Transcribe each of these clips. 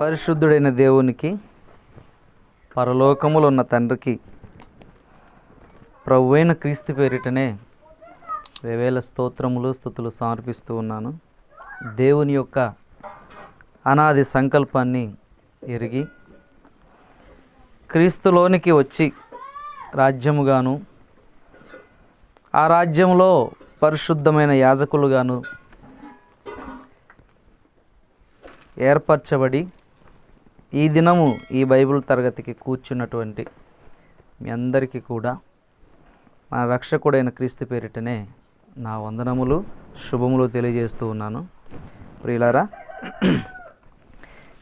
పరిశుద్ధుడైన దేవునికి పరలోకములున్న తండ్రికి ప్రభువైన క్రీస్తు పేరిటనే వేవేల స్తోత్రములు స్థుతులు సమర్పిస్తూ ఉన్నాను. దేవుని యొక్క అనాది సంకల్పాన్ని ఎరిగి క్రీస్తులోనికి వచ్చి రాజ్యముగాను ఆ రాజ్యంలో పరిశుద్ధమైన యాజకులుగాను ఏర్పరచబడి ఈ దినము ఈ బైబిల్ తరగతికి కూర్చున్నటువంటి మీ అందరికీ కూడా మన రక్షకుడైన క్రీస్తు పేరిటనే నా వందనములు శుభములు తెలియజేస్తూ ఉన్నాను. ప్రియులారా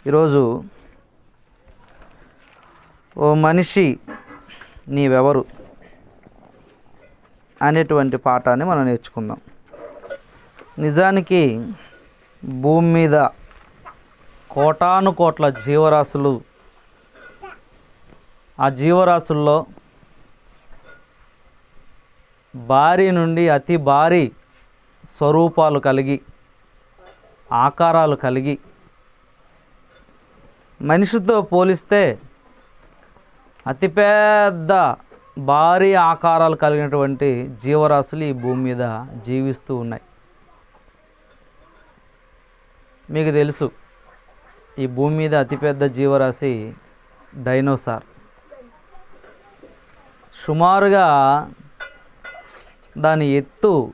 ఈరోజు ఓ మనిషి నీవెవరు అనేటువంటి పాఠాన్ని మనం నేర్చుకుందాం. నిజానికి భూమి మీద కోటాను కోట్ల జీవరాశులు. ఆ జీవరాశుల్లో భారీ నుండి అతి భారీ స్వరూపాలు కలిగి ఆకారాలు కలిగి మనిషితో పోలిస్తే అతిపెద్ద భారీ ఆకారాలు కలిగినటువంటి జీవరాశులు ఈ భూమి మీద జీవిస్తూ ఉన్నాయి. మీకు తెలుసు ఈ భూమి మీద అతిపెద్ద జీవరాశి డైనోసార్. సుమారుగా దాని ఎత్తు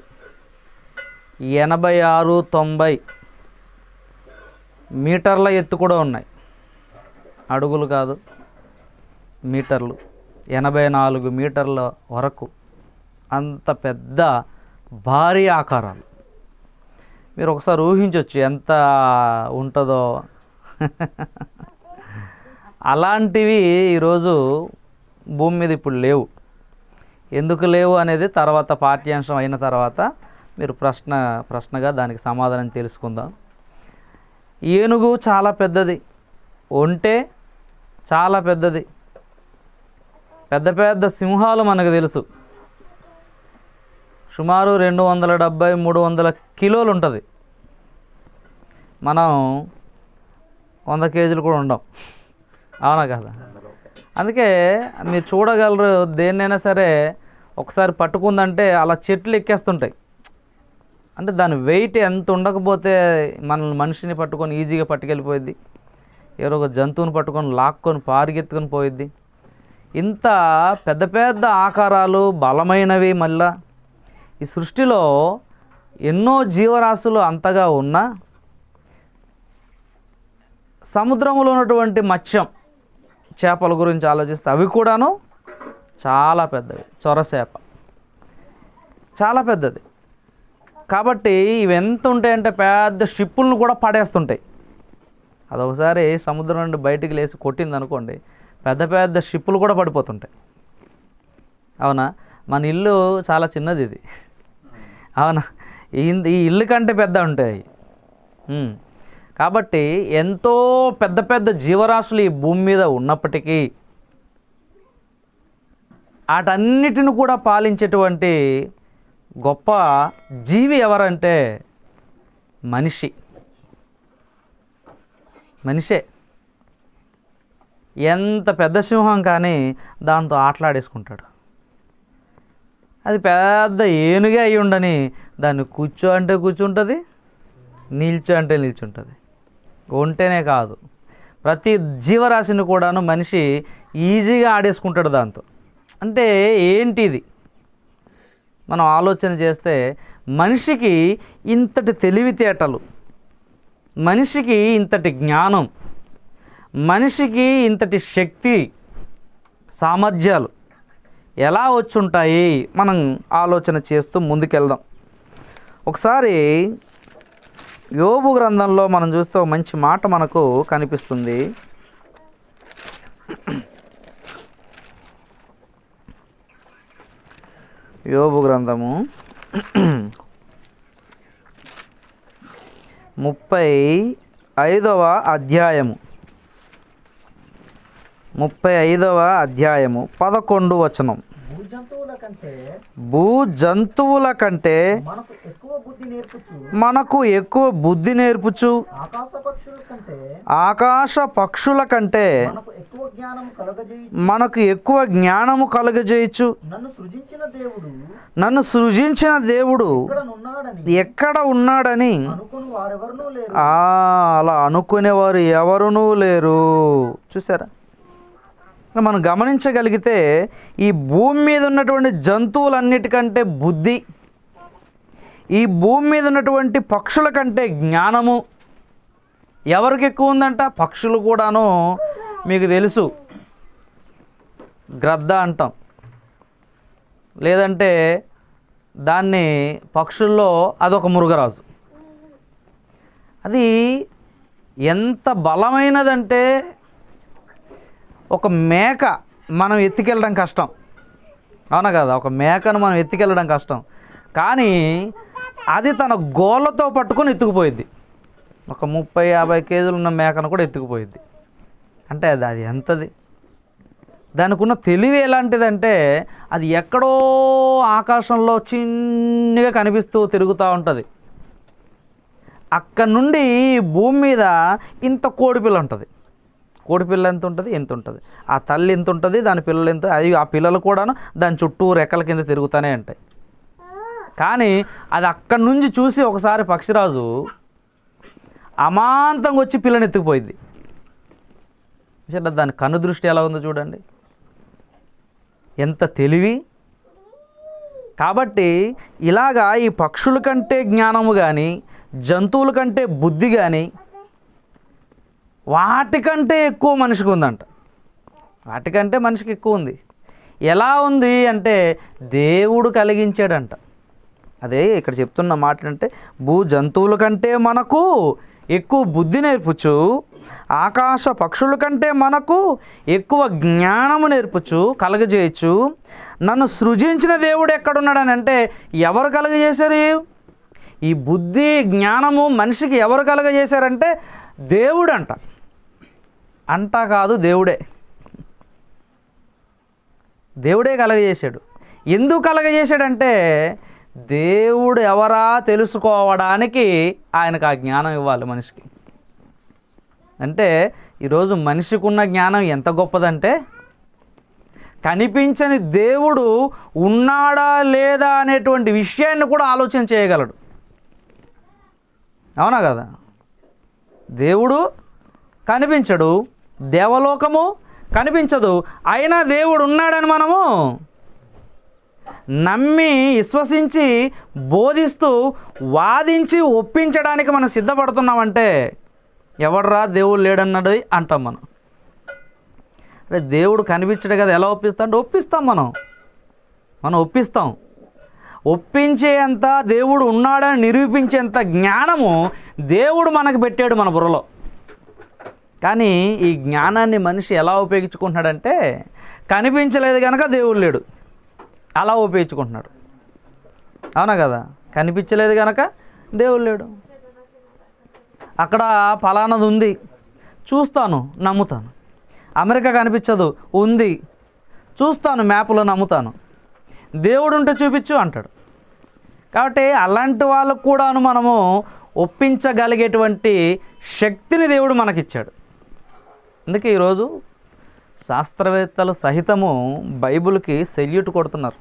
ఎనభై ఆరు తొంభై మీటర్ల ఎత్తు కూడా ఉన్నాయి. అడుగులు కాదు మీటర్లు. ఎనభై నాలుగు మీటర్ల వరకు అంత పెద్ద భారీ ఆకారాలు. మీరు ఒకసారి ఊహించవచ్చు ఎంత ఉంటుందో. అలాంటివి ఈరోజు భూమి మీద ఇప్పుడు లేవు. ఎందుకు లేవు అనేది తర్వాత పాఠ్యాంశం అయిన తర్వాత మీరు ప్రశ్న ప్రశ్నగా దానికి సమాధానం తెలుసుకుందాం. ఏనుగు చాలా పెద్దది ఒంటే చాలా పెద్దది. పెద్ద పెద్ద సింహాలు మనకు తెలుసు. సుమారు రెండు వందల డెబ్భై మూడు వందల కిలోలు ఉంటుంది. మనం వంద కేజీలు కూడా ఉండం. అవునా కదా? అందుకే మీరు చూడగలరు దేన్నైనా సరే ఒకసారి పట్టుకుందంటే అలా చెట్లు ఎక్కేస్తుంటాయి. అంటే దాని వెయిట్ ఎంత ఉండకపోతే మన మనిషిని పట్టుకొని ఈజీగా పట్టుకెళ్ళిపోయిద్ది. ఎవరో ఒక జంతువుని పట్టుకొని లాక్కొని పారిగెత్తుకొని పోయిద్ది. ఇంత పెద్ద పెద్ద ఆకారాలు బలమైనవి మళ్ళా. ఈ సృష్టిలో ఎన్నో జీవరాశులు అంతగా ఉన్నా సముద్రంలో ఉన్నటువంటి మత్స్యం చేపల గురించి ఆలోచిస్తే అవి కూడాను చాలా పెద్దవి చొరచేప. చాలా పెద్దది. కాబట్టి ఇవి ఎంత ఉంటాయంటే పెద్ద షిప్పులను కూడా పడేస్తుంటాయి. అదొకసారి సముద్రం నుండి బయటికి లేచి కొట్టింది అనుకోండి పెద్ద పెద్ద షిప్పులు కూడా పడిపోతుంటాయి. అవునా? మన ఇల్లు చాలా చిన్నది ఇది. అవునా? ఈ ఇల్లు కంటే పెద్ద ఉంటాయి. కాబట్టి ఎంతో పెద్ద పెద్ద జీవరాశులు ఈ భూమి మీద ఉన్నప్పటికీ వాటన్నిటిని కూడా పాలించేటువంటి గొప్ప జీవి ఎవరంటే మనిషి. మనిషే. ఎంత పెద్ద సింహం కానీ దాంతో ఆటలాడేసుకుంటాడు. అది పెద్ద ఏనుగే అయి ఉండని దాన్ని కూర్చో అంటే కూర్చుంటుంది నిల్చో అంటే నిల్చుంటుంది. ఒంటేనే కాదు. ప్రతి జీవరాశిని కూడాను మనిషి ఈజీగా ఆడేసుకుంటాడు దాంతో. అంటే ఏంటిది? మనం ఆలోచన చేస్తే మనిషికి ఇంతటి తెలివితేటలు మనిషికి ఇంతటి జ్ఞానం మనిషికి ఇంతటి శక్తి సామర్థ్యాలు ఎలా వచ్చుంటాయి? మనం ఆలోచన చేస్తూ ముందుకెళ్దాం. ఒకసారి యోబు గ్రంథంలో మనం చూస్తే మంచి మాట మనకు కనిపిస్తుంది. యోబు గ్రంథము ముప్పై ఐదవ అధ్యాయము. ముప్పై ఐదవ అధ్యాయము పదకొండు వచనం. భూ జంతువుల కంటే మనకు ఎక్కువ బుద్ధి నేర్పుచు. ఆకాశ పక్షుల కంటే మనకు ఎక్కువ జ్ఞానము కలుగజేయచ్చు. నన్ను సృజించిన దేవుడు ఎక్కడ ఉన్నాడని అలా అనుకునేవారు ఎవరునూ లేరు. చూసారా? మనం గమనించగలిగితే ఈ భూమి మీద ఉన్నటువంటి జంతువులన్నిటికంటే బుద్ధి ఈ భూమి మీద ఉన్నటువంటి పక్షుల కంటే జ్ఞానము ఎవరికి ఎక్కువ ఉందంట? పక్షులు కూడాను మీకు తెలుసు. గ్రద్ద అంటాం. లేదంటే దాన్ని పక్షుల్లో అదొక మురుగరాజు. అది ఎంత బలమైనదంటే ఒక మేక మనం ఎత్తుకెళ్ళడం కష్టం. అవునా కదా? ఒక మేకను మనం ఎత్తుకెళ్ళడం కష్టం. కానీ అది తన గోళ్ళతో పట్టుకొని ఎత్తుకుపోయిద్ది. ఒక ముప్పై యాభై కేజీలు ఉన్న మేకను కూడా ఎత్తుకుపోయిద్ది. అంటే అది అది ఎంతది? దానికి ఉన్న తెలివి ఎలాంటిదంటే అది ఎక్కడో ఆకాశంలో చిన్నగా కనిపిస్తూ తిరుగుతూ ఉంటుంది. అక్కడ నుండి భూమి మీద ఇంత కోడిపిల్ల ఉంటుంది. కోడిపిల్ల ఎంత ఉంటుంది? ఎంత ఉంటుంది. ఆ తల్లి ఎంత ఉంటుంది? దాని పిల్లలు ఎంత? అది ఆ పిల్లలు కూడాను దాని చుట్టూ రెక్కల కింద తిరుగుతూనే ఉంటాయి. కానీ అది అక్కడి నుంచి చూసి ఒకసారి పక్షిరాజు అమాంతంగా వచ్చి పిల్లని ఎత్తుకుపోయింది. దాని కన్ను దృష్టి ఎలా ఉందో చూడండి. ఎంత తెలివి. కాబట్టి ఇలాగా ఈ పక్షుల కంటే జ్ఞానము కానీ జంతువుల కంటే బుద్ధి కానీ వాటికంటే ఎక్కువ మనిషికి ఉందంట. వాటికంటే మనిషికి ఎక్కువ ఉంది. ఎలా ఉంది అంటే దేవుడు కలిగించాడంట. అదే ఇక్కడ చెప్తున్న మాట అంటే భూ జంతువుల కంటే మనకు ఎక్కువ బుద్ధి నేర్పుచు ఆకాశ పక్షుల కంటే మనకు ఎక్కువ జ్ఞానము నేర్పుచు కలగజేయచ్చు నన్ను సృజించిన దేవుడు ఎక్కడున్నాడని అంటే ఎవరు కలగజేశారు? ఈ బుద్ధి జ్ఞానము మనిషికి ఎవరు కలగజేశారంటే దేవుడు అంట కాదు దేవుడే. దేవుడే కలగజేశాడు. ఎందుకు కలగజేశాడంటే దేవుడు ఎవరా తెలుసుకోవడానికి ఆయనకు ఆ జ్ఞానం ఇవ్వాలి మనిషికి. అంటే ఈరోజు మనిషికి ఉన్న జ్ఞానం ఎంత గొప్పదంటే కనిపించని దేవుడు ఉన్నాడా లేదా అనేటువంటి విషయాన్ని కూడా ఆలోచన చేయగలడు. అవునా కదా? దేవుడు కనిపించడు దేవలోకము కనిపించదు. అయినా దేవుడు ఉన్నాడని మనము నమ్మి విశ్వసించి బోధిస్తూ వాదించి ఒప్పించడానికి మనం సిద్ధపడుతున్నామంటే ఎవడరా దేవుడు లేడన్నాడు అంటాం మనం. అరే దేవుడు కనిపించడు కదా ఎలా ఒప్పిస్తా అంటే ఒప్పిస్తాం మనం. మనం ఒప్పిస్తాం. ఒప్పించేంత దేవుడు ఉన్నాడని నిరూపించేంత జ్ఞానము దేవుడు మనకు పెట్టాడు మన బుర్రలో. కానీ ఈ జ్ఞానాన్ని మనిషి ఎలా ఉపయోగించుకుంటున్నాడంటే కనిపించలేదు కనుక దేవుడు లేడు. అలా ఉపయోగించుకుంటున్నాడు. అవునా కదా? కనిపించలేదు కనుక దేవుడు లేడు. అక్కడ ఫలానది ఉంది. చూస్తాను నమ్ముతాను. అమెరికా కనిపించదు ఉంది. చూస్తాను మ్యాప్లో నమ్ముతాను. దేవుడు ఉంటే చూపించు అంటాడు. కాబట్టి అలాంటి వాళ్ళకు కూడాను మనము ఒప్పించగలిగేటువంటి శక్తిని దేవుడు మనకిచ్చాడు. అందుకే ఈరోజు శాస్త్రవేత్తలు సహితము బైబిల్కి సెల్యూట్ కొడుతున్నారు.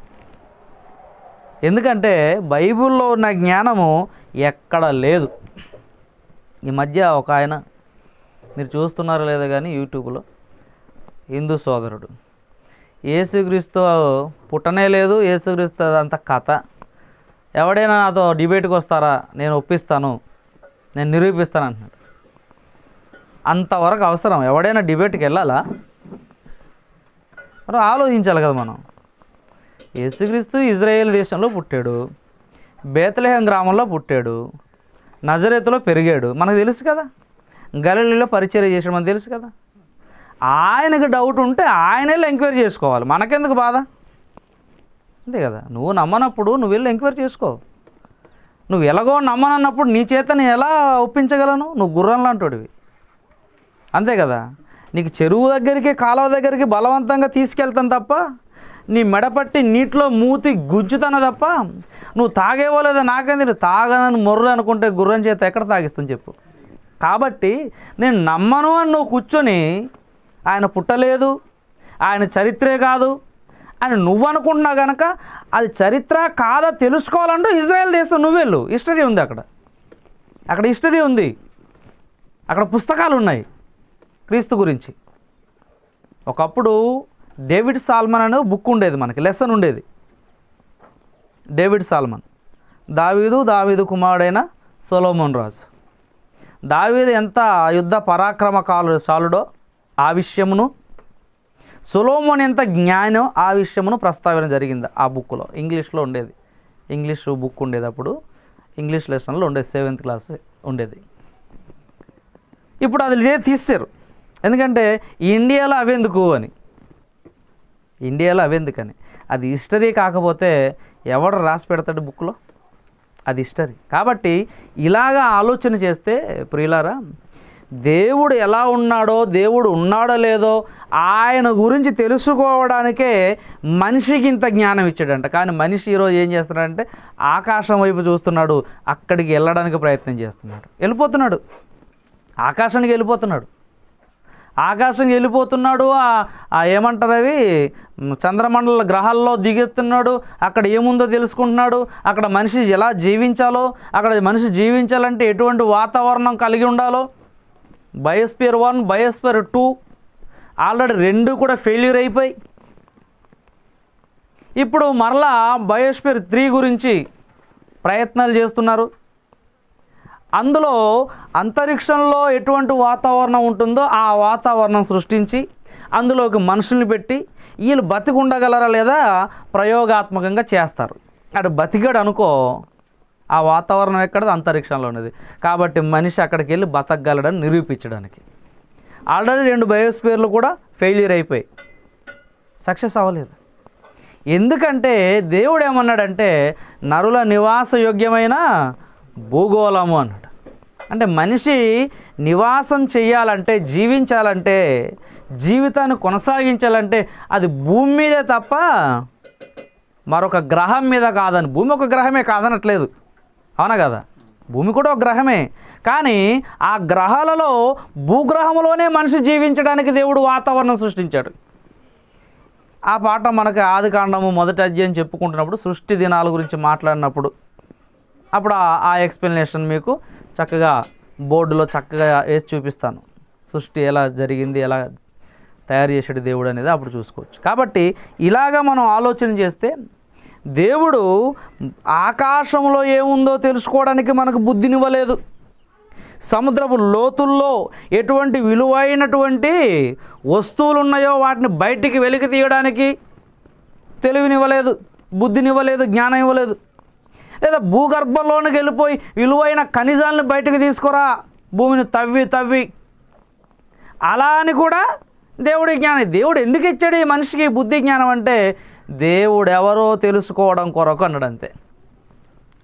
ఎందుకంటే బైబిల్లో ఉన్న జ్ఞానము ఎక్కడ లేదు. ఈ మధ్య ఒక ఆయన మీరు చూస్తున్నారో లేదో కానీ యూట్యూబ్లో హిందూ సోదరుడు. ఏసుక్రీస్తు పుట్టనే లేదు ఏసుక్రీస్తు అంత కథ. ఎవడైనా నాతో డిబేట్కి వస్తారా? నేను ఒప్పిస్తాను నేను నిరూపిస్తాను అంటున్నాను అంతవరకు అవసరం. ఎవడైనా డిబేట్కి వెళ్ళాలా? మరి ఆలోచించాలి కదా మనం. యేసుక్రీస్తు ఇజ్రాయేల్ దేశంలో పుట్టాడు. బేతలేహం గ్రామంలో పుట్టాడు. నజరేతులో పెరిగాడు. మనకు తెలుసు కదా. గలీలో పరిచయం చేసాడు మనకు తెలుసు కదా. ఆయనకు డౌట్ ఉంటే ఆయన వెళ్ళి ఎంక్వైరీ చేసుకోవాలి. మనకెందుకు బాధ? అంతే కదా. నువ్వు నమ్మనప్పుడు నువ్వు వెళ్ళి ఎంక్వైరీ చేసుకో. నువ్వు ఎలాగో నమ్మనన్నప్పుడు నీ చేత నేను ఎలా ఒప్పించగలను? నువ్వు గుర్రం లాంటివి అంతే కదా? నీకు చెరువు దగ్గరికి కాలువ దగ్గరికి బలవంతంగా తీసుకెళ్తాను తప్ప నీ మెడపట్టి నీటిలో మూతి గుంజుతాను తప్ప నువ్వు తాగేవో లేదా నాకేంది నేను తాగనని మొర్రు అనుకుంటే గుర్రం చేత ఎక్కడ తాగిస్తాను చెప్పు. కాబట్టి నేను నమ్మను అని నువ్వు కూర్చొని ఆయన పుట్టలేదు ఆయన చరిత్రే కాదు అని నువ్వు అనుకుంటున్నా కనుక అది చరిత్ర కాదా తెలుసుకోవాలంటూ ఇజ్రాయెల్ దేశం నువ్వెళ్ళు హిస్టరీ ఉంది అక్కడ. అక్కడ హిస్టరీ ఉంది. అక్కడ పుస్తకాలు ఉన్నాయి. క్రీస్తు గురించి. ఒకప్పుడు డేవిడ్ సాల్మన్ అనే బుక్ ఉండేది మనకి లెసన్ ఉండేది. David Solomon. దావీదు దావీదు కుమారుడైన సొలోమోన్ రాజు. దావీదు ఎంత యుద్ధ పరాక్రమ కాలు చాలుడో ఆ విషయమును? సొలోమోన్ ఎంత జ్ఞానం ఆ విషయమును ప్రస్తావన జరిగింది ఆ బుక్లో. ఇంగ్లీష్లో ఉండేది. ఇంగ్లీష్ బుక్ ఉండేది అప్పుడు. ఇంగ్లీష్ లెసన్లో ఉండేది సెవెంత్ క్లాస్ ఉండేది. ఇప్పుడు అది ఇదే తీసారు ఎందుకంటే ఇండియాలో అవెందుకు అని. ఇండియాలో అవెందుకని అది హిస్టరీ కాకపోతే ఎవడు రాసి పెడతాడు బుక్లో? అది హిస్టరీ. కాబట్టి ఇలాగా ఆలోచన చేస్తే ప్రియులారా దేవుడు ఎలా ఉన్నాడో దేవుడు ఉన్నాడో లేదో ఆయన గురించి తెలుసుకోవడానికే మనిషికి ఇంత జ్ఞానం ఇచ్చాడంట. కానీ మనిషి ఈరోజు ఏం చేస్తున్నాడంటే ఆకాశం వైపు చూస్తున్నాడు అక్కడికి వెళ్ళడానికి ప్రయత్నం చేస్తున్నాడు. వెళ్ళిపోతున్నాడు. ఆకాశానికి వెళ్ళిపోతున్నాడు. ఆకాశం వెళ్ళిపోతున్నాడు ఏమంటారు అవి? చంద్రమండల గ్రహాల్లో దిగెత్తున్నాడు అక్కడ ఏముందో తెలుసుకుంటున్నాడు అక్కడ మనిషి ఎలా జీవించాలో అక్కడ మనిషి జీవించాలంటే ఎటువంటి వాతావరణం కలిగి ఉండాలో? Biosphere one biosphere two already రెండు కూడా ఫెయిల్యూర్ అయిపోయి. ఇప్పుడు మరలా బయోస్పియర్ త్రీ గురించి ప్రయత్నాలు చేస్తున్నారు. అందులో అంతరిక్షంలో ఎటువంటి వాతావరణం ఉంటుందో ఆ వాతావరణం సృష్టించి అందులోకి మనుషుల్ని పెట్టి వీళ్ళు బతికుండగలరా లేదా ప్రయోగాత్మకంగా చేస్తారు. అటు బతికాడు అనుకో ఆ వాతావరణం ఎక్కడది? అంతరిక్షంలో ఉన్నది. కాబట్టి మనిషి అక్కడికి వెళ్ళి బతకగలడని నిరూపించడానికి. ఆల్రెడీ రెండు బయోస్పియర్లు కూడా ఫెయిల్యూర్ అయిపోయి సక్సెస్ అవ్వలేదు. ఎందుకంటే దేవుడు ఏమన్నాడంటే నరుల నివాస యోగ్యమైన భూగోళము అన్నాడు. అంటే మనిషి నివాసం చేయాలంటే జీవించాలంటే జీవితాన్ని కొనసాగించాలంటే అది భూమి మీదే తప్ప మరొక గ్రహం మీద కాదని. భూమి ఒక గ్రహమే కాదనట్లేదు. అవునా కదా? భూమి కూడా ఒక గ్రహమే. కానీ ఆ గ్రహాలలో భూగ్రహంలోనే మనిషి జీవించడానికి దేవుడు వాతావరణం సృష్టించాడు. ఆ పాట మనకి ఆది కాండము మొదటి అధ్యాయం చెప్పుకుంటున్నప్పుడు సృష్టి దినాల గురించి మాట్లాడినప్పుడు అప్పుడు ఆ- ఎక్స్ప్లెనేషన్ మీకు చక్కగా బోర్డులో చక్కగా వేసి చూపిస్తాను. సృష్టి ఎలా జరిగింది ఎలా తయారు చేసాడు దేవుడు అనేది అప్పుడు చూసుకోవచ్చు. కాబట్టి ఇలాగా మనం ఆలోచన చేస్తే దేవుడు ఆకాశంలో ఏముందో తెలుసుకోవడానికి మనకు బుద్ధినివ్వలేదు. సముద్రపు లోతుల్లో ఎటువంటి విలువైనటువంటి వస్తువులు ఉన్నాయో వాటిని బయటికి వెలికి తీయడానికి తెలివినివ్వలేదు బుద్ధినివ్వలేదు జ్ఞానం ఇవ్వలేదు. లేదా భూగర్భంలోనికి వెళ్ళిపోయి విలువైన ఖనిజాలను బయటకు తీసుకురా. భూమిని తవ్వి తవ్వి. అలా అని కూడా దేవుడి జ్ఞానం దేవుడు ఎందుకు ఇచ్చాడు ఈ మనిషికి బుద్ధి జ్ఞానం అంటే దేవుడు ఎవరో తెలుసుకోవడం కొరకు అన్నాడు అంతే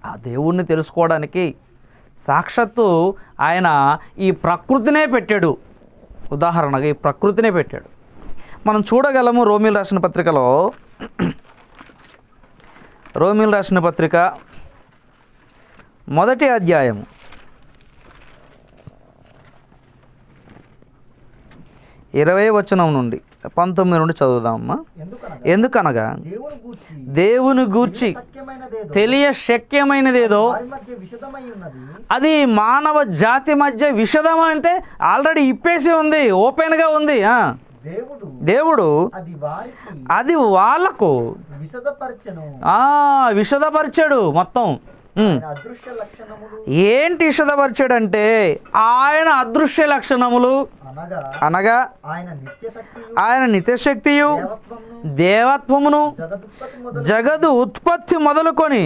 ఆ దేవుణ్ణి తెలుసుకోవడానికి సాక్షాత్తు ఆయన ఈ ప్రకృతినే పెట్టాడు. ఉదాహరణగా ఈ ప్రకృతినే పెట్టాడు. మనం చూడగలము రోమిల్ రాసిన పత్రికలో. రోమిల్ రాసిన పత్రిక మొదటి అధ్యాయము ఇరవై వచనం నుండి పంతొమ్మిది నుండి చదువుదామమ్మా. ఎందుకనగా? దేవుని గూర్చి. తెలియ శక్యమైనదేదో. అది మానవ జాతి మధ్య విషదం అంటే ఆల్రెడీ ఇప్పేసి ఉంది ఓపెన్గా ఉంది. దేవుడు. అది వాళ్ళకు విషదపరిచాడు మొత్తం. ఏంటి విషదపరిచాడంటే ఆయన అదృశ్య లక్షణములు. అనగా ఆయన నిత్య శక్తి ఆయన నిత్యశక్తియు దేవత్వమును జగదు ఉత్పత్తి మొదలుకొని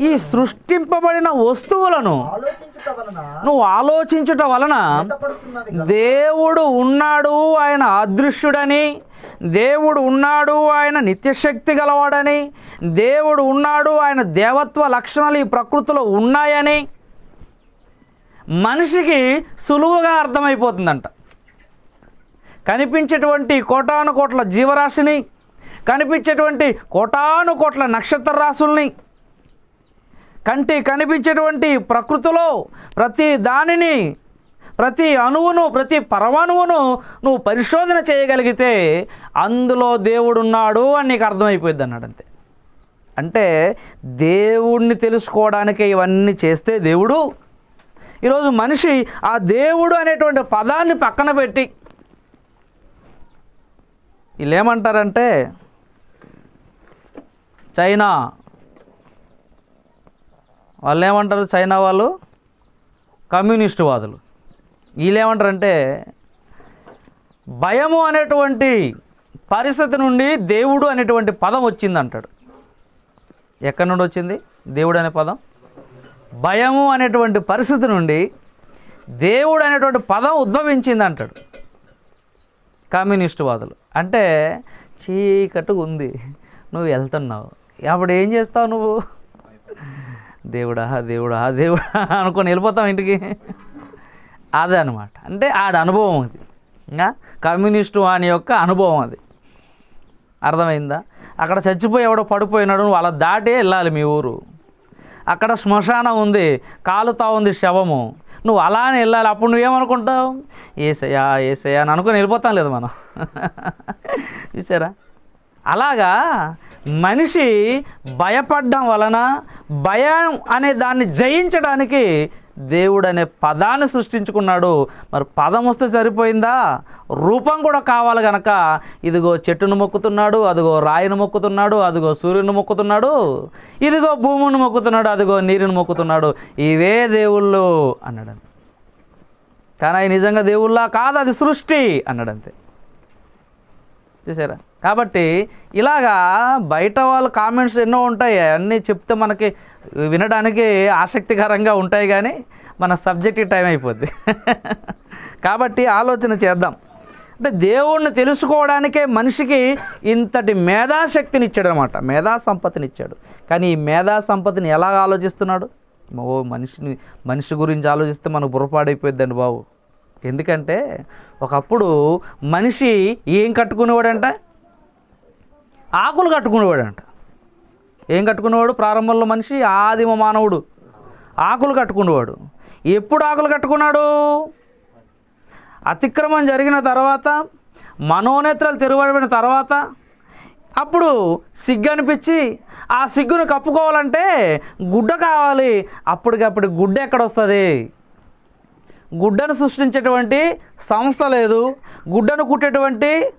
ఈ సృష్టింపబడిన వస్తువులను నువ్వు ఆలోచించుట వలన దేవుడు ఉన్నాడు ఆయన అదృశ్యుడని దేవుడు ఉన్నాడు ఆయన నిత్యశక్తి గలవాడని దేవుడు ఉన్నాడు ఆయన దేవత్వ లక్షణాలు ఈ ప్రకృతిలో ఉన్నాయని మనిషికి సులువుగా అర్థమైపోతుందంట. కనిపించేటువంటి కోటాను కోట్ల జీవరాశిని కనిపించేటువంటి కోటాను కోట్ల నక్షత్ర రాశుల్ని కంటి కనిపించేటువంటి ప్రకృతిలో ప్రతి దానిని ప్రతి అణువును ప్రతి పరమాణువును నువ్వు పరిశోధన చేయగలిగితే అందులో దేవుడున్నాడు అని నీకు అర్థమైపోయింది అన్నాడు అంతే. అంటే దేవుణ్ణి తెలుసుకోవడానికే ఇవన్నీ చేస్తే దేవుడు ఈరోజు మనిషి ఆ దేవుడు అనేటువంటి పదాన్ని పక్కన పెట్టి వీళ్ళు ఏమంటారంటే చైనా. వాళ్ళు ఏమంటారు చైనా వాళ్ళు? కమ్యూనిస్టు వాదులు. వీళ్ళు ఏమంటారంటే భయము అనేటువంటి పరిస్థితి నుండి దేవుడు అనేటువంటి పదం వచ్చింది అంటాడు ఎక్కడి నుండి వచ్చింది దేవుడు అనే పదం? భయము అనేటువంటి పరిస్థితి నుండి దేవుడు అనేటువంటి పదం ఉద్భవించింది అంటాడు. కమ్యూనిస్టు వాదులు. అంటే చీకట్టుగా ఉంది. నువ్వు వెళ్తున్నావు. అప్పుడు ఏం చేస్తావు నువ్వు? దేవుడా దేవుడా దేవుడా అనుకొని వెళ్ళిపోతాం ఇంటికి. అదే అనమాట అంటే ఆడ అనుభవం అది. ఇంకా కమ్యూనిస్టు అని యొక్క అనుభవం అది. అర్థమైందా? అక్కడ చచ్చిపోయి ఎవడో పడిపోయినాడు నువ్వు అలా దాటే వెళ్ళాలి మీ ఊరు. అక్కడ శ్మశానం ఉంది కాలుతా ఉంది శవము. నువ్వు అలానే వెళ్ళాలి అప్పుడు నువ్వేమనుకుంటావు? ఏసయ్యా ఏసయ్యా అని అనుకుని వెళ్ళిపోతాం లేదు మనం. చూసారా? అలాగా మనిషి భయపడడం వలన భయం అనే దాన్ని జయించడానికి దేవుడు అనే పదాన్ని సృష్టించుకున్నాడు. మరి పదం వస్తే సరిపోయిందా? రూపం కూడా కావాలి గనక. ఇదిగో చెట్టును మొక్కుతున్నాడు అదిగో రాయిని మొక్కుతున్నాడు అదిగో సూర్యుని మొక్కుతున్నాడు ఇదిగో భూమిని మొక్కుతున్నాడు అదిగో నీరుని మొక్కుతున్నాడు. ఇవే దేవుళ్ళు అన్నాడు కానీ అవి నిజంగా దేవుళ్ళా కాదు అది సృష్టి అన్నాడు అంతే చూసారా? కాబట్టి ఇలాగా బయట వాళ్ళు కామెంట్స్ ఎన్నో ఉంటాయి. అన్నీ చెప్తే మనకి వినడానికి ఆసక్తికరంగా ఉంటాయి కానీ మన సబ్జెక్ట్ టైం అయిపోద్ది. కాబట్టి ఆలోచన చేద్దాం. అంటే దేవుణ్ణి తెలుసుకోవడానికే మనిషికి ఇంతటి మేధాశక్తిని ఇచ్చాడు అనమాట మేధా సంపత్తిని ఇచ్చాడు కానీ ఈ మేధా సంపత్తిని ఎలా ఆలోచిస్తున్నాడు? ఓ మనిషిని మనిషి గురించి ఆలోచిస్తే మనకు బుర్రపాడైపోద్దండి బాబు. ఎందుకంటే ఒకప్పుడు మనిషి ఏం కట్టుకునేవాడంట? ఆకులు కట్టుకునేవాడంట. ఏం కట్టుకునేవాడు? ప్రారంభంలో మనిషి ఆదిమ మానవుడు. ఆకులు కట్టుకునేవాడు. ఎప్పుడు ఆకులు కట్టుకున్నాడు? అతిక్రమం జరిగిన తర్వాత మనోనేత్రాలు తెరవబడిన తర్వాత అప్పుడు సిగ్గు అనిపించి ఆ సిగ్గును కప్పుకోవాలంటే గుడ్డ కావాలి. అప్పటికప్పుడు గుడ్డ ఎక్కడ వస్తుంది గుడ్డను సృష్టించేటువంటి సంస్థ లేదు. గుడ్డను కుట్టేటువంటి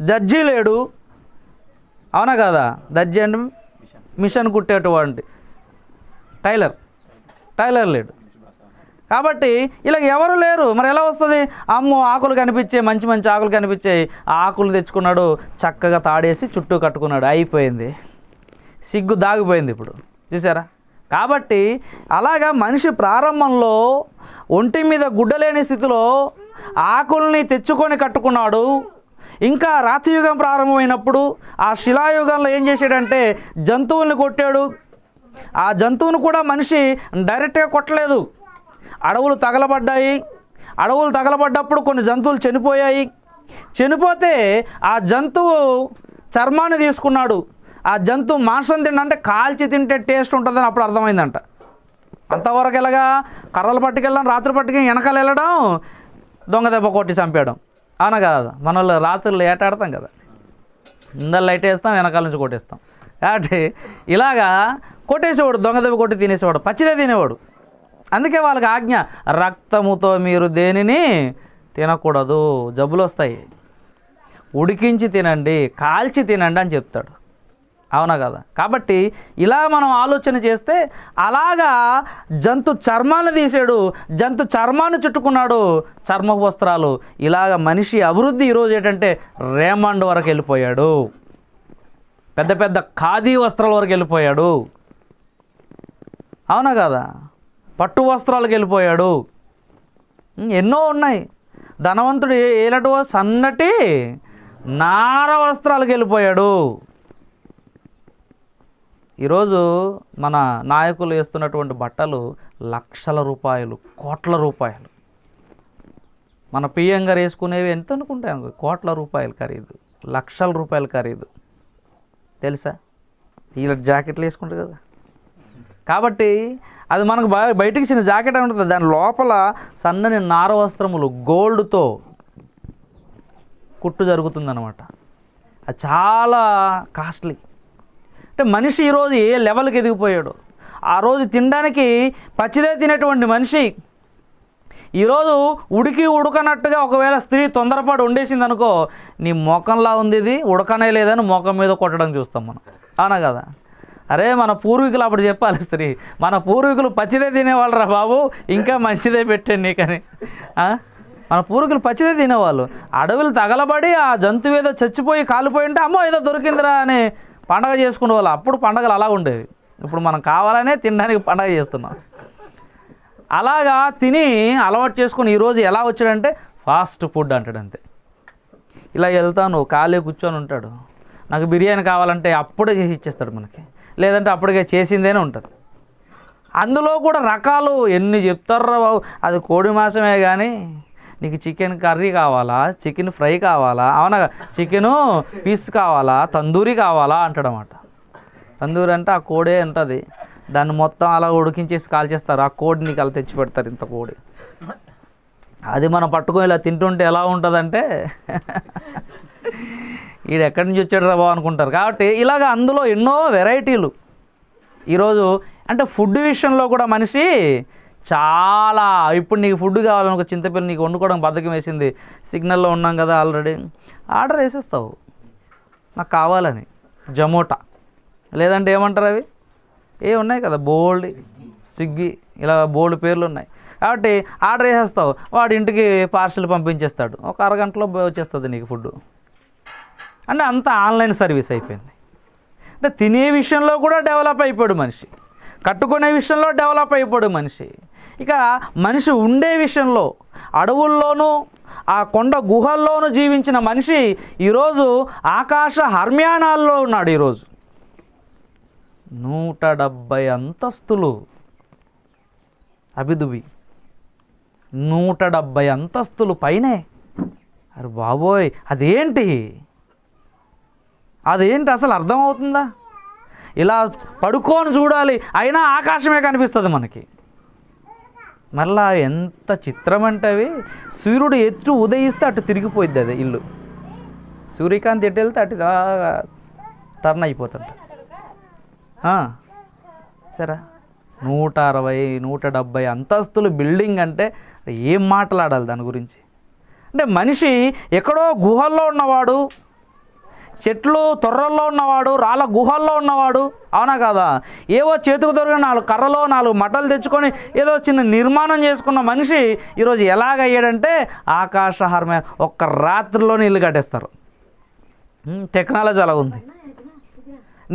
దర్జీ లేడు. అవునా కదా? దర్జీ అండ్ మిషన్ కుట్టేటువంటి టైలర్. టైలర్ లేడు. కాబట్టి ఇలా ఎవరు లేరు. మరి ఎలా వస్తుంది? అమ్మో ఆకులు కనిపించే మంచి మంచి ఆకులు కనిపించాయి ఆ ఆకులు తెచ్చుకున్నాడు చక్కగా తాడేసి చుట్టూ కట్టుకున్నాడు. అయిపోయింది. సిగ్గు దాగిపోయింది ఇప్పుడు. చూసారా కాబట్టి అలాగా మనిషి ప్రారంభంలో ఒంటి మీద గుడ్డలేని స్థితిలో ఆకుల్ని తెచ్చుకొని కట్టుకున్నాడు. ఇంకా రాతియుగం ప్రారంభమైనప్పుడు ఆ శిలాయుగంలో ఏం చేశాడంటే జంతువుల్ని కొట్టాడు. ఆ జంతువును కూడా మనిషి డైరెక్ట్గా కొట్టలేదు. అడవులు తగలబడ్డాయి. అడవులు తగలబడ్డప్పుడు కొన్ని జంతువులు చనిపోయాయి. చనిపోతే ఆ జంతువు చర్మాన్ని తీసుకున్నాడు. ఆ జంతువు మాంసం తిండంటే కాల్చి తింటే టేస్ట్ ఉంటుందని అప్పుడు అర్థమైందంట. అంతవరకు ఎలాగా కర్రలు పట్టుకెళ్ళడం రాత్రి పట్టుకెళ్ళి వెనకాల వెళ్ళడం దొంగ దెబ్బ కొట్టి చంపేయడం. అవునా కదా. మన వాళ్ళు రాత్రులు ఏటాడతాం కదా. ముందర లైట్ వేస్తాం వెనకాల నుంచి కొట్టేస్తాం. కాబట్టి ఇలాగా కొట్టేసేవాడు దొంగ దెబ్బ కొట్టి తినేసేవాడు పచ్చిదే తినేవాడు. అందుకే వాళ్ళకి ఆజ్ఞ రక్తముతో మీరు దేనిని తినకూడదు జబ్బులు వస్తాయి. ఉడికించి తినండి కాల్చి తినండి అని చెప్తాడు. అవునా కదా? కాబట్టి ఇలా మనం ఆలోచన చేస్తే అలాగా జంతు చర్మాన్ని తీసాడు జంతు చర్మాన్ని చుట్టుకున్నాడు చర్మ వస్త్రాలు ఇలాగ మనిషి అభివృద్ధి ఈరోజు ఏంటంటే రేమాండ్ వరకు వెళ్ళిపోయాడు. పెద్ద పెద్ద ఖాదీ వస్త్రాల వరకు వెళ్ళిపోయాడు. అవునా కదా? పట్టు వస్త్రాలకు వెళ్ళిపోయాడు. ఎన్నో ఉన్నాయి. ధనవంతుడు ఏ సన్నటి నార వస్త్రాలకు వెళ్ళిపోయాడు. ఈరోజు మన నాయకులు వేస్తున్నటువంటి బట్టలు లక్షల రూపాయలు కోట్ల రూపాయలు. మన పిఎం గారు వేసుకునేవి ఎంత అనుకుంటాం కోట్ల రూపాయలు ఖరీదు లక్షల రూపాయలు ఖరీదు. తెలుసా? వీళ్ళ జాకెట్లు వేసుకుంటారు కదా. కాబట్టి అది మనకు బయ బయటికి చిన్న జాకెట్ అని ఉంటుంది. దాని లోపల సన్నని నార వస్త్రములు గోల్డ్తో కుట్టు జరుగుతుందన్నమాట. అది చాలా కాస్ట్లీ. అంటే మనిషి ఈరోజు ఏ లెవెల్కి ఎదిగిపోయాడు? ఆ రోజు తినడానికి పచ్చిదే తినేటువంటి మనిషి ఈరోజు ఉడికి ఉడకనట్టుగా ఒకవేళ స్త్రీ తొందరపాటు ఉండేసింది అనుకో నీ మొఖంలా ఉంది ఇది ఉడకనే లేదని మొఖం మీద కొట్టడం చూస్తాం మనం. అవునా కదా? అరే మన పూర్వీకులు అప్పుడు చెప్పాలి స్త్రీ మన పూర్వీకులు పచ్చిదే తినేవాళ్ళు రా బాబు ఇంకా మంచిదే పెట్టండి నీకని. మన పూర్వీకులు పచ్చిదే తినేవాళ్ళు. అడవులు తగలబడి ఆ జంతువు ఏదో చచ్చిపోయి కాలిపోయి ఉంటే అమ్మో ఏదో దొరికిందిరా అని పండగ చేసుకునే వాళ్ళు అప్పుడు పండగలు అలా ఉండేవి. ఇప్పుడు మనం కావాలనే తినడానికి పండగ చేస్తున్నాం. అలాగా తిని అలవాటు చేసుకుని ఈరోజు ఎలా వచ్చాడంటే ఫాస్ట్ ఫుడ్ అంటాడు అంతే. ఇలా వెళ్తాను ఖాళీ కూర్చొని ఉంటాడు. నాకు బిర్యానీ కావాలంటే అప్పుడే చేసి ఇచ్చేస్తాడు మనకి. లేదంటే అప్పటికే చేసిందేనే ఉంటుంది. అందులో కూడా రకాలు ఎన్ని చెప్తారా బాబు. అది కోడి మాంసమే కానీ నీకు చికెన్ కర్రీ కావాలా? చికెన్ ఫ్రై కావాలా? అవునా చికెను పీస్ కావాలా? తందూరి కావాలా? అంటాడనమాట తందూరి అంటే ఆ కోడే ఉంటుంది. దాన్ని మొత్తం అలా ఉడికించేసి కాల్చేస్తారు. ఆ కోడి నీకు అలా తెచ్చి పెడతారు ఇంత కోడి. అది మనం పట్టుకొని ఇలా తింటుంటే ఎలా ఉంటుందంటే ఈడు ఎక్కడి నుంచి వచ్చాడు రా బాబు అనుకుంటారు. కాబట్టి ఇలాగ అందులో ఎన్నో వెరైటీలు. ఈరోజు అంటే ఫుడ్ విషయంలో కూడా మనిషి చాలా ఇప్పుడు నీకు ఫుడ్ కావాలని ఒక చింతపిల్ల నీకు వండుకోవడం బద్దకం వేసింది. సిగ్నల్లో ఉన్నాం కదా ఆల్రెడీ ఆర్డర్ వేసేస్తావు. నాకు కావాలని. జమోటా. లేదంటే ఏమంటారు అవి? ఏ ఉన్నాయి కదా. బోల్డ్ స్విగ్గీ ఇలా బోల్డ్ పేర్లు ఉన్నాయి. కాబట్టి ఆర్డర్ వేసేస్తావు. వాడి ఇంటికి పార్సల్ పంపించేస్తాడు. ఒక అరగంటలో వచ్చేస్తుంది నీకు ఫుడ్ అంటే అంత ఆన్లైన్ సర్వీస్ అయిపోయింది. అంటే తినే విషయంలో కూడా డెవలప్ అయిపోయాడు మనిషి. కట్టుకునే విషయంలో డెవలప్ అయిపోయాడు మనిషి. ఇక మనిషి ఉండే విషయంలో అడవుల్లోనూ ఆ కొండ గుహల్లోనూ జీవించిన మనిషి ఈరోజు ఆకాశ హర్మ్యానాల్లో ఉన్నాడు ఈరోజు. నూట డెబ్భై అంతస్తులు అభిదుబి నూట డెబ్భై అంతస్తులు పైనే. అరే బాబోయ్ అదేంటి? అదేంటి అసలు అర్థమవుతుందా? ఇలా పడుకొని చూడాలి అయినా ఆకాశమే కనిపిస్తుంది మనకి. మళ్ళా ఎంత చిత్రం అంటే అవి సూర్యుడు ఎత్తు ఉదయిస్తే అటు తిరిగిపోయింది అది ఇల్లు. సూర్యకాంతి ఎటు వెళ్తే అటు టర్న్ అయిపోతుంట. సరే. నూట అరవై నూట డెబ్భై అంతస్తులు బిల్డింగ్ అంటే ఏం మాట్లాడాలి దాని గురించి? అంటే మనిషి ఎక్కడో గుహల్లో ఉన్నవాడు చెట్లు తొర్రల్లో ఉన్నవాడు రాళ్ళ గుహల్లో ఉన్నవాడు అవునా కాదా? ఏవో చేతికి దొరికిన నాలుగు కర్రలో నాలుగు మటలు తెచ్చుకొని ఏదో చిన్న నిర్మాణం చేసుకున్న మనిషి ఈరోజు ఎలాగయ్యాడంటే ఆకాశహారమే ఒక్క రాత్రిలోనే ఇల్లు కట్టేస్తారు. టెక్నాలజీ అలా ఉంది.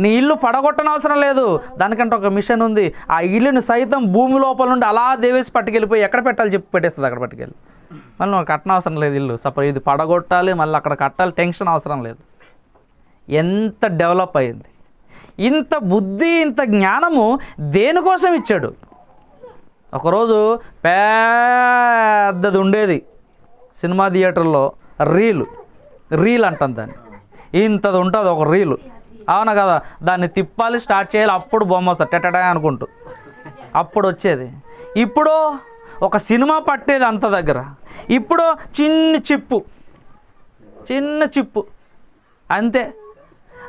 నీ ఇల్లు పడగొట్టనవసరం లేదు. దానికంటే ఒక మిషన్ ఉంది. ఆ ఇల్లుని సైతం భూమి లోపల నుండి అలా దేవేసి పట్టుకెళ్ళిపోయి ఎక్కడ పెట్టాలి చెప్పి పెట్టేస్తుంది అక్కడ పట్టుకెళ్ళి. మళ్ళీ నువ్వు కట్టనవసరం లేదు ఇల్లు. సపోజ్ ఇది పడగొట్టాలి మళ్ళీ అక్కడ కట్టాలి టెన్షన్ అవసరం లేదు. ఎంత డెవలప్ అయింది. ఇంత బుద్ధి ఇంత జ్ఞానము దేనికోసం ఇచ్చాడు? ఒకరోజు పెద్దది ఉండేది. సినిమా థియేటర్లో రీల్. రీల్ అంటాం దాన్ని. ఇంతది ఉంటుంది ఒక రీలు. అవునా కదా? దాన్ని తిప్పాలి స్టార్ట్ చేయాలి అప్పుడు బొమ్మ వస్తుంది. టెటటా అనుకుంటూ. అప్పుడు వచ్చేది. ఇప్పుడు ఒక సినిమా పట్టేది అంత దగ్గర. ఇప్పుడు చిన్న చిప్పు. చిన్న చిప్పు. అంతే.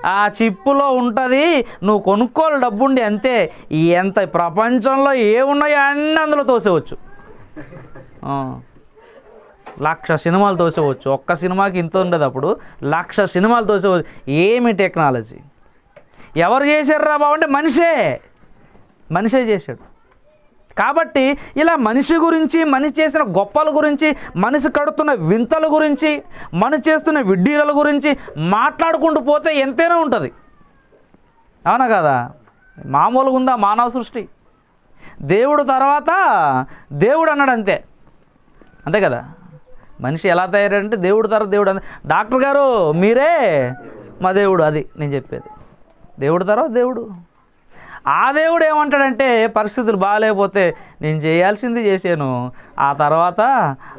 ఆ చిప్పులో ఉంటుంది నువ్వు కొనుక్కోవాలి డబ్బుండి అంతే. ఎంత ప్రపంచంలో ఏమున్నాయో అన్నీ అందులో తోసేవచ్చు. లక్ష సినిమాలు తోసేవచ్చు. ఒక్క సినిమాకి ఇంత ఉండదు అప్పుడు. లక్ష సినిమాలు తోసేవచ్చు. ఏమి టెక్నాలజీ. ఎవరు చేశారు బాబు అంటే మనిషే. మనిషే చేశాడు. కాబట్టి ఇలా మనిషి గురించి మనిషి చేసిన గొప్పల గురించి మనిషి కడుతున్న వింతల గురించి మనిషి చేస్తున్న విడ్డీల గురించి మాట్లాడుకుంటూ పోతే ఎంతైనా ఉంటుంది. అవునా కదా? మామూలుగా ఉందా మానవ సృష్టి? దేవుడు తర్వాత దేవుడు అన్నాడు అంతే అంతే కదా? మనిషి ఎలా తయారంటే దేవుడు తర్వాత దేవుడు అంతే డాక్టర్ గారు మీరే మా దేవుడు అది నేను చెప్పేది. దేవుడు తర్వాత దేవుడు. ఆ దేవుడు ఏమంటాడంటే పరిస్థితులు బాగాలేకపోతే నేను చేయాల్సింది చేశాను. ఆ తర్వాత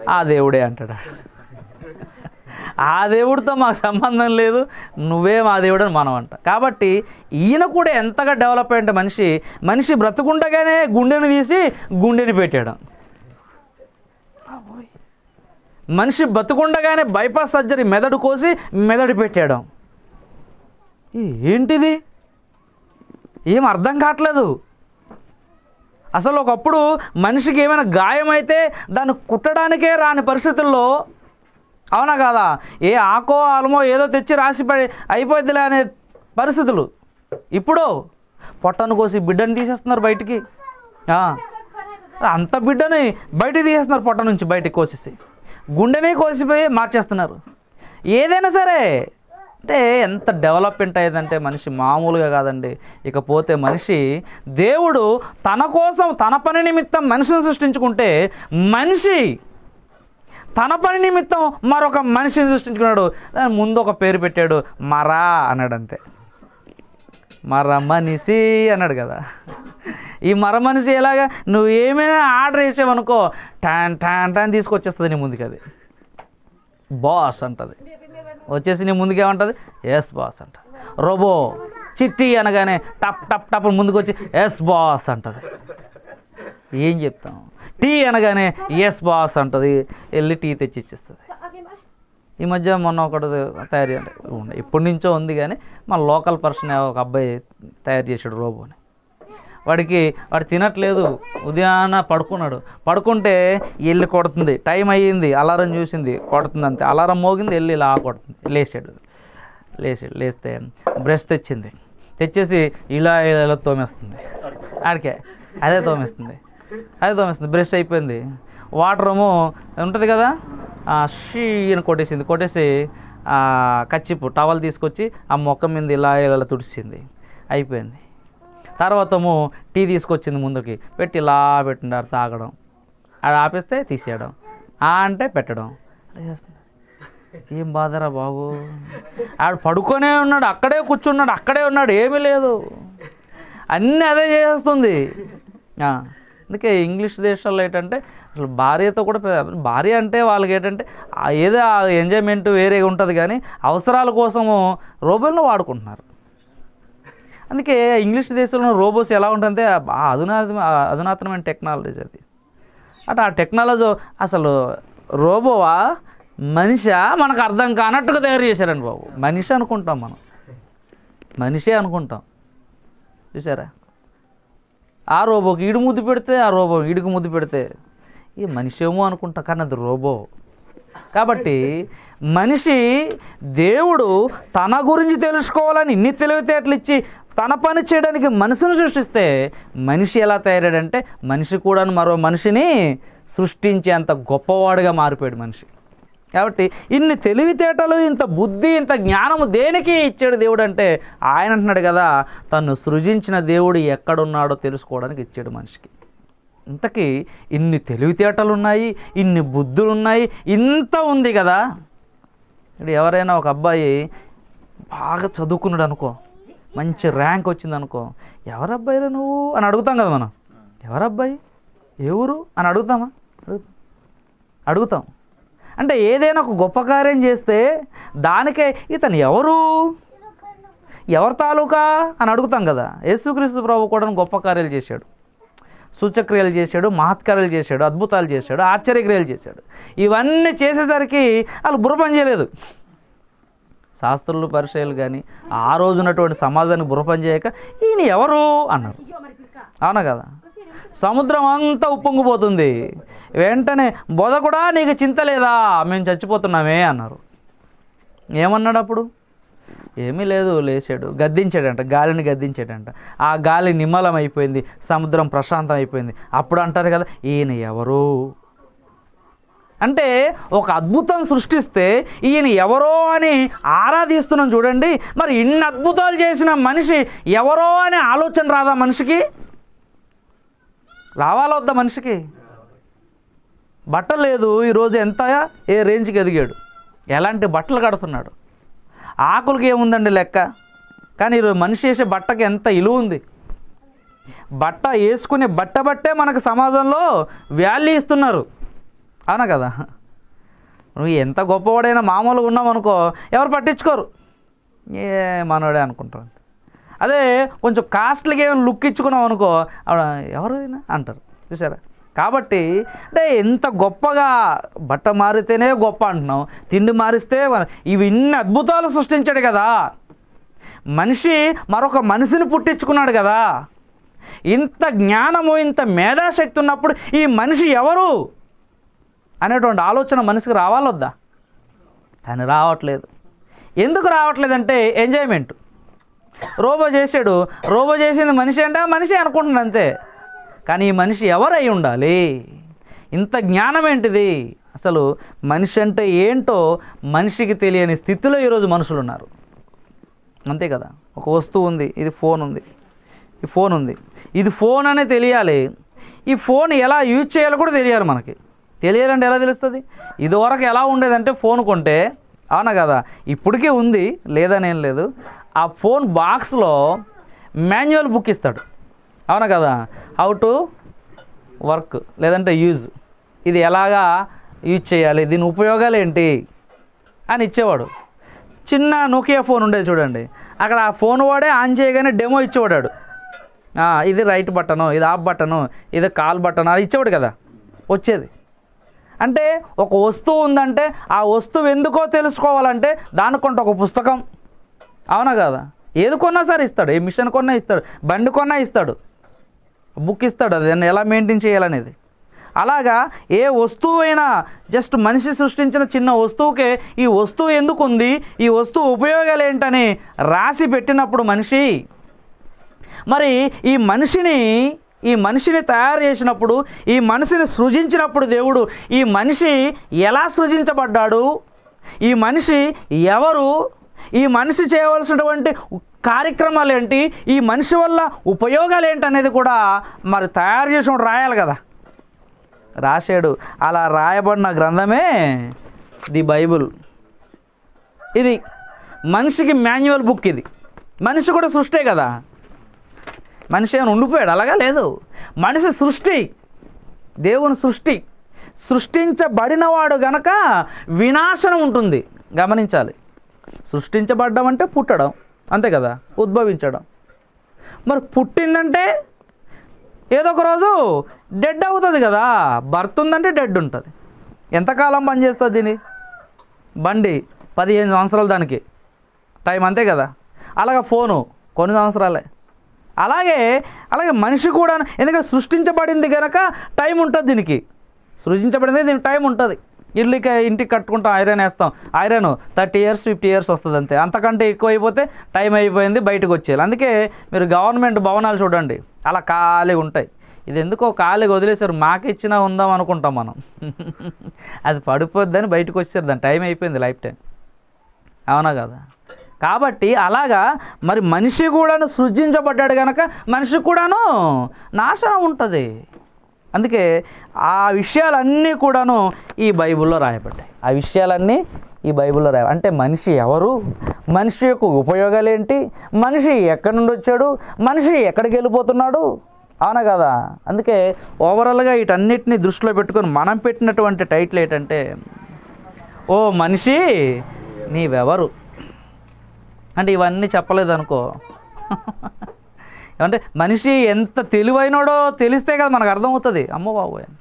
ఆ దేవుడే అంటాడు. ఆ దేవుడితో మాకు సంబంధం లేదు నువ్వే మా దేవుడు అని మనం అంట. కాబట్టి ఈయన కూడా ఎంతగా డెవలప్ అయ్యంటే మనిషి మనిషి బ్రతుకుండగానే గుండెని తీసి గుండెని పెట్టాడు. మనిషి బతుకుండగానే బైపాస్ సర్జరీ మెదడు కోసి మెదడు పెట్టాడు. ఏంటిది? ఏం అర్థం కావట్లేదు. అసలు ఒకప్పుడు మనిషికి ఏమైనా గాయమైతే దాన్ని కుట్టడానికే రాని పరిస్థితుల్లో అవునా కాదా? ఏ ఆకో ఆలమో ఏదో తెచ్చి రాసి పడి అయిపోద్దిలే అనే పరిస్థితులు. ఇప్పుడు పొట్టను కోసి బిడ్డను తీసేస్తున్నారు బయటికి. అంత బిడ్డని బయటికి తీసేస్తున్నారు పొట్ట నుంచి బయటికి కోసేసి. గుండెనే కోసిపోయి మార్చేస్తున్నారు. ఏదైనా సరే అంటే ఎంత డెవలప్మెంట్ అయ్యేదంటే మనిషి మామూలుగా కాదండి. ఇకపోతే మనిషి దేవుడు తన కోసం తన పని నిమిత్తం మనిషిని సృష్టించుకుంటే మనిషి తన పని నిమిత్తం మరొక మనిషిని సృష్టించుకున్నాడు. దాని ముందు ఒక పేరు పెట్టాడు మరా అన్నాడు అంతే మర మనిషి అన్నాడు కదా. ఈ మర మనిషి ఎలాగా? నువ్వు ఏమైనా ఆర్డర్ చేసావనుకో టాన్ టాన్ టాన్ తీసుకొచ్చేస్తుంది నీ ముందుకు అది బాస్ అంటది. వచ్చేసి నీ ముందుకు ఏమంటుంది? ఎస్ బాస్ అంటుంది రోబో చిట్టి అనగానే టప్ టప్ టప్ ముందుకు వచ్చి ఎస్ బాస్ అంటుంది. ఏం చెప్తాం? టీ అనగానే ఎస్ బాస్ అంటుంది. వెళ్ళి టీ తెచ్చి ఇచ్చేస్తుంది ఈ మధ్య మొన్న ఒకటి తయారు ఇప్పటి నుంచో ఉంది కానీ మన లోకల్ పర్సన్ ఒక అబ్బాయి తయారు చేసాడు రోబోని. వాడికి వాడు తినట్లేదు. ఉదయాన్న పడుకున్నాడు. పడుకుంటే వెళ్ళి కొడుతుంది. టైం అయ్యింది. అలారం చూసింది. కొడుతుంది అంతే. అలారం మోగింది. వెళ్ళి ఇలా కొడుతుంది. లేచాడు. లేచాడు. లేస్తే బ్రష్ తెచ్చింది. తెచ్చేసి ఇలా ఇలా తోమేస్తుంది. ఆడికే. అదే తోమేస్తుంది. అదే తోమేస్తుంది. బ్రష్ అయిపోయింది. వాటర్ ఏమో ఉంటుంది కదా? ఆ, షీ అని కొట్టేసింది. కొట్టేసి కచ్చిపు టవల్ తీసుకొచ్చి ఆ మొక్క మీద ఇలా ఇలా తుడిచింది. అయిపోయింది. తర్వాతము టీ తీసుకొచ్చింది ముందుకి. పెట్టి ఇలా పెట్టిండారు తాగడం. అది ఆపేస్తే తీసేయడం. ఆ అంటే పెట్టడం. ఏం బాధరా బాబు? ఆడు పడుకొనే ఉన్నాడు అక్కడే కూర్చున్నాడు అక్కడే ఉన్నాడు ఏమీ లేదు. అన్నీ అదే చేస్తుంది. అందుకే ఇంగ్లీష్ దేశాల్లో ఏంటంటే అసలు భార్యతో కూడా భార్య అంటే వాళ్ళకి ఏంటంటే ఏదో ఆ ఎంజాయ్మెంట్ వేరేగా ఉంటుంది కానీ అవసరాల కోసము రోబోలను వాడుకుంటున్నారు. అందుకే ఇంగ్లీష్ దేశంలో రోబోస్ ఎలా ఉంటుందంటే అధునాత అధునాతనమైన టెక్నాలజీ అది. అటు ఆ టెక్నాలజీ అసలు రోబోవా మనిషా? మనకు అర్థం కానట్టుగా తయారు చేశారండి బాబు. మనిషి అనుకుంటాం మనం. మనిషే అనుకుంటాం. చూసారా ఆ రోబోకి ఈడు ముద్దు పెడితే ఆ రోబో ఈడికి ముద్దు పెడితే ఈ మనిషి ఏమో అనుకుంటా కానీ అది రోబో. కాబట్టి మనిషి దేవుడు తన గురించి తెలుసుకోవాలని ఇన్ని తెలివితేటలు ఇచ్చి తన పని చేయడానికి మనిషిని సృష్టిస్తే మనిషి ఎలా తయారాడంటే మనిషి కూడా మరో మనిషిని సృష్టించేంత గొప్పవాడుగా మారిపోయాడు మనిషి. కాబట్టి ఇన్ని తెలివితేటలు ఇంత బుద్ధి ఇంత జ్ఞానము దేనికి ఇచ్చాడు దేవుడు అంటే ఆయన అంటున్నాడు కదా తను సృజించిన దేవుడు ఎక్కడున్నాడో తెలుసుకోవడానికి ఇచ్చాడు మనిషికి. ఇంతకీ ఇన్ని తెలివితేటలు ఉన్నాయి ఇన్ని బుద్ధులు ఉన్నాయి ఇంత ఉంది కదా. ఇప్పుడు ఎవరైనా ఒక అబ్బాయి బాగా చదువుకున్నాడు అనుకో మంచి ర్యాంక్ వచ్చింది అనుకో ఎవరు అబ్బాయిరా నువ్వు అని అడుగుతాం కదా మనం. ఎవరు అబ్బాయి అని అడుగుతామా? అడుగుతాం అడుగుతాం. అంటే ఏదైనా ఒక గొప్ప కార్యం చేస్తే దానికే ఇతను ఎవరు? ఎవరి తాలూకా? అని అడుగుతాం కదా. యేసుక్రీస్తు ప్రభు కూడా గొప్ప కార్యాలు చేశాడు. సూచక్రియలు చేశాడు మహత్కార్యాలు చేశాడు అద్భుతాలు చేశాడు ఆశ్చర్యక్రియలు చేశాడు. ఇవన్నీ చేసేసరికి వాళ్ళు బుర్ర పని చేయలేదు. శాస్త్రులు పరిచయాలు కానీ ఆ రోజు ఉన్నటువంటి సమాజానికి బుర్ర పని చేయక ఈయన ఎవరు అన్నారు. అవునా కదా? సముద్రం అంతా ఉప్పొంగిపోతుంది వెంటనే బొద కూడా నీకు చింత లేదా? మేము చచ్చిపోతున్నామే అన్నారు. ఏమన్నాడు అప్పుడు? ఏమీ లేదు లేచాడు. గద్దించాడంట గాలిని గద్దించాడంట. ఆ గాలి నిమ్మలం అయిపోయింది సముద్రం ప్రశాంతం అయిపోయింది అప్పుడు అంటారు కదా ఈయన ఎవరు? అంటే ఒక అద్భుతం సృష్టిస్తే ఈయన ఎవరో అని ఆరాధిస్తున్నాం చూడండి. మరి ఇన్ని అద్భుతాలు చేసిన మనిషి ఎవరో అనే ఆలోచన రాదా మనిషికి? రావాలా వద్దా మనిషికి? బట్టలు లేదు ఈరోజు ఎంత? ఏ రేంజ్కి ఎదిగాడు? ఎలాంటి బట్టలు కడుతున్నాడు? ఆకులకి ఏముందండి లెక్క? కానీ ఈరోజు మనిషి చేసే బట్టకి ఎంత ఇలువ ఉంది? బట్ట వేసుకునే బట్ట బట్టే మనకు సమాజంలో వాల్యూ ఇస్తున్నారు. అవునా కదా? నువ్వు ఎంత గొప్పవాడైనా మామూలుగా ఉన్నామనుకో ఎవరు పట్టించుకోరు. ఏ మనోడే అనుకుంటారు అదే కొంచెం కాస్ట్లీగా ఏమైనా లుక్ ఇచ్చుకున్నాం అనుకో ఎవరైనా అంటారు. చూసారా? కాబట్టి అంటే ఎంత గొప్పగా బట్ట మారితేనే గొప్ప అంటున్నాం తిండి మారిస్తే ఇవి ఇన్ని అద్భుతాలు సృష్టించాడు కదా. మనిషి మరొక మనిషిని పుట్టించుకున్నాడు కదా. ఇంత జ్ఞానము ఇంత మేధాశక్తి ఉన్నప్పుడు ఈ మనిషి ఎవరు? అనేటువంటి ఆలోచన మనిషికి రావాలొద్దా? కానీ రావట్లేదు. ఎందుకు రావట్లేదంటే ఎంజాయ్మెంట్. రోబో చేసాడు రోబో చేసింది మనిషి అంటే మనిషి అనుకుంటున్నాడు అంతే. కానీ ఈ మనిషి ఎవరై ఉండాలి? ఇంత జ్ఞానం ఏంటిది? అసలు మనిషి అంటే ఏంటో మనిషికి తెలియని స్థితిలో ఈరోజు మనుషులు ఉన్నారు అంతే కదా? ఒక వస్తువు ఉంది ఇది ఫోన్ ఉంది ఈ ఫోన్ ఉంది. ఇది ఫోన్ అనే తెలియాలి. ఈ ఫోన్ ఎలా యూజ్ చేయాలో కూడా తెలియాలి మనకి. తెలియాలంటే ఎలా తెలుస్తుంది? ఇదివరకు ఎలా ఉండేదంటే ఫోన్ కొంటే అవునా కదా? ఇప్పటికే ఉంది లేదనేం లేదు. ఆ ఫోన్ బాక్స్లో మాన్యువల్ బుక్ ఇస్తాడు. అవునా కదా? హౌ టు వర్క్ లేదంటే యూజ్ ఇది ఎలాగా యూజ్ చేయాలి? దీని ఉపయోగాలు ఏంటి? అని ఇచ్చేవాడు. చిన్న నోకియా ఫోన్ ఉండేది చూడండి. అక్కడ ఆ ఫోన్ వాడే ఆన్ చేయగానే డెమో ఇచ్చేవాడాడు. ఇది రైట్ బటను ఇది ఆఫ్ బటను ఇది కాల్ బటన్ అది ఇచ్చేవాడు కదా? వచ్చేది. అంటే ఒక వస్తువు ఉందంటే ఆ వస్తువు ఎందుకో తెలుసుకోవాలంటే దానికంటే ఒక పుస్తకం. అవునా కదా? ఏది కొన్నా సరే ఇస్తాడు. ఏ మిషన్ కొన్నా ఇస్తాడు. బండి కొన్నా ఇస్తాడు. బుక్ ఇస్తాడు అది దాన్ని ఎలా మెయింటైన్ చేయాలనేది. అలాగా ఏ వస్తువు అయినా జస్ట్ మనిషి సృష్టించిన చిన్న వస్తువుకే ఈ వస్తువు ఎందుకు ఉంది ఈ వస్తువు ఉపయోగాలు ఏంటని రాసి పెట్టినప్పుడు మనిషి మరి ఈ మనిషిని ఈ మనిషిని తయారు చేసినప్పుడు ఈ మనిషిని సృజించినప్పుడు దేవుడు ఈ మనిషి ఎలా సృజించబడ్డాడు ఈ మనిషి ఎవరు ఈ మనిషి చేయవలసినటువంటి కార్యక్రమాలు ఏంటి? ఈ మనిషి వల్ల ఉపయోగాలు ఏంటి అనేది కూడా మరి తయారు చేసిన రాయాలి కదా. రాశాడు. అలా రాయబడిన గ్రంథమే ది బైబుల్. ఇది మనిషికి మాన్యువల్ బుక్ ఇది. మనిషి కూడా సృష్టే కదా. మనిషి ఏమైనా ఉండిపోయాడు? అలాగా లేదు. మనిషి సృష్టి. దేవుని సృష్టి. సృష్టించబడినవాడు గనక వినాశనం ఉంటుంది. గమనించాలి. సృష్టించబడ్డం అంటే పుట్టడం. అంతే కదా? ఉద్భవించడం. మరి పుట్టిందంటే ఏదో ఒక రోజు డెడ్ అవుతుంది కదా? బర్త్ ఉందంటే డెడ్ ఉంటుంది. ఎంతకాలం పనిచేస్తుంది దీని? బండి పదిహేను సంవత్సరాలు దానికి. టైం అంతే కదా? అలాగే ఫోను కొన్ని సంవత్సరాలే. అలాగే అలాగే మనిషి కూడా ఎందుకంటే సృష్టించబడింది కనుక టైం ఉంటుంది దీనికి. సృష్టించబడింది దీనికి టైం ఉంటుంది. ఇల్లుకి ఇంటికి కట్టుకుంటాం ఐరన్ వేస్తాం. Iron thirty years fifty years వస్తుంది అంతే. అంతకంటే ఎక్కువ అయిపోతే టైం అయిపోయింది బయటకు వచ్చేయాలి. అందుకే మీరు గవర్నమెంట్ భవనాలు చూడండి. అలా ఖాళీగా ఉంటాయి. ఇది ఎందుకో ఖాళీగా వదిలేశారు. మాకు ఇచ్చినా ఉందాం అనుకుంటాం మనం. అది పడిపోద్దని బయటకు వచ్చారు దాని టైం అయిపోయింది లైఫ్ టైం. అవునా కదా? కాబట్టి అలాగా మరి మనిషి కూడాను సృజించబడ్డాడు కనుక మనిషి కూడాను నాశనం ఉంటుంది. అందుకే ఆ విషయాలన్నీ కూడాను ఈ బైబిల్లో రాయబడ్డాయి. ఆ విషయాలన్నీ ఈ బైబిల్లో రాయ అంటే మనిషి ఎవరు? మనిషి యొక్క ఉపయోగాలు ఏంటి మనిషి ఎక్కడి నుండి వచ్చాడు? మనిషి ఎక్కడికి వెళ్ళిపోతున్నాడు? అవునా కదా? అందుకే ఓవరాల్గా వీటన్నిటిని దృష్టిలో పెట్టుకొని మనం పెట్టినటువంటి టైటిల్ ఏంటంటే ఓ మనిషి నీవెవరు? అంటే ఇవన్నీ చెప్పలేదు అనుకో ఏమంటే మనిషి ఎంత తెలివైనడో తెలిస్తే కదా మనకు అర్థమవుతుంది. అమ్మో అని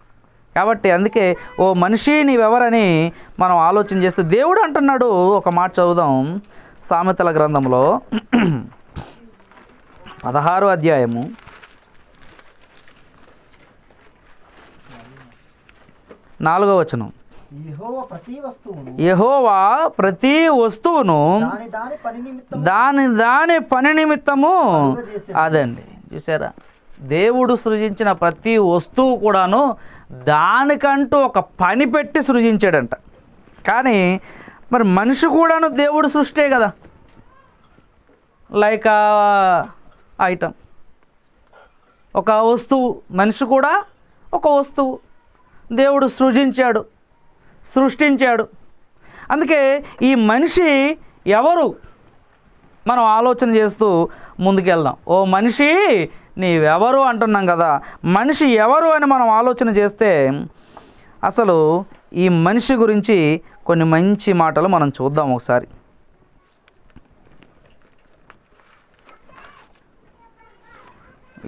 కాబట్టి అందుకే ఓ మనిషి నీవెవరని మనం ఆలోచన చేస్తే దేవుడు అంటున్నాడు. ఒక మాట చదువుదాం. సామెతల గ్రంథంలో పదహారు అధ్యాయము. నాలుగో వచనం. యెహోవా ప్రతి వస్తువును దాని దాని పని నిమిత్తము అదండి. చూసారా దేవుడు సృజించిన ప్రతి వస్తువు కూడాను దానికంటూ ఒక పని పెట్టి సృజించాడంట. కానీ మరి మనిషి కూడాను దేవుడు సృష్టే కదా. Like item. ఒక వస్తువు మనిషి కూడా ఒక వస్తువు దేవుడు సృజించాడు. సృష్టించాడు. అందుకే ఈ మనిషి ఎవరు? మనం ఆలోచన చేస్తూ ముందుకెళ్దాం. ఓ మనిషి నీవెవరు అంటున్నాం కదా. మనిషి ఎవరు అని మనం ఆలోచన చేస్తే అసలు ఈ మనిషి గురించి కొన్ని మంచి మాటలు మనం చూద్దాం ఒకసారి.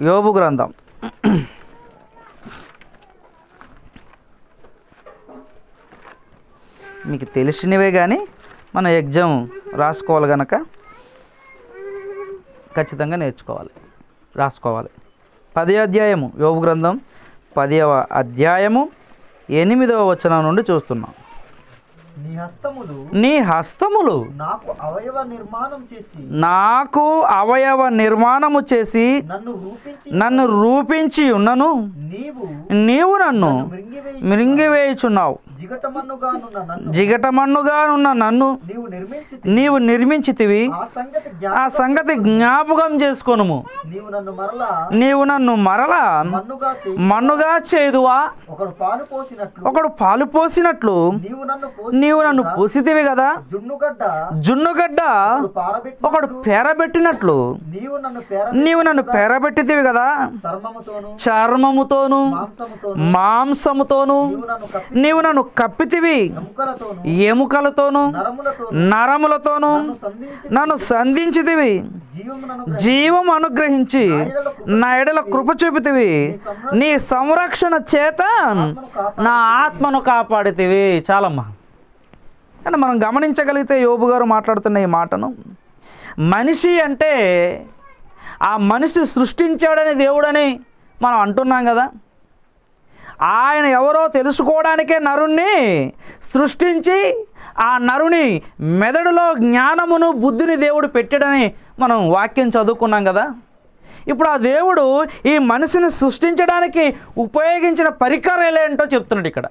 యోబు గ్రంథం. మీకు తెలిసినవే కానీ మన ఎగ్జామ్ రాసుకోవాలి కనుక ఖచ్చితంగా నేర్చుకోవాలి. రాసుకోవాలి. పది అధ్యాయము యోగ గ్రంథం పదవ అధ్యాయము ఎనిమిదవ వచనం నుండి చూస్తున్నాం. నీ హస్తములు నాకు అవయవ నిర్మాణం చేసి నాకు అవయవ నిర్మాణము చేసి నన్ను రూపించి నన్ను రూపించి ఉన్నను. నీవు నన్ను మృంగివేయి మిరింగివేయుచున్నావు జిగటమన్నుగానున్న నన్ను. జిగటమన్నుగా ఉన్న నన్ను నీవు నిర్మించి నీవు నిర్మించితివి. ఆ సంగతి జ్ఞాపకం చేసుకొనుము. నీవు నన్ను మరలా మన్నుగా చేదువా ఒకడు పాలు పోసినట్లు. నీవు నీవు నన్ను పోసితివి కదా? జున్నుగడ్డ ఒకడు పారబెట్టి ఒకడు పేరబెట్టినట్లు. నీవు నన్ను పేరబెట్టితివి కదా? చర్మముతోను మాంసముతోను నీవు నన్ను కప్పితివి. ఎముకలతోను నరములతోను నన్ను సంధించి నన్ను సంధించితివి. జీవం అనుగ్రహించి నా ఎడల కృప చూపితివి. నీ సంరక్షణ చేత నా ఆత్మను కాపాడితివి. చాలమ్మా కానీ మనం గమనించగలిగితే యోబు గారు మాట్లాడుతున్న ఈ మాటను మనిషి అంటే ఆ మనిషి సృష్టించాడని దేవుడని మనం అంటున్నాం కదా. ఆయన ఎవరో తెలుసుకోవడానికే నరుణ్ణి సృష్టించి ఆ నరుని మెదడులో జ్ఞానమును బుద్ధిని దేవుడు పెట్టాడని మనం వాక్యం చదువుకున్నాం కదా. ఇప్పుడు ఆ దేవుడు ఈ మనిషిని సృష్టించడానికి ఉపయోగించిన పరికరాలు ఏంటో చెప్తున్నాడు ఇక్కడ.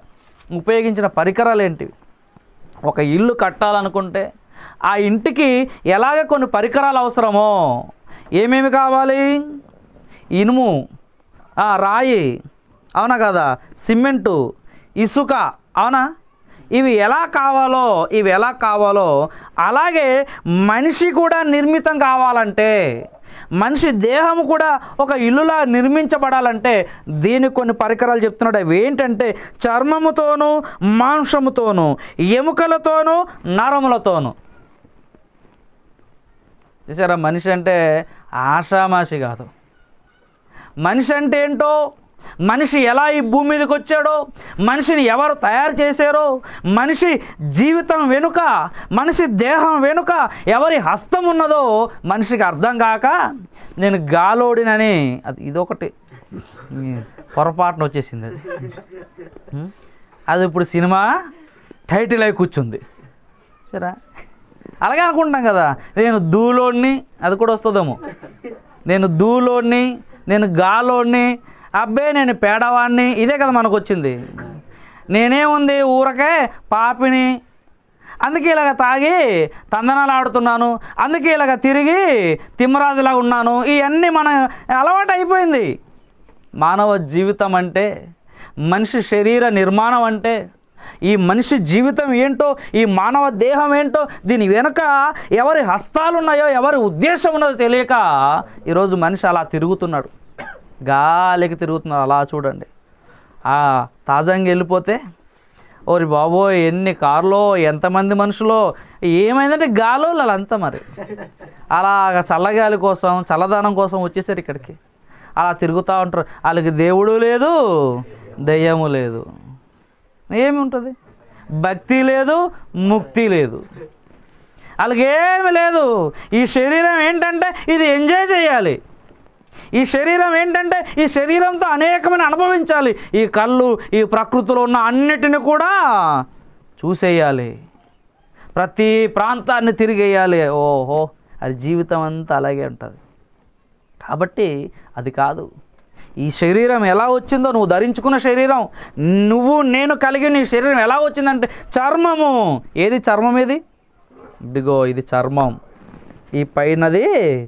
ఉపయోగించిన పరికరాలు ఏంటివి? ఒక ఇల్లు కట్టాలనుకుంటే ఆ ఇంటికి ఎలాగ కొన్ని పరికరాలు అవసరమో ఏమేమి కావాలి? ఇనుము ఆ, రాయి అవునా కదా? సిమెంటు ఇసుక అవునా? ఇవి ఎలా కావాలో ఇవి ఎలా కావాలో అలాగే మనిషి కూడా నిర్మితం కావాలంటే మనిషి దేహం కూడా ఒక ఇల్లులా నిర్మించబడాలంటే దీనికి కొన్ని పరికరాలు చెప్తున్నాడు. అవి ఏంటంటే చర్మముతోనూ మాంసముతోనూ ఎముకలతోనూ నరములతోనూ. చూసారా? మనిషి అంటే ఆషామాషి కాదు. మనిషి అంటే ఏంటో మనిషి ఎలా ఈ భూమి మీదకి వచ్చాడో మనిషిని ఎవరు తయారు చేశారో మనిషి జీవితం వెనుక మనిషి దేహం వెనుక ఎవరి హస్తం ఉన్నదో మనిషికి అర్థం కాక నేను గాలోడినని అది ఇదొకటి. పొరపాటున వచ్చేసింది అది. అది ఇప్పుడు సినిమా టైటిల్ అయి కూర్చుంది. సరే. అలాగే అనుకుంటాం కదా నేను దూలోడిని అది కూడా వస్తుందేమో. నేను దూలోడిని నేను గాలోడిని అబ్బే నేను పేడవాడిని ఇదే కదా మనకు వచ్చింది నేనేముంది ఊరకే పాపిని. అందుకే ఇలాగ తాగి తందనాలు ఆడుతున్నాను. అందుకే ఇలాగ తిరిగి తిమ్మరాజులాగా ఉన్నాను. ఇవన్నీ మన అలవాటు అయిపోయింది. మానవ జీవితం అంటే మనిషి శరీర నిర్మాణం అంటే ఈ మనిషి జీవితం ఏంటో ఈ మానవ దేహం ఏంటో దీని వెనుక ఎవరి హస్తాలు ఉన్నాయో ఎవరి ఉద్దేశం ఉన్నదో తెలియక ఈరోజు మనిషి అలా తిరుగుతున్నాడు. గాలికి తిరుగుతున్నారు. అలా చూడండి. ఆ తాజాగా వెళ్ళిపోతే ఓరి బాబోయ్ ఎన్ని కార్లో ఎంతమంది మనుషులో ఏమైందంటే గాలో అంతా మరి. అలా చల్లగాలి కోసం చల్లదనం కోసం వచ్చేసారు ఇక్కడికి. అలా తిరుగుతూ ఉంటారు. వాళ్ళకి దేవుడు లేదు దయ్యము లేదు. ఏమి ఉంటుంది? భక్తి లేదు ముక్తి లేదు. వాళ్ళకి ఏమి లేదు. ఈ శరీరం ఏంటంటే ఇది ఎంజాయ్ చేయాలి. ఈ శరీరం ఏంటంటే ఈ శరీరంతో అనేకమైన అనుభవించాలి. ఈ కళ్ళు ఈ ప్రకృతిలో ఉన్న అన్నిటిని కూడా చూసేయాలి. ప్రతి ప్రాంతాన్ని తిరిగేయాలి. ఓహో అది జీవితం అంతా అలాగే ఉంటుంది. కాబట్టి అది కాదు. ఈ శరీరం ఎలా వచ్చిందో నువ్వు ధరించుకున్న శరీరం నువ్వు నేను కలిగిన ఈ శరీరం ఎలా వచ్చిందంటే చర్మము. ఏది చర్మం ఇది? ఇదిగో ఇది చర్మం. ఈ పైనది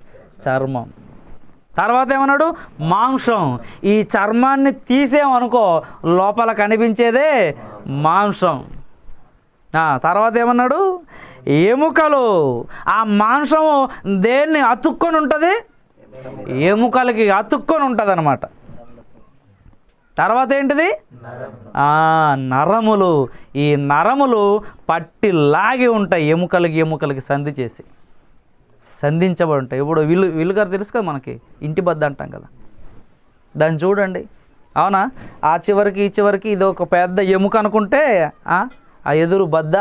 చర్మం. తర్వాత ఏమన్నాడు? మాంసం. ఈ చర్మాన్ని తీసేమనుకో లోపల కనిపించేదే మాంసం. తర్వాత ఏమన్నాడు? ఎముకలు. ఆ మాంసము దేన్ని అతుక్కొని ఉంటుంది? ఎముకలకి అతుక్కొని ఉంటుంది అనమాట తర్వాత ఏంటిది? నరములు. ఈ నరములు పట్టి లాగి ఉంటాయి ఎముకలకి ఎముకలకి సంధి చేసి. సంధించబడి ఉంటాయి ఇప్పుడు విల్లు విల్లుగారు తెలుసు కదా మనకి? ఇంటి బద్ద అంటాం కదా. దాన్ని చూడండి. అవునా? ఆ చివరికి ఈ చివరికి ఇది ఒక పెద్ద ఎముక అనుకుంటే ఆ ఆ ఎదురు బద్ద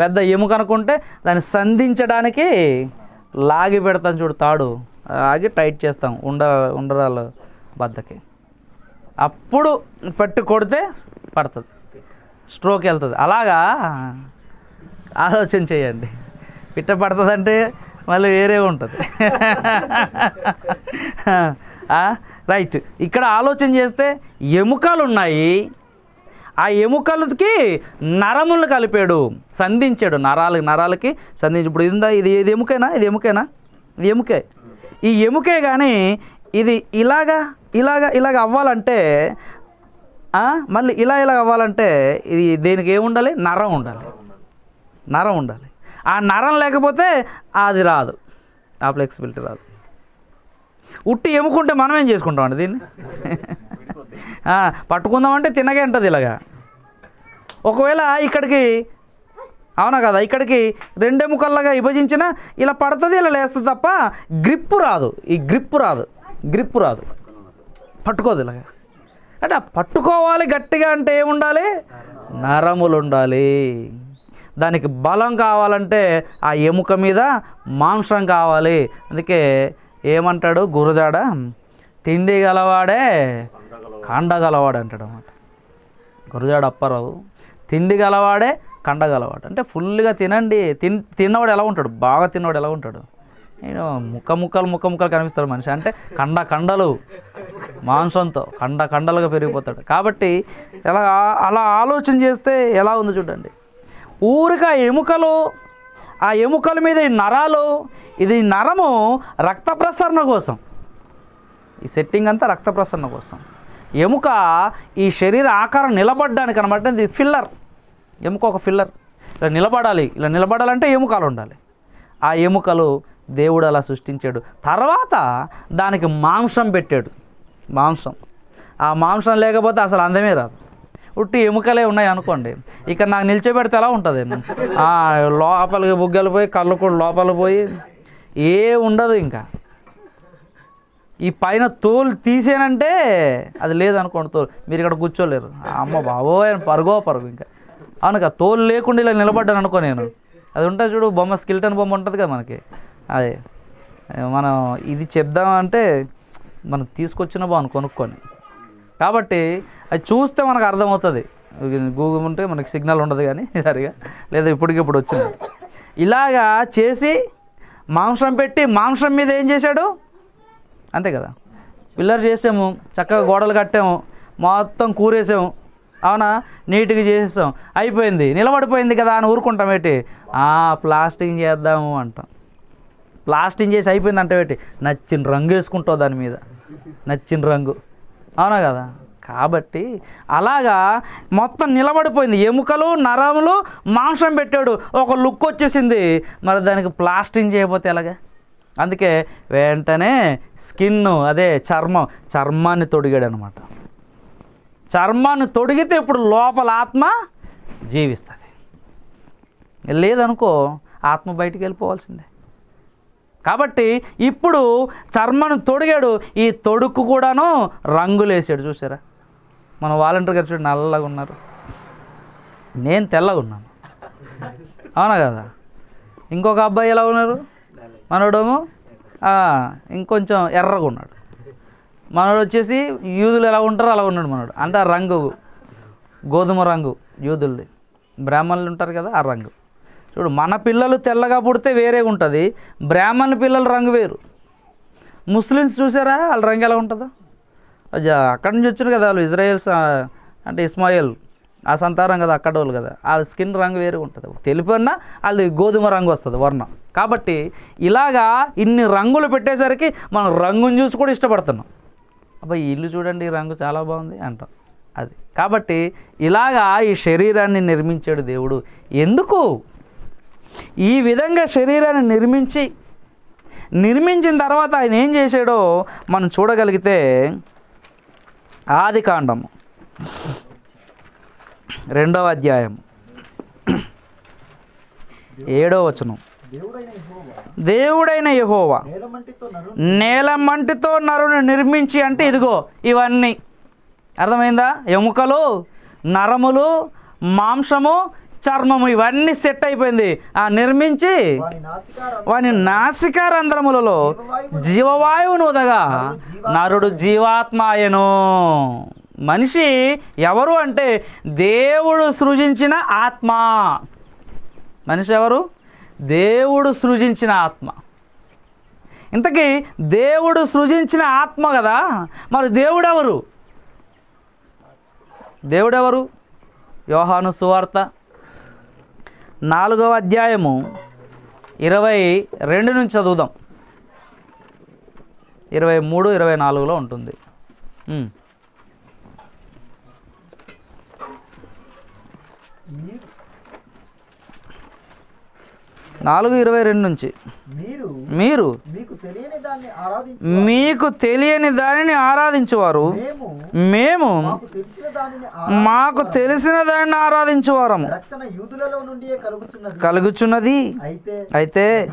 పెద్ద ఎముక అనుకుంటే దాన్ని సంధించడానికి లాగి పెడతాం చూడు తాడు. ఆగి టైట్ చేస్తాం ఉండ ఉండరాలు బద్దకి. అప్పుడు పెట్టి కొడితే పడుతుంది. స్ట్రోక్ వెళ్తుంది అలాగా ఆలోచన చేయండి. పిట్ట పడుతుందంటే మళ్ళీ వేరే ఉంటుంది. రైట్. ఇక్కడ ఆలోచన చేస్తే ఎముకలు ఉన్నాయి ఆ ఎముకలకి నరములను కలిపాడు. సంధించాడు నరాలు నరాలకి సంధించి ఇప్పుడు ఇది ఇది ఇది ఎముకైనా? ఇది ఎముకైనా? ఇది ఎముకే. ఈ ఎముకే కానీ ఇది ఇలాగా ఇలాగా ఇలాగ అవ్వాలంటే మళ్ళీ ఇలా ఇలా అవ్వాలంటే ఇది దేనికి ఏముండాలి? నరం ఉండాలి. నరం ఉండాలి. ఆ నరం లేకపోతే అది రాదు. ఆ ఫ్లెక్సిబిలిటీ రాదు. ఉట్టి ఎముకుంటే మనం ఏం చేసుకుంటామండి దీన్ని? ఆ, పట్టుకుందామంటే తినగే ఉంటుంది ఇలాగా. ఒకవేళ ఇక్కడికి అవునా కదా ఇక్కడికి రెండెముకల్లాగా విభజించిన ఇలా పడుతుంది ఇలా లేస్తుంది తప్ప గ్రిప్ రాదు. ఈ గ్రిప్ రాదు. గ్రిప్ రాదు. పట్టుకోదు ఇలాగా. అంటే పట్టుకోవాలి గట్టిగా అంటే ఏముండాలి? నరములు ఉండాలి దానికి బలం కావాలంటే ఆ ఎముక మీద మాంసం కావాలి. అందుకే ఏమంటాడు గురజాడ? తిండి గలవాడే కండగలవాడు అంటాడు అనమాట గురజాడ అప్పారావు తిండి గలవాడే కండగలవాడు అంటే ఫుల్గా తినండి తిన్ తిన్నవాడు ఎలా ఉంటాడు? బాగా తిన్నవాడు ఎలా ఉంటాడు? నేను ముక్క ముక్కలు ముక్క ముక్కలు కనిపిస్తాడు మనిషి. అంటే కండ కండలు మాంసంతో కండ కండలుగా పెరిగిపోతాడు. కాబట్టి ఎలా అలా ఆలోచన చేస్తే ఎలా ఉంది చూడండి. ఊరిక ఎముకలు ఆ ఎముకల మీద ఈ నరాలు ఇది నరము రక్త ప్రసరణ కోసం. ఈ సెట్టింగ్ అంతా రక్త ప్రసరణ కోసం. ఎముక ఈ శరీర ఆకారం నిలబడడానికి అనమాట ఇది ఫిల్లర్. ఎముక ఒక ఫిల్లర్. ఇలా నిలబడాలి. ఇలా నిలబడాలంటే ఎముకలు ఉండాలి. ఆ ఎముకలు దేవుడు అలా సృష్టించాడు. తర్వాత దానికి మాంసం పెట్టాడు. మాంసం. ఆ మాంసం లేకపోతే అసలు అందమే రాదు. ఉట్టి ఎముకలే ఉన్నాయి అనుకోండి. ఇక్కడ నాకు నిల్చోబెడితే ఎలా ఉంటుంది? లోపలికి బుగ్గలు పోయి కళ్ళు కూడా లోపల పోయి ఏ ఉండదు ఇంకా. ఈ పైన తోలు తీసేనంటే అది లేదనుకోండి తోలు. మీరు ఇక్కడ కూర్చోలేరు. అమ్మ బాబోయ్ అని పరుగో పరుగు ఇంకా. అవును కదా తోలు లేకుండా ఇలా నిలబడ్డాను అనుకో నేను. అది ఉంటుంది చూడు బొమ్మ స్కిల్టన్ బొమ్మ ఉంటుంది కదా మనకి. అదే. మనం ఇది చెప్దామంటే మనం తీసుకొచ్చిన బాగుంది కొనుక్కొని. కాబట్టి అది చూస్తే మనకు అర్థమవుతుంది. గూగుల్ ఉంటే మనకి సిగ్నల్ ఉండదు కానీ సరిగా. లేదా ఇప్పటికిప్పుడు వచ్చింది. ఇలాగా చేసి మాంసం పెట్టి మాంసం మీద ఏం చేశాడు? అంతే కదా. పిల్లర్ చేసాము చక్కగా గోడలు కట్టాము మొత్తం కూరేసాము. అవునా? నీట్గా చేసేసాం. అయిపోయింది. నిలబడిపోయింది కదా అని ఊరుకుంటాం ఏంటి? "ఆ, ప్లాస్టింగ్ చేద్దాము అంటాం. ప్లాస్టింగ్ చేసి అయిపోయింది అంటే ఏంటి? నచ్చిన రంగు వేసుకుంటావు దాని మీద. నచ్చిన రంగు. అవునా కదా? కాబట్టి అలాగా మొత్తం నిలబడిపోయింది. ఎముకలు నరములు మాంసం పెట్టాడు. ఒక లుక్ వచ్చేసింది. మరి దానికి ప్లాస్టింగ్ చేయకపోతే ఎలాగా? అందుకే వెంటనే స్కిన్ అదే చర్మం చర్మాన్ని తొడిగాడు అనమాట చర్మాన్ని తొడిగితే ఇప్పుడు లోపల ఆత్మ జీవిస్తుంది. లేదనుకో ఆత్మ బయటికి వెళ్ళిపోవాల్సిందే. కాబట్టి ఇప్పుడు చర్మను తొడిగాడు. ఈ తొడుక్కు కూడాను రంగులు వేసాడు చూసారా? మన వాలంటీర్ గారు చూడండి నల్లగా ఉన్నారు. నేను తెల్లగా ఉన్నాను. అవునా కదా? ఇంకొక అబ్బాయి ఎలా ఉన్నారు? మనోడేమో ఇంకొంచెం ఎర్రగా ఉన్నాడు. మనోడు వచ్చేసి యూదులు ఎలా ఉంటారో అలా ఉన్నాడు మనోడు. అంటే ఆ రంగు గోధుమ రంగు యూదులది. బ్రాహ్మణులు ఉంటారు కదా ఆ రంగు. చూడు మన పిల్లలు తెల్లగా పుడితే వేరే ఉంటుంది. బ్రాహ్మణ పిల్లల రంగు వేరు. ముస్లిమ్స్ చూసారా? వాళ్ళ రంగు ఎలా ఉంటుందో? అక్కడి నుంచి వచ్చారు కదా వాళ్ళు ఇజ్రాయెల్స్ అంటే ఇస్మాయిల్. ఆ సంతానం కదా అక్కడ వాళ్ళు కదా. వాళ్ళ స్కిన్ రంగు వేరుగా ఉంటుంది. తెలుపు అన్నా వాళ్ళది గోధుమ రంగు వస్తుంది వర్ణం. కాబట్టి ఇలాగా ఇన్ని రంగులు పెట్టేసరికి మనం రంగుని చూసి కూడా ఇష్టపడుతున్నాం. అబ్బాయి ఈ ఇల్లు చూడండి ఈ రంగు చాలా బాగుంది అంటాం. అది. కాబట్టి ఇలాగా ఈ శరీరాన్ని నిర్మించాడు దేవుడు. ఎందుకు? ఈ విధంగా శరీరాన్ని నిర్మించి నిర్మించిన తర్వాత ఆయన ఏం చేశాడో మనం చూడగలిగితే ఆది కాండము రెండవ అధ్యాయం. ఏడవ వచనం. దేవుడైన యహోవా. నేల మంటితో నరుని నిర్మించి అంటే ఇదిగో ఇవన్నీ. అర్థమైందా? ఎముకలు నరములు మాంసము చర్మము ఇవన్నీ సెట్ అయిపోయింది. ఆ నిర్మించి వాని నాసికార వాని నాసికారంధ్రములలో జీవవాయువును ఉదగా నరుడు జీవాత్మాయను మనిషి ఎవరు అంటే దేవుడు సృజించిన ఆత్మ. మనిషి ఎవరు? దేవుడు సృజించిన ఆత్మ. ఇంతకీ దేవుడు సృజించిన ఆత్మ కదా మరి దేవుడెవరు? దేవుడెవరు? యోహాను సువార్త నాలుగవ అధ్యాయము ఇరవై రెండు నుంచి చదువుదాం. ఇరవై మూడు ఇరవై నాలుగులో ఉంటుంది. మీరు నాలుగు ఇరవై రెండు నుంచి. మీరు మీకు తెలియని దాన్ని ఆరాధించువారు. మేము మాకు తెలిసిన దానిని ఆరాధించువారము. కలుగుతున్నది కలుగుచున్నది. అయితే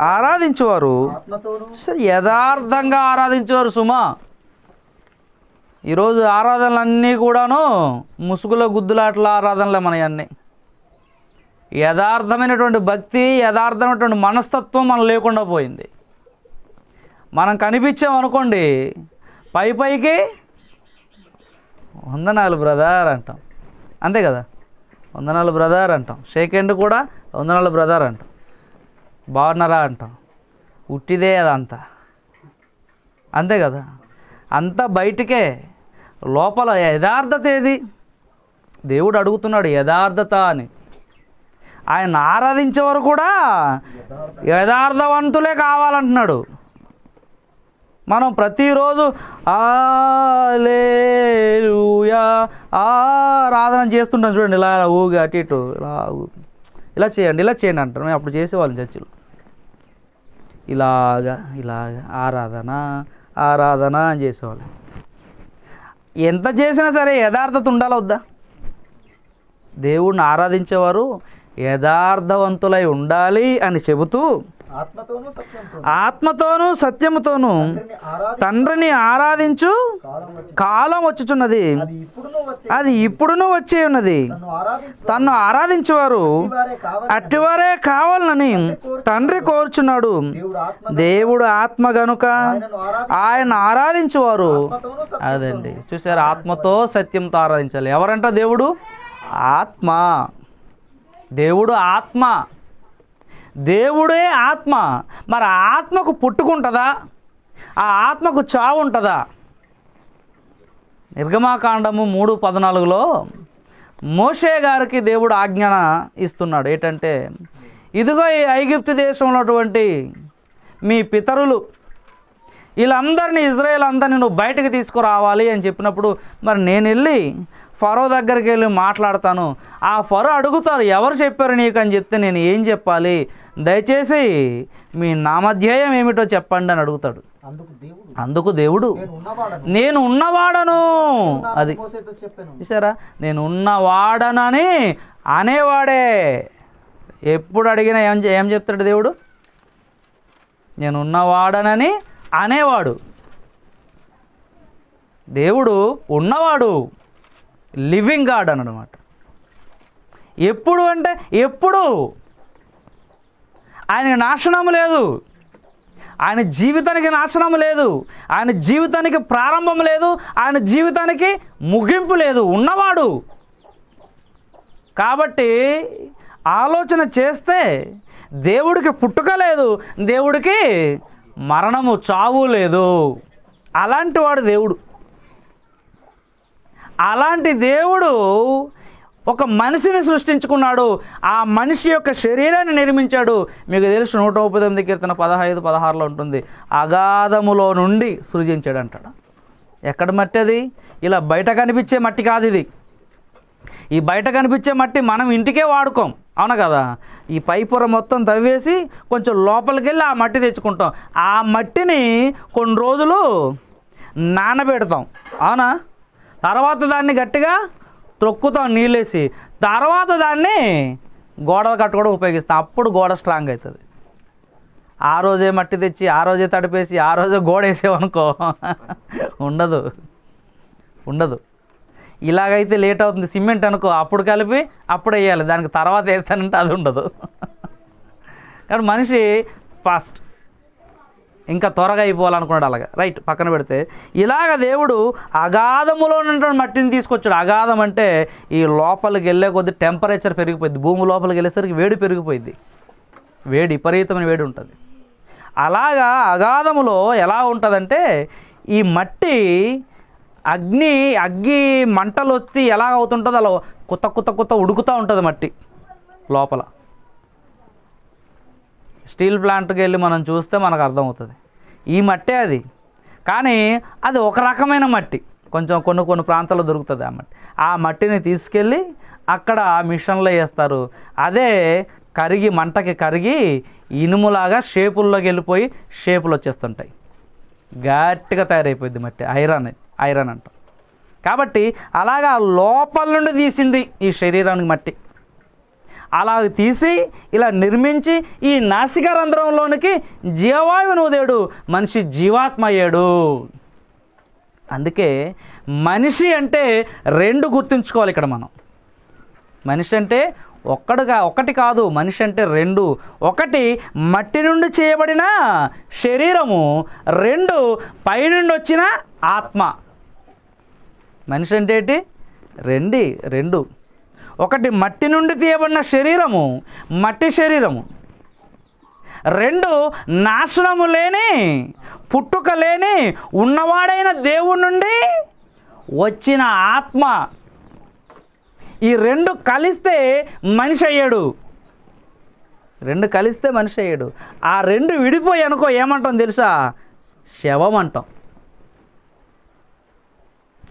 ఆరాధించువారు. యథార్థంగా ఆరాధించేవారు సుమా. ఈరోజు ఆరాధనలన్నీ కూడాను ముసుగులో గుద్దులాట్ల ఆరాధనలే మనయన్నీ. యథార్థమైనటువంటి భక్తి యథార్థమైనటువంటి మనస్తత్వం మనం లేకుండా పోయింది. మనం కనిపించామనుకోండి పై పైకి వందనాలు బ్రదర్ అంటాం. అంతే కదా? వందనాలు బ్రదర్ అంటాం. షేక్ హ్యాండ్ కూడా వందనాలు బ్రదర్ అంటాం. బాగున్నారా అంటాం. ఉట్టిదే అదంతా. అంతే కదా? అంతా బయటికే లోపల యథార్థత ఏది? దేవుడు అడుగుతున్నాడు యథార్థత అని. ఆయన ఆరాధించేవారు కూడా యథార్థవంతులే కావాలంటున్నాడు. మనం ప్రతిరోజు ఆలేలుయా ఆరాధన చేస్తుంటాం చూడండి ఇలా ఇలా ఊగి అటు ఇటు ఇలా ఇలా చేయండి ఇలా చేయండి అంటారు. మేము అప్పుడు చేసేవాళ్ళం చర్చిలో. ఇలాగా ఇలాగా ఆరాధన ఆరాధన అని చేసేవాళ్ళం. ఎంత చేసినా సరే యథార్థత ఉండాలా వద్దా? దేవుణ్ణి ఆరాధించేవారు యథార్థవంతులై ఉండాలి అని చెబుతూ ఆత్మతోను సత్యముతోనూ తండ్రిని ఆరాధి తండ్రిని ఆరాధించు. కాలం వచ్చి కాలం వచ్చుచున్నది అది ఇప్పుడును వచ్చే ఉన్నది. తన్ను ఆరాధించేవారు. అట్టివారే కావాలని. తండ్రి కోరుచున్నాడు. దేవుడు ఆత్మ గనుక. ఆయన ఆరాధించేవారు. అదండి. చూసారు? ఆత్మతో సత్యంతో ఆరాధించాలి. ఎవరంట దేవుడు? ఆత్మ. దేవుడు ఆత్మ. దేవుడే ఆత్మ. మరి ఆత్మకు పుట్టుకుంటుందా? ఆ ఆత్మకు చావు ఉంటుందా? నిర్గమాకాండము మూడు పద్నాలుగులో మోషే గారికి దేవుడు ఆజ్ఞన ఇస్తున్నాడు. ఏంటంటే ఇదిగో ఈ ఐగిప్తు దేశంలోటువంటి ఉన్నటువంటి మీ పితరులు వీళ్ళందరినీ ఇజ్రాయేల్ అందరినీ నువ్వు బయటకు తీసుకురావాలి అని చెప్పినప్పుడు మరి నేను వెళ్ళి ఫరో దగ్గరికి వెళ్ళి మాట్లాడతాను. ఆ ఫరో అడుగుతారు ఎవరు చెప్పారు నీకు? అని చెప్తే నేను ఏం చెప్పాలి? దయచేసి మీ నామధ్యేయం ఏమిటో చెప్పండి అని అడుగుతాడు. అందుకు దేవుడు. నేను ఉన్నవాడను. నేను ఉన్నవాడను. అది చూసారా నేను ఉన్నవాడనని అనేవాడే. ఎప్పుడు అడిగినా ఏం ఏం చెప్తాడు దేవుడు? నేను ఉన్నవాడనని అనేవాడు. దేవుడు ఉన్నవాడు. లివింగ్ గాడ్ అనమాట ఎప్పుడు అంటే ఎప్పుడు? ఆయన నాశనం లేదు. ఆయన జీవితానికి నాశనం లేదు. ఆయన జీవితానికి ప్రారంభం లేదు. ఆయన జీవితానికి ముగింపు లేదు. ఉన్నవాడు. కాబట్టి ఆలోచన చేస్తే దేవుడికి పుట్టుక లేదు. దేవుడికి మరణము చావు లేదు. అలాంటి వాడు దేవుడు. అలాంటి దేవుడు ఒక మనిషిని సృష్టించుకున్నాడు. ఆ మనిషి యొక్క శరీరాన్ని నిర్మించాడు. మీకు తెలుసు నూట ముప్పై తొమ్మిది కీర్తన పదహైదు పదహారులో ఉంటుంది. అగాధములో నుండి సృజించాడు అంటాడు. ఎక్కడ మట్టి అది? ఇలా బయట కనిపించే మట్టి కాదు ఇది. ఈ బయట కనిపించే మట్టి మనం ఇంటికే వాడుకోం. అవునా కదా? ఈ పైపొర మొత్తం తవ్వేసి కొంచెం లోపలికి వెళ్ళి ఆ మట్టి తెచ్చుకుంటాం. ఆ మట్టిని కొన్ని రోజులు నానబెడతాం. అవునా? తర్వాత దాన్ని గట్టిగా త్రొక్కుతాం నీళ్ళేసి తర్వాత దాన్ని గోడలు కట్టుకోవడం ఉపయోగిస్తాం. అప్పుడు గోడ స్ట్రాంగ్ అవుతుంది ఆ రోజే మట్టి తెచ్చి ఆ రోజే తడిపేసి ఆ రోజే గోడ వేసేవనుకో ఉండదు. ఉండదు. ఇలాగైతే లేట్ అవుతుంది. సిమెంట్ అనుకో అప్పుడు కలిపి అప్పుడు వేయాలి. దానికి తర్వాత వేస్తానంటే అది ఉండదు. కానీ మనిషి ఫస్ట్ ఇంకా త్వరగా అయిపోవాలనుకున్నాడు అలాగా. రైట్ పక్కన పెడితే. ఇలాగ దేవుడు అగాధములో ఉన్నటువంటి మట్టిని తీసుకొచ్చాడు. అగాధం అంటే ఈ లోపలికి వెళ్ళే కొద్ది టెంపరేచర్ పెరిగిపోయింది. భూమి లోపలికి వెళ్ళేసరికి వేడి పెరిగిపోయింది. వేడి విపరీతమైన వేడి ఉంటుంది. అలాగా అగాధములో ఎలా ఉంటుందంటే ఈ మట్టి అగ్ని అగ్గి మంటలు వచ్చి ఎలా అవుతుంటుందో అలా కుత్త కుత్త కుత్త ఉడుకుతూ ఉంటుంది మట్టి లోపల. స్టీల్ ప్లాంట్కి వెళ్ళి మనం చూస్తే మనకు అర్థమవుతుంది. ఈ మట్టే అది. కానీ అది ఒక రకమైన మట్టి. కొంచెం కొన్ని కొన్ని ప్రాంతాల్లో దొరుకుతుంది ఆ మట్టి. ఆ మట్టిని తీసుకెళ్ళి అక్కడ మిషన్లో వేస్తారు. అదే కరిగి మంటకి కరిగి ఇనుములాగా షేపుల్లోకి వెళ్ళిపోయి షేపులు వచ్చేస్తుంటాయి. గట్టిగా తయారైపోయింది మట్టి. ఐరన్ ఐరన్ అంట. కాబట్టి అలాగా లోపల నుండి తీసింది ఈ శరీరానికి మట్టి. అలా తీసి ఇలా నిర్మించి ఈ నాసిక రంధ్రంలోనికి జీవవాయువును ఉదేడు మనిషి జీవాత్మ అయ్యాడు అందుకే మనిషి అంటే రెండు గుర్తుంచుకోవాలి ఇక్కడ మనం. మనిషి అంటే ఒక్కడుగా ఒకటి కాదు మనిషి అంటే రెండు. ఒకటి మట్టి నుండి చేయబడిన శరీరము రెండు పైనుండి వచ్చిన ఆత్మ. మనిషి అంటే ఏంటి? రెండి రెండు. ఒకటి మట్టి నుండి తీయబడిన శరీరము మట్టి శరీరము. రెండు నాశనము లేని పుట్టుక లేని ఉన్నవాడైన దేవుడి నుండి వచ్చిన ఆత్మ. ఈ రెండు కలిస్తే మనిషి అయ్యాడు. రెండు కలిస్తే మనిషి అయ్యాడు. ఆ రెండు విడిపోయి అనుకో ఏమంటాం తెలుసా? శవం అంటాం.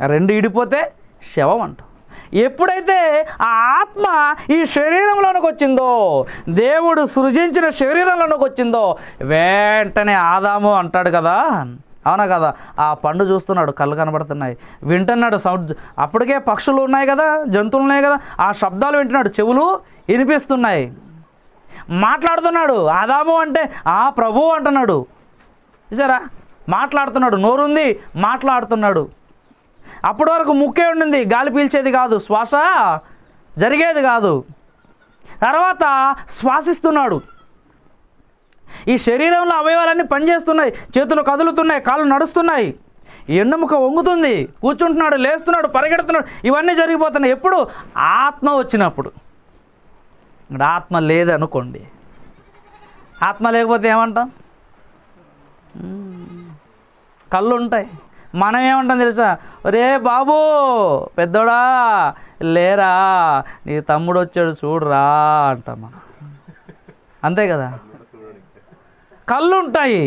ఆ రెండు విడిపోతే శవం అంటాం. ఎప్పుడైతే ఆ ఆత్మ ఈ శరీరంలోనికి వచ్చిందో దేవుడు సృజించిన శరీరంలోనికి వచ్చిందో వెంటనే ఆదాము అంటాడు కదా. అవునా కదా? ఆ పండు చూస్తున్నాడు కళ్ళు కనబడుతున్నాయి. వింటున్నాడు సౌండ్. అప్పటికే పక్షులు ఉన్నాయి కదా జంతువులు ఉన్నాయి కదా ఆ శబ్దాలు వింటున్నాడు చెవులు వినిపిస్తున్నాయి. మాట్లాడుతున్నాడు ఆదాము అంటే ఆ ప్రభు అంటున్నాడు. చూసారా? మాట్లాడుతున్నాడు నోరుంది మాట్లాడుతున్నాడు. అప్పటి వరకు ముక్కే ఉండింది. గాలి పీల్చేది కాదు. శ్వాస జరిగేది కాదు. తర్వాత శ్వాసిస్తున్నాడు. ఈ శరీరంలో అవయవాలన్నీ పనిచేస్తున్నాయి. చేతులు కదులుతున్నాయి. కాళ్ళు నడుస్తున్నాయి. ఎన్నుముక వంగుతుంది. కూర్చుంటున్నాడు లేస్తున్నాడు పరిగెడుతున్నాడు. ఇవన్నీ జరిగిపోతున్నాయి. ఎప్పుడు? ఆత్మ వచ్చినప్పుడు. ఇక్కడ ఆత్మ లేదనుకోండి. ఆత్మ లేకపోతే ఏమంటాం? కళ్ళు ఉంటాయి మనం ఏమంటాం తెలుసా? రే బాబు పెద్దోడా లేరా నీ తమ్ముడు వచ్చాడు చూడురా అంటాం మనం అంతే కదా? కళ్ళు ఉంటాయి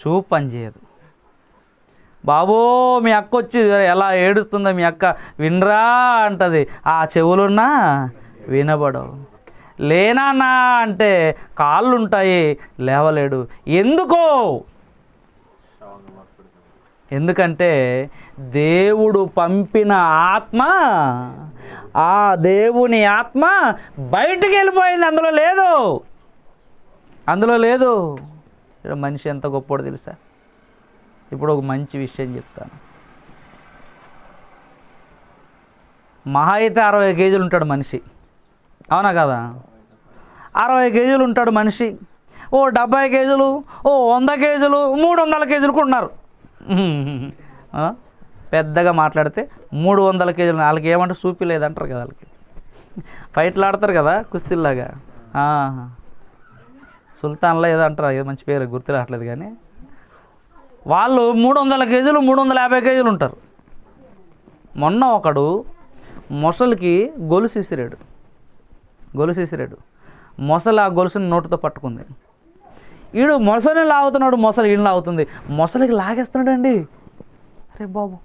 చూపు పనిచేయదు బాబో మీ అక్క వచ్చి ఎలా ఏడుస్తుందో మీ అక్క వినరా అంటది. ఆ చెవులున్నా వినబడవు. లేనా అంటే కాళ్ళు ఉంటాయి లేవలేడు. ఎందుకో ఎందుకంటే దేవుడు పంపిన ఆత్మ ఆ దేవుని ఆత్మ బయటికి వెళ్ళిపోయింది. అందులో లేదు. అందులో లేదు. మనిషి ఎంత గొప్పోడు తెలుసా? ఇప్పుడు ఒక మంచి విషయం చెప్తాను. మహా అయితే అరవై కేజీలు ఉంటాడు మనిషి. అవునా కదా? అరవై కేజీలు ఉంటాడు మనిషి. ఓ డెబ్బై కేజీలు ఓ వంద కేజీలు మూడు వందల కేజీలకు ఉన్నారు. పెద్దగా మాట్లాడితే మూడు వందల కేజీలు వాళ్ళకి ఏమంటే సూపి లేదంటారు కదా వాళ్ళకి. ఫైట్లు ఆడతారు కదా కుస్తీల్లాగా. సుల్తాన్లో ఏదో అంటారు ఏదో మంచి పేరు గుర్తు రావట్లేదు కానీ. వాళ్ళు మూడు వందల కేజీలు మూడు వందల యాభై కేజీలు ఉంటారు. మొన్న ఒకడు మొసలికి గొలుసు ఇసిరాడు. గొలుసు ఇసిరాడు. మొసలు ఆ గొలుసుని నోటితో పట్టుకుంది. ఈడు మొసలిని లాగుతున్నాడు మొసలి ఈయన లాగుతుంది. మొసలికి లాగేస్తున్నాడండి. అరే బాబు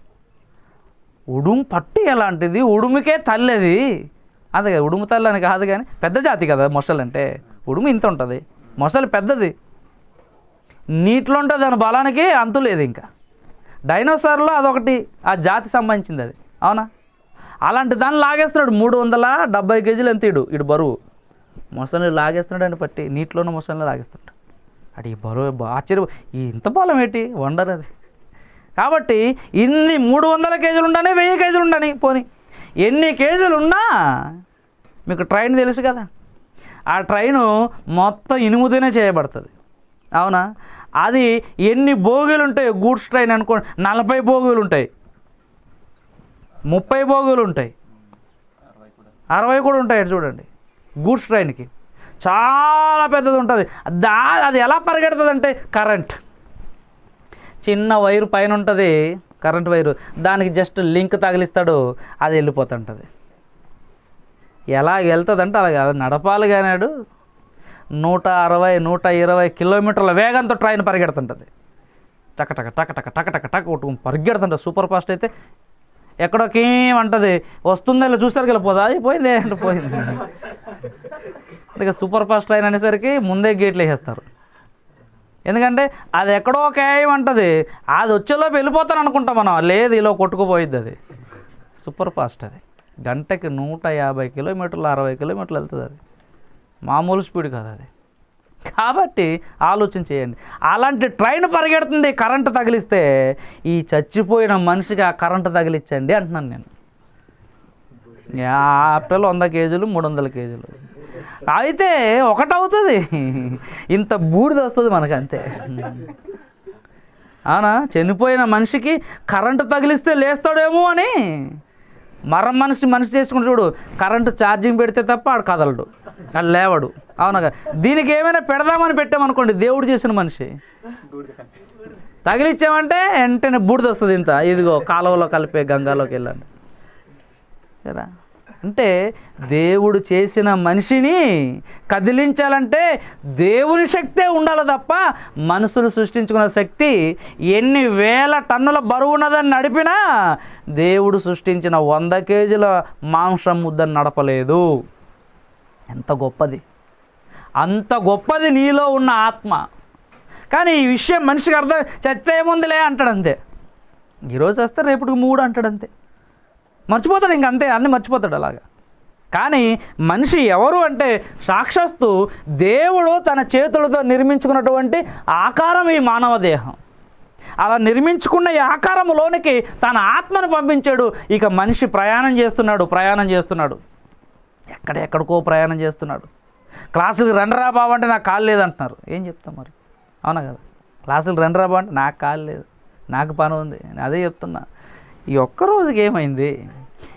ఉడుము పట్టి ఎలాంటిది? ఉడుముకే తల్లి అది అదే కదా ఉడుము తల్లి అని కాదు కానీ పెద్ద జాతి కదా మొసలు అంటే. ఉడుము ఇంత ఉంటుంది. మొసలి పెద్దది. నీటిలో ఉంటుంది దాని బలానికి అంతు లేదు ఇంకా. డైనోసార్లో అదొకటి ఆ జాతి సంబంధించింది అది. అవునా? అలాంటి దాన్ని లాగేస్తున్నాడు. మూడు వందల డెబ్బై కేజీలు ఎంత ఇడు ఇడు బరువు. మొసలి లాగేస్తున్నాడు అని పట్టి. నీటిలోనే మొసలిని లాగేస్తున్నాడు. అడి ఈ బరువు ఆశ్చర్య ఇంత బలం ఏంటి? వండర్ అది. కాబట్టి ఇన్ని మూడు వందల కేజీలు ఉండని వెయ్యి కేజీలు ఉండని పోని. ఎన్ని కేజీలు ఉన్నా మీకు ట్రైన్ తెలుసు కదా. ఆ ట్రైను మొత్తం ఇనుముతోనే చేయబడుతుంది. అవునా? అది ఎన్ని బోగీలు ఉంటాయి? గూడ్స్ ట్రైన్ అనుకో నలభై బోగీలు ఉంటాయి. ముప్పై బోగీలు ఉంటాయి. అరవై కూడా ఉంటాయి చూడండి. గూడ్స్ ట్రైన్కి. చాలా పెద్దది ఉంటుంది. దా అది ఎలా పరిగెడుతుంది అంటే కరెంట్. చిన్న వైరు పైన ఉంటుంది కరెంట్ వైరు. దానికి జస్ట్ లింక్ తగిలిస్తాడు అది వెళ్ళిపోతుంటుంది. ఎలా వెళ్తుందంటే అలాగే అది నడపాలి కానాడు నూట అరవై నూట ఇరవై కిలోమీటర్ల వేగంతో ట్రైన్ పరిగెడుతుంటుంది. టక టక టక టక టక టక కొట్టుకుని పరిగెడుతుంటుంది. సూపర్ ఫాస్ట్ అయితే ఎక్కడోకేమంటది వస్తుందో ఇలా చూసారు కదా పోదా అది పోయిందే అంటే పోయింది. ఇక సూపర్ ఫాస్ట్ ట్రైన్ అనేసరికి ముందే గేట్లు వేసేస్తారు. ఎందుకంటే అది ఎక్కడో ఒక అంటుంది. అది వచ్చేలోపు వెళ్ళిపోతాను అనుకుంటాం మనం. లేదు ఇలా కొట్టుకుపోయిద్ది అది. సూపర్ ఫాస్ట్ అది. గంటకి నూట యాభై కిలోమీటర్లు అరవై కిలోమీటర్లు వెళ్తుంది అది. మామూలు స్పీడ్ కాదు అది. కాబట్టి ఆలోచన చేయండి. అలాంటి ట్రైన్ పరిగెడుతుంది కరెంటు తగిలిస్తే ఈ చచ్చిపోయిన మనిషికి ఆ కరెంటు తగిలించండి అంటున్నాను నేను. యాపిల్ వంద కేజీలు మూడు వందల కేజీలు. అయితే ఒకటవుతుంది. ఇంత బూడిద వస్తుంది మనకంతే. అంతే అవునా? చనిపోయిన మనిషికి కరెంటు తగిలిస్తే లేస్తాడేమో అని మరం మనిషి మనిషి చేసుకుని చూడు కరెంటు ఛార్జింగ్ పెడితే తప్ప ఆడు కదలడు. అది లేవడు. అవునగా దీనికి ఏమైనా పెడదామని పెట్టామనుకోండి దేవుడు చేసిన మనిషి. తగిలిచ్చామంటే వెంటనే బూడిద వస్తుంది ఇంత. ఇదిగో కాలువలో కలిపే గంగాలోకి వెళ్ళండి. కదా? అంటే దేవుడు చేసిన మనిషిని కదిలించాలంటే దేవుని శక్తే ఉండాలి తప్ప మనుషులు సృష్టించుకున్న శక్తి ఎన్ని వేల టన్నుల బరువు ఉన్నదని నడిపినా దేవుడు సృష్టించిన వంద కేజీల మాంసం ముద్దని నడపలేదు. ఎంత గొప్పది. అంత గొప్పది నీలో ఉన్న ఆత్మ. కానీ ఈ విషయం మనిషికి అర్థం చస్తే ఏముందిలే అంటాడు ఈరోజు వస్తే రేపటికి మూడు అంటాడంతే మర్చిపోతాడు ఇంక అంతే అన్నీ మర్చిపోతాడు అలాగా. కానీ మనిషి ఎవరు అంటే సాక్షాత్తు దేవుడు తన చేతులతో నిర్మించుకున్నటువంటి ఆకారం ఈ మానవ దేహం. అలా నిర్మించుకున్న ఈ ఆకారంలోనికి తన ఆత్మను పంపించాడు. ఇక మనిషి ప్రయాణం చేస్తున్నాడు ప్రయాణం చేస్తున్నాడు. ఎక్కడెక్కడికో ప్రయాణం చేస్తున్నాడు. క్లాసులకు రండిరా బాబు అంటే నాకు కాలు లేదంటున్నారు. ఏం చెప్తాం మరి? అవునా కదా? క్లాసులు రండిరా బాబు అంటే నాకు కాలు లేదు. నాకు పని ఉంది. నేను అదే చెప్తున్నా. ఈ ఒక్క రోజుకి ఏమైంది?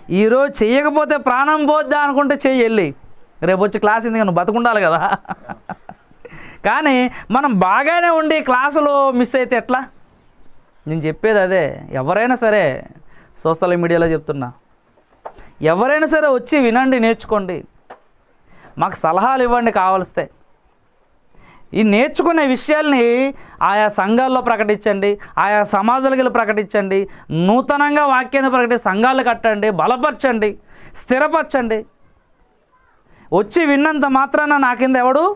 ఈరోజు చేయకపోతే ప్రాణం పోద్దా అనుకుంటే చేయి వెళ్ళి. రేపు వచ్చి క్లాస్ ఎందుకు నువ్వు బతుకుండాలి కదా? కానీ మనం బాగానే ఉండి క్లాసులో మిస్ అయితే ఎట్లా? నేను చెప్పేది అదే. ఎవరైనా సరే సోషల్ మీడియాలో చెప్తున్నా. ఎవరైనా సరే వచ్చి వినండి నేర్చుకోండి. మాకు సలహాలు ఇవ్వండి కావలిస్తే. ఈ నేర్చుకునే విషయాల్ని ఆయా సంఘాల్లో ప్రకటించండి ఆయా సమాజాలకు ప్రకటించండి నూతనంగా వాక్యాన్ని ప్రకటి సంఘాలు కట్టండి బలపరచండి స్థిరపరచండి. వచ్చి విన్నంత మాత్రాన నా కింద ఎవడు?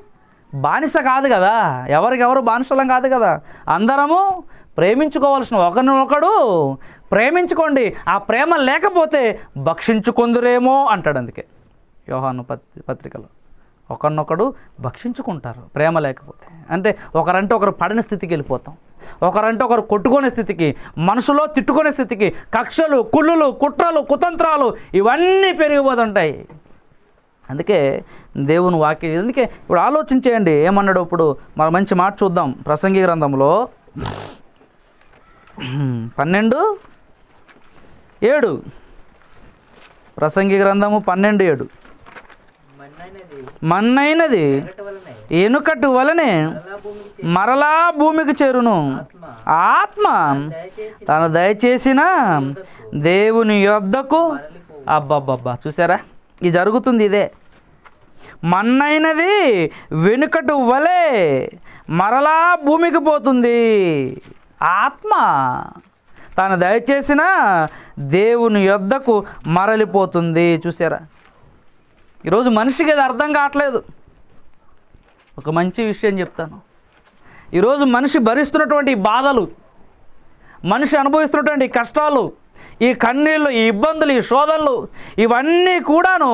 బానిస కాదు కదా. ఎవరికెవరు బానిసలం కాదు కదా. అందరము ప్రేమించుకోవాల్సిన ఒకరినొకడు ప్రేమించుకోండి. ఆ ప్రేమ లేకపోతే భక్షించుకుందురేమో అంటాడు అందుకే. యోహాను పత్రికలో. ఒకరినొకడు భక్షించుకుంటారు ప్రేమ లేకపోతే. అంటే ఒకరంటే ఒకరు పడిన స్థితికి వెళ్ళిపోతాం. ఒకరంటే ఒకరు కొట్టుకునే స్థితికి మనసులో తిట్టుకునే స్థితికి కక్షలు కుళ్ళులు కుట్రలు కుతంత్రాలు ఇవన్నీ పెరిగిపోతుంటాయి. అందుకే దేవుని వాక్యం అందుకే ఇప్పుడు ఆలోచించేయండి ఏమన్నాడు ఇప్పుడు మన మంచి మాట చూద్దాం ప్రసంగి గ్రంథంలో పన్నెండు ఏడు. ప్రసంగి గ్రంథము పన్నెండు ఏడు. మన్నైనది. ఎనుకటి వలనే మరలా భూమికి చేరును. ఆత్మ. తను దయచేసిన దేవుని యొద్దకు అబ్బబ్బబ్బా. చూసారా? ఇది జరుగుతుంది ఇదే. మన్నైనది వెనుకటి వలె మరలా భూమికి పోతుంది. ఆత్మ. తాను దయచేసిన దేవుని యొద్దకు మరలిపోతుంది. చూసారా? ఈరోజు మనిషికి అది అర్థం కావట్లేదు. ఒక మంచి విషయం చెప్తాను. ఈరోజు మనిషి భరిస్తున్నటువంటి బాధలు మనిషి అనుభవిస్తున్నటువంటి కష్టాలు ఈ కన్నీళ్ళు ఈ ఇబ్బందులు ఈ శోధనలు ఇవన్నీ కూడాను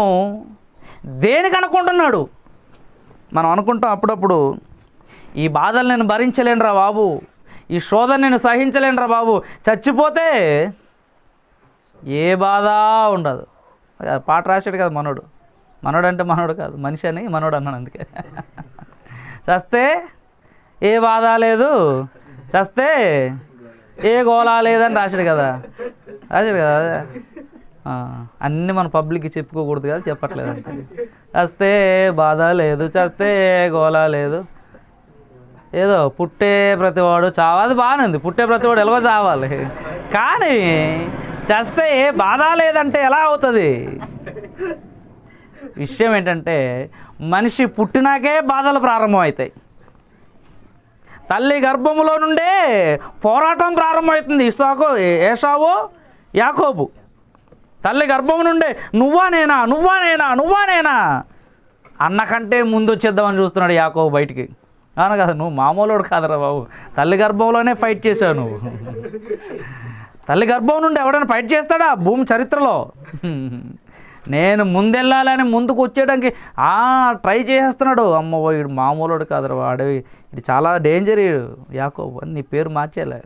దేనికి అనుకుంటున్నాడు? మనం అనుకుంటాం అప్పుడప్పుడు ఈ బాధలు నేను భరించలేనురా బాబు ఈ శోధన నేను సహించలేనురా బాబు చచ్చిపోతే ఏ బాధ ఉండదు. పాట రాశాడు కదా మనోడు. మనోడు అంటే మనోడు కాదు మనిషి అని మనోడు అన్నాను అందుకే. చస్తే ఏ బాధ లేదు చస్తే ఏ గోళా లేదని రాశాడు కదా. రాశాడు కదా అన్నీ మన పబ్లిక్కి చెప్పుకోకూడదు కదా చెప్పట్లేదు అంటే చస్తే బాధ లేదు చస్తే ఏ గోళా లేదు. ఏదో పుట్టే ప్రతివాడు చావాలి అది బాగానే ఉంది. పుట్టే ప్రతివాడు ఎలాగో చావాలి. కానీ చస్తే ఏ బాధ లేదంటే ఎలా అవుతుంది? విషయం ఏంటంటే మనిషి పుట్టినాకే బాధలు ప్రారంభమవుతాయి. తల్లి గర్భములో నుండే పోరాటం ప్రారంభమవుతుంది. ఇసాకు ఏషావు యాకోబు. తల్లి గర్భం నుండే నువ్వా నేనా? నువ్వా నేనా? నువ్వా నేనా? అన్న కంటే ముందు వచ్చేద్దామని చూస్తున్నాడు యాకోబు బయటికి. అవును కదా నువ్వు మామూలుడు కాదురా బాబు. తల్లి గర్భంలోనే ఫైట్ చేసావు నువ్వు. తల్లి గర్భం నుండి ఎవడైనా ఫైట్ చేస్తాడా? భూమి చరిత్రలో. నేను ముందెళ్ళాలని ముందుకు వచ్చేయడానికి ట్రై చేసేస్తున్నాడు. అమ్మ వీడు మామూలుడు కాదురా వాడు. ఇది చాలా డేంజర్ యాకోబు అని నీ పేరు మార్చేలే.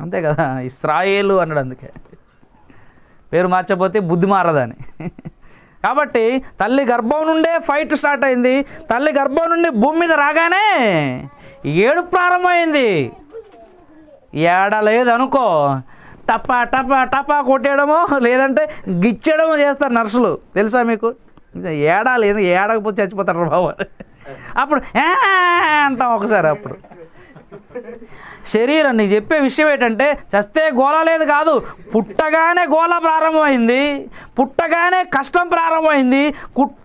అంతే కదా? ఇస్రాయేలు అన్నాడు అందుకే. పేరు మార్చకపోతే బుద్ధి మారదని. కాబట్టి తల్లి గర్భం నుండే ఫైట్ స్టార్ట్ అయింది. తల్లి గర్భం నుండి భూమి మీద రాగానే ఏడు ప్రారంభమైంది. ఏడ లేదనుకో టపా టపా టపా కొట్టేయడమో లేదంటే గిచ్చేయడమో చేస్తారు నర్సులు. తెలుసా మీకు? ఏడాలి ఏడా లేదు ఏడకపోతే చచ్చిపోతారు బాబు. అప్పుడు అంటాం ఒకసారి అప్పుడు. శరీరం నీకు చెప్పే విషయం ఏంటంటే చస్తే గోల లేదు కాదు పుట్టగానే గోల ప్రారంభమైంది పుట్టగానే కష్టం ప్రారంభమైంది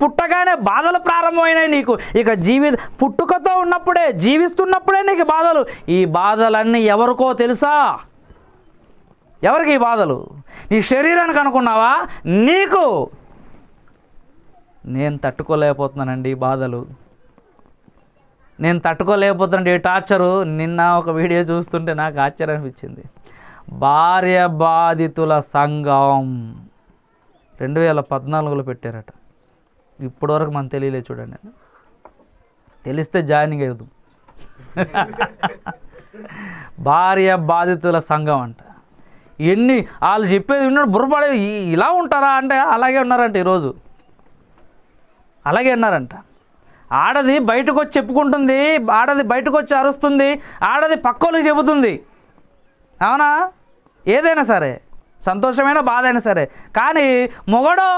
పుట్టగానే బాధలు ప్రారంభమైనాయి నీకు. ఇక జీవి పుట్టుకతో ఉన్నప్పుడే జీవిస్తున్నప్పుడే నీకు బాధలు. ఈ బాధలన్నీ ఎవరికో తెలుసా? ఎవరికి ఈ బాధలు? నీ శరీరానికి అనుకున్నావా? నీకు. నేను తట్టుకోలేకపోతున్నానండి ఈ బాధలు. నేను తట్టుకోలేకపోతున్నాను ఈ టార్చరు. నిన్న ఒక వీడియో చూస్తుంటే నాకు ఆశ్చర్యం అనిపించింది. భార్య బాధితుల సంఘం. రెండు వేల పద్నాలుగులో పెట్టారట. ఇప్పటివరకు మనం తెలియలేదు చూడండి. తెలిస్తే జాయినింగ్ అయ్యదు భార్య బాధితుల సంఘం అంట. ఎన్ని వాళ్ళు చెప్పేది విన్నాడు బుర్రపడే ఇలా ఉంటారా అంటే అలాగే ఉన్నారంట ఈరోజు. అలాగే ఉన్నారంట ఆడది బయటకు వచ్చి చెప్పుకుంటుంది ఆడది బయటకు వచ్చి అరుస్తుంది ఆడది పక్కోళ్ళకి చెబుతుంది. అవునా? ఏదైనా సరే సంతోషమైన బాధ అయినా సరే. కానీ మొగడు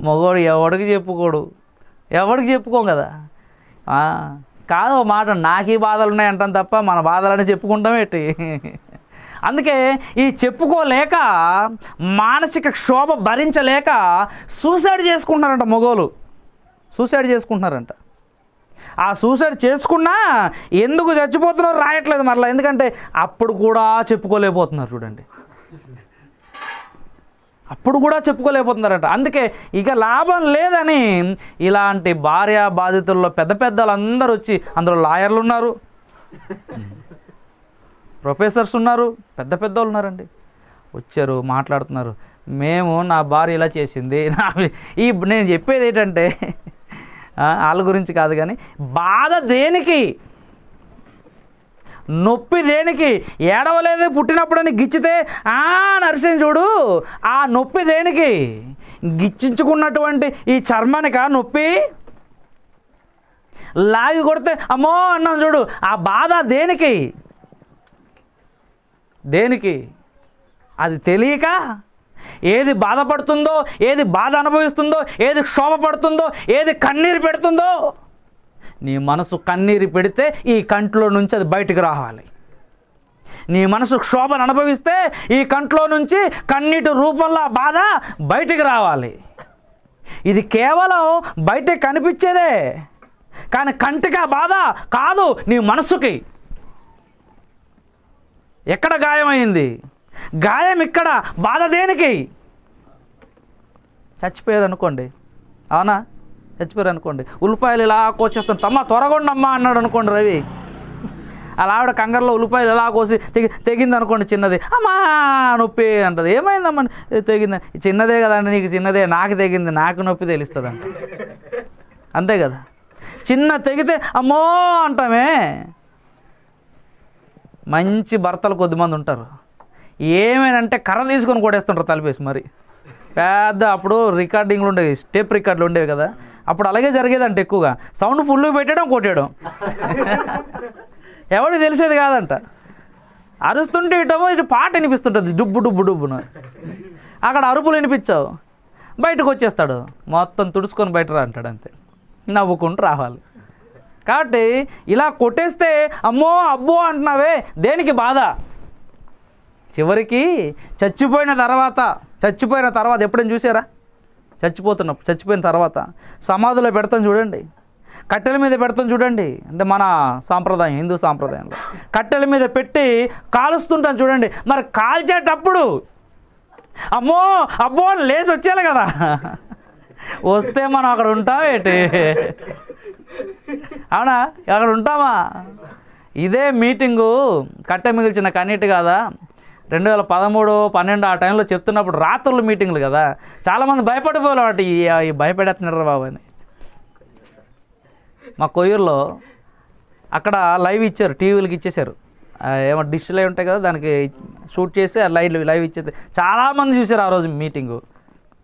మొగోడు ఎవడికి చెప్పుకోడు? ఎవడికి చెప్పుకోం కదా? కాదు మాట నాకు ఈ బాధలు ఉన్నాయంటాం తప్ప మన బాధలని చెప్పుకుంటాం ఏంటి? అందుకే ఈ చెప్పుకోలేక మానసిక క్షోభ భరించలేక సూసైడ్ చేసుకుంటున్నారంట మొగోలు. సూసైడ్ చేసుకుంటున్నారంట. ఆ సూసైడ్ చేసుకున్నా ఎందుకు చచ్చిపోతున్నారో రాయట్లేదు మరలా. ఎందుకంటే అప్పుడు కూడా చెప్పుకోలేకపోతున్నారు చూడండి. అప్పుడు కూడా చెప్పుకోలేకపోతున్నారట. అందుకే ఇక లాభం లేదని ఇలాంటి భార్య బాధితుల్లో పెద్ద పెద్దలు అందరూ వచ్చి అందులో లాయర్లు ఉన్నారు. ప్రొఫెసర్స్ ఉన్నారు. పెద్ద పెద్దోళ్ళు ఉన్నారండి. వచ్చారు మాట్లాడుతున్నారు. మేము నా భార్య ఇలా చేసింది. నా ఈ నేను చెప్పేది ఏంటంటే వాళ్ళ గురించి కాదు కానీ బాధ దేనికి? నొప్పి దేనికి? ఏడవలేదు పుట్టినప్పుడని గిచ్చితే ఆ నరసింహ చూడు ఆ నొప్పి దేనికి? గిచ్చించుకున్నటువంటి ఈ చర్మానికి ఆ నొప్పి? లాగి కొడితే అమ్మో అన్నాం చూడు ఆ బాధ దేనికి? దేనికి? అది తెలియక ఏది బాధపడుతుందో ఏది బాధ అనుభవిస్తుందో ఏది క్షోభ పడుతుందో ఏది కన్నీరు పెడుతుందో నీ మనసు కన్నీరు పెడితే ఈ కంట్లో నుంచి అది బయటికి రావాలి. నీ మనసు క్షోభను అనుభవిస్తే ఈ కంట్లో నుంచి కన్నీటి రూపంలో బాధ బయటికి రావాలి. ఇది కేవలం బయట కనిపించేదే. కానీ కంటికి ఆ బాధ కాదు నీ మనసుకి. ఎక్కడ గాయమైంది? గాయం ఇక్కడ బాధ దేనికి? చచ్చిపోయారు అనుకోండి అవునా? చచ్చిపోయారు అనుకోండి. ఉల్లిపాయలు ఇలా కోసేస్తాను. తమ్మ త్వరగొండమ్మా అన్నాడు అనుకోండి రవి. అలా ఆవిడ కంగారులో ఉల్లిపాయలు ఎలా కోసి తెగి తెగింది అనుకోండి చిన్నది. అమ్మా నొప్పి అంటది. ఏమైందమ్మా? "ఏ, తెగింది? చిన్నదే కదండి నీకు చిన్నదే. నాకు తెగింది. నాకు నొప్పి తెలుస్తుంది అంట అంతే కదా? చిన్న తెగితే అమ్మో అంటామే. మంచి భర్తలు కొద్దిమంది ఉంటారు. ఏమైనంటే కర్ర తీసుకొని కొడేస్తుంటారు తలిపేసి మరి. పెద్ద అప్పుడు రికార్డింగ్లు ఉండేవి. స్టెప్ రికార్డులు ఉండేవి కదా. అప్పుడు అలాగే జరిగేదంట ఎక్కువగా. సౌండ్ ఫుల్ పెట్టడం కొట్టేయడం ఎవరికి తెలిసేది కాదంట. అరుస్తుంటే ఇటమో ఇటు పాట వినిపిస్తుంటుంది డుబ్బు డుబ్బు డుబ్బున. అక్కడ అరుపులు వినిపించావు. బయటకు వచ్చేస్తాడు. మొత్తం తుడుచుకొని బయట రా అంటాడు అంతే. నవ్వుకుంటూ రావాలి. కాబట్టి ఇలా కొట్టేస్తే అమ్మో అబ్బో అంటున్నావే దేనికి బాధ? చివరికి చచ్చిపోయిన తర్వాత చచ్చిపోయిన తర్వాత ఎప్పుడైనా చూసారా? చచ్చిపోతున్నప్పుడు చచ్చిపోయిన తర్వాత సమాధిలో పెడతాం చూడండి. కట్టెల మీద పెడతాం చూడండి. అంటే మన సాంప్రదాయం హిందూ సాంప్రదాయంలో. కట్టెల మీద పెట్టి కాలుస్తుంటాం చూడండి. మరి కాల్చేటప్పుడు అమ్మో అబ్బో లేచి వచ్చేయాలి కదా. వస్తే మనం అక్కడ ఉంటాం ఏంటి? అవునా? అక్కడ ఉంటామా? ఇదే మీటింగు. కట్టె మిగిల్చిన కన్నీటి కాదా రెండు వేల పదమూడు పన్నెండు ఆ టైంలో చెప్తున్నప్పుడు రాత్రులు మీటింగ్లు కదా. చాలామంది భయపడిపోవాలి ఈ ఈ భయపెడేస్తున్నారు బాబు అని. మా కొయ్యూరులో అక్కడ లైవ్ ఇచ్చారు టీవీలకి ఇచ్చేశారు. ఏమో డిష్లు ఉంటాయి కదా దానికి షూట్ చేసి ఆ లైవ్ లైవ్ ఇచ్చేది. చాలామంది చూశారు ఆ రోజు మీటింగు.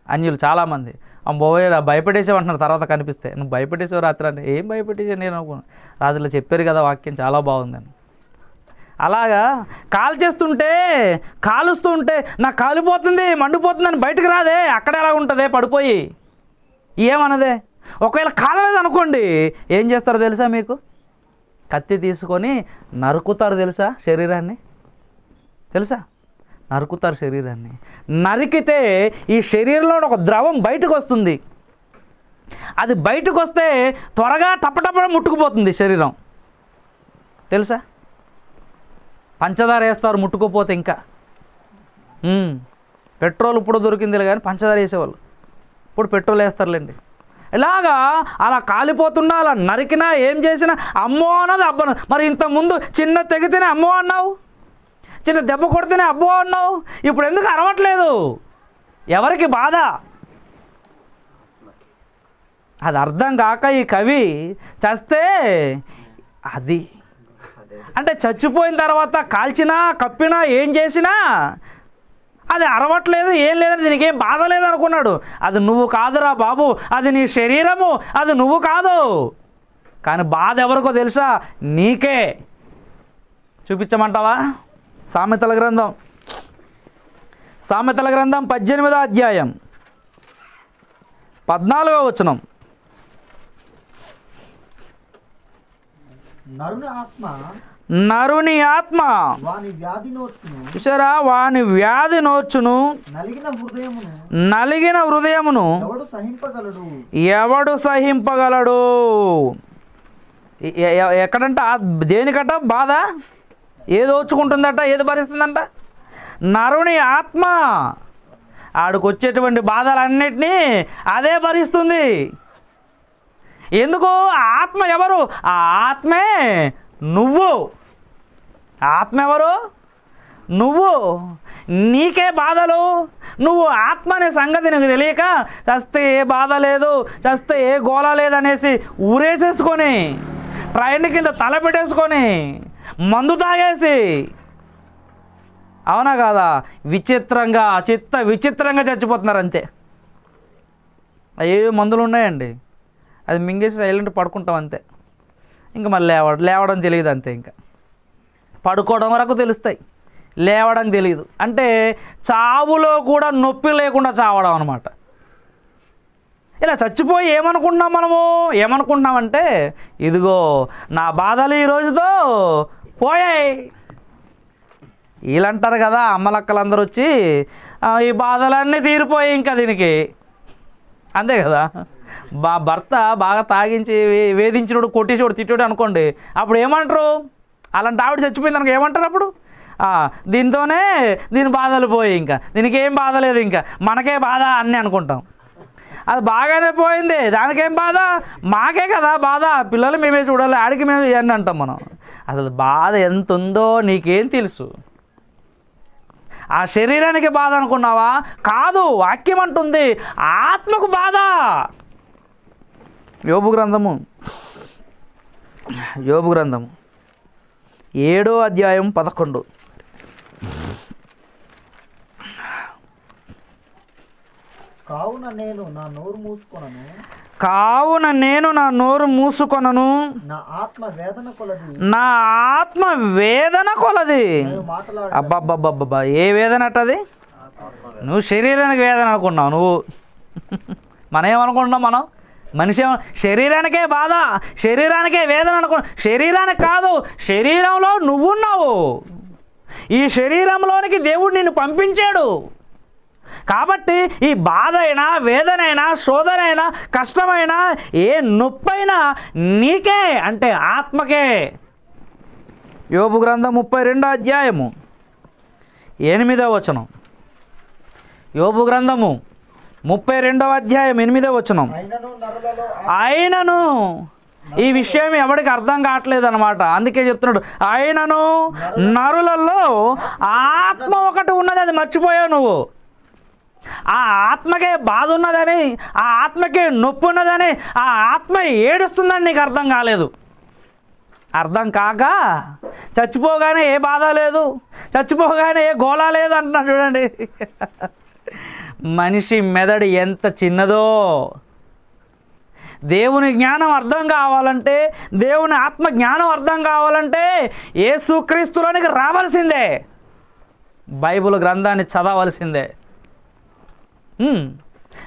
అన్యులు చాలామంది. అమ్మోయ్ భయపెట్టేసావు తర్వాత కనిపిస్తే. నువ్వు భయపెట్టేసావు రాత్రి అంటే ఏం భయపెట్టేసావు నేను? అనుకున్నాను రాత్రిలో చెప్పారు కదా వాక్యం చాలా బాగుందని. అలాగా కాల్ చేస్తుంటే కాలుస్తూ ఉంటే నాకు కాలిపోతుంది మండిపోతుందని బయటకు రాదే అక్కడ ఎలా ఉంటుంది పడిపోయి? ఏమన్నదే ఒకవేళ కాలలేదు అనుకోండి ఏం చేస్తారో తెలుసా మీకు? కత్తి తీసుకొని నరుకుతారు తెలుసా శరీరాన్ని? తెలుసా? నరుకుతారు శరీరాన్ని. నరికితే ఈ శరీరంలో ఒక ద్రవం బయటకు వస్తుంది. అది బయటకు వస్తే త్వరగా టపటపడ ముట్టుకుపోతుంది శరీరం. తెలుసా? పంచదార వేస్తారు ముట్టుకోపోతే ఇంకా. పెట్రోల్ ఇప్పుడు దొరికిందిలే కానీ పంచదార వేసేవాళ్ళు. ఇప్పుడు పెట్రోల్ వేస్తారులేండి. ఇలాగా అలా కాలిపోతున్నా అలా నరికినా ఏం చేసినా అమ్మో అన్నది అబ్బను మరి ఇంతకుముందు చిన్న తెగితేనే అమ్మో అన్నావు? చిన్న దెబ్బ కొడితేనే అబ్బో అన్నావు? ఇప్పుడు ఎందుకు అరవట్లేదు? ఎవరికి బాధ? అది అర్థం కాక ఈ కవి చస్తే అది అంటే చచ్చిపోయిన తర్వాత కాల్చినా కప్పినా ఏం చేసినా అది అరవట్లేదు ఏం లేదని దీనికి ఏం బాధ లేదనుకున్నాడు అది నువ్వు కాదురా బాబు అది నీ శరీరము అది నువ్వు కాదు. కానీ బాధ ఎవరికో తెలుసా? నీకే. చూపించమంటావా? సామెతల గ్రంథం. సామెతల గ్రంథం పద్దెనిమిదో అధ్యాయం. పద్నాలుగో వచనం. నరుని ఆత్మ నరుని ఆత్మ. వాని వ్యాధి నోచును చూసారా? వాని వ్యాధి నోచును నలిగిన హృదయమును నలిగిన హృదయమును ఎవడు సహింపగలడు? ఎక్కడంట? దేనికట బాధ? ఏది ఓచుకుంటుందట ఏది భరిస్తుందంట? నరుని ఆత్మ. ఆడికి వచ్చేటువంటి బాధలన్నిటినీ అదే భరిస్తుంది. ఎందుకు ఆత్మ ఎవరు? ఆ ఆత్మే నువ్వు. ఆత్మ ఎవరు? నువ్వు. నీకే బాధలు. నువ్వు ఆత్మ అనే సంగతి నీకు తెలియక చస్తే ఏ బాధ లేదు చస్తే ఏ గోళ లేదనేసి ఊరేసేసుకొని ట్రైన్ కింద తల పెట్టేసుకొని మందు తాగేసి అవునా కాదా? విచిత్రంగా చిత్త విచిత్రంగా చచ్చిపోతున్నారు అంతే. ఏ మందులు ఉన్నాయండి. అది మింగేసి సైలెంట్ పడుకుంటాం అంతే. ఇంకా మళ్ళీ లేవడం లేవడం తెలియదు అంతే ఇంకా. పడుకోవడం వరకు తెలుస్తాయి. లేవడం తెలియదు. అంటే చావులో కూడా నొప్పి లేకుండా చావడం అనమాట ఇలా చచ్చిపోయి ఏమనుకుంటున్నాం మనము? ఏమనుకుంటున్నామంటే ఇదిగో నా బాధలు ఈ రోజుతో పోయాయి. వీళ్ళంటారు కదా అమ్మలక్కలందరూ వచ్చి ఈ బాధలన్నీ తీరిపోయాయి ఇంకా దీనికి. అంతే కదా? బా భర్త బాగా తాగించి వేధించినోడు కొట్టేసేవాడు తిట్టాడు అనుకోండి అప్పుడు ఏమంటారు? అలాంటి ఆవిడ చచ్చిపోయింది అనుకో ఏమంటారు అప్పుడు? దీంతోనే దీని బాధలు పోయి ఇంకా. దీనికి ఏం బాధ లేదు ఇంకా. మనకే బాధ అన్నీ అనుకుంటాం. అది బాగానే పోయింది. దానికేం బాధ? మాకే కదా బాధ. పిల్లలు మేమే చూడాలి. ఆడికి మేము ఇవన్నీ అంటాం మనం. అసలు బాధ ఎంత ఉందో నీకేం తెలుసు? ఆ శరీరానికి బాధ అనుకున్నావా? కాదు వాక్యం అంటుంది. ఆత్మకు బాధ. యోబు గ్రంథము. యోబు గ్రంథము. ఏడో అధ్యాయం పదకొండు. కావున నేను నా నోరు మూసుకొనను. కావున నేను నా నోరు మూసుకొనను. నా ఆత్మ వేదన కొలది. నా ఆత్మ వేదన కొలది. అబ్బబ్బబ్బబ్బా ఏ వేదన అట్టది నువ్వు శరీరానికి వేదన అనుకున్నావు నువ్వు. మనం ఏమనుకుంటున్నాం మనం? మనిషి శరీరానికే బాధ శరీరానికే వేదన అనుకో శరీరానికి కాదు శరీరంలో నువ్వున్నావు. ఈ శరీరంలోనికి దేవుడు నిన్ను పంపించాడు. కాబట్టి ఈ బాధ అయినా వేదనైనా శోధనైనా కష్టమైనా ఏ నొప్పైనా నీకే అంటే ఆత్మకే. యోబు గ్రంథం ముప్పై రెండో అధ్యాయము ఎనిమిదవ వచనం. యోబు గ్రంథము ముప్పై రెండవ అధ్యాయం ఎనిమిదవ వచనం. ఆయనను ఈ విషయం ఎవడికి అర్థం కావట్లేదు అనమాట అందుకే చెప్తున్నాడు ఆయనను నరులలో ఆత్మ ఒకటి ఉన్నది అది మర్చిపోయావు నువ్వు. ఆ ఆత్మకే బాధ ఉన్నదని ఆ ఆత్మకే నొప్పి ఉన్నదని ఆ ఆత్మ ఏడుస్తుందని నీకు అర్థం కాలేదు. అర్థం కాక చచ్చిపోగానే ఏ బాధ లేదు చచ్చిపోగానే ఏ గోళ లేదు అంటున్నాడు చూడండి. మనిషి మెదడు ఎంత చిన్నదో. దేవుని జ్ఞానం అర్థం కావాలంటే దేవుని ఆత్మ జ్ఞానం అర్థం కావాలంటే ఏసుక్రీస్తులోనికి రావాల్సిందే. బైబిల్ గ్రంథాన్ని చదవలసిందే.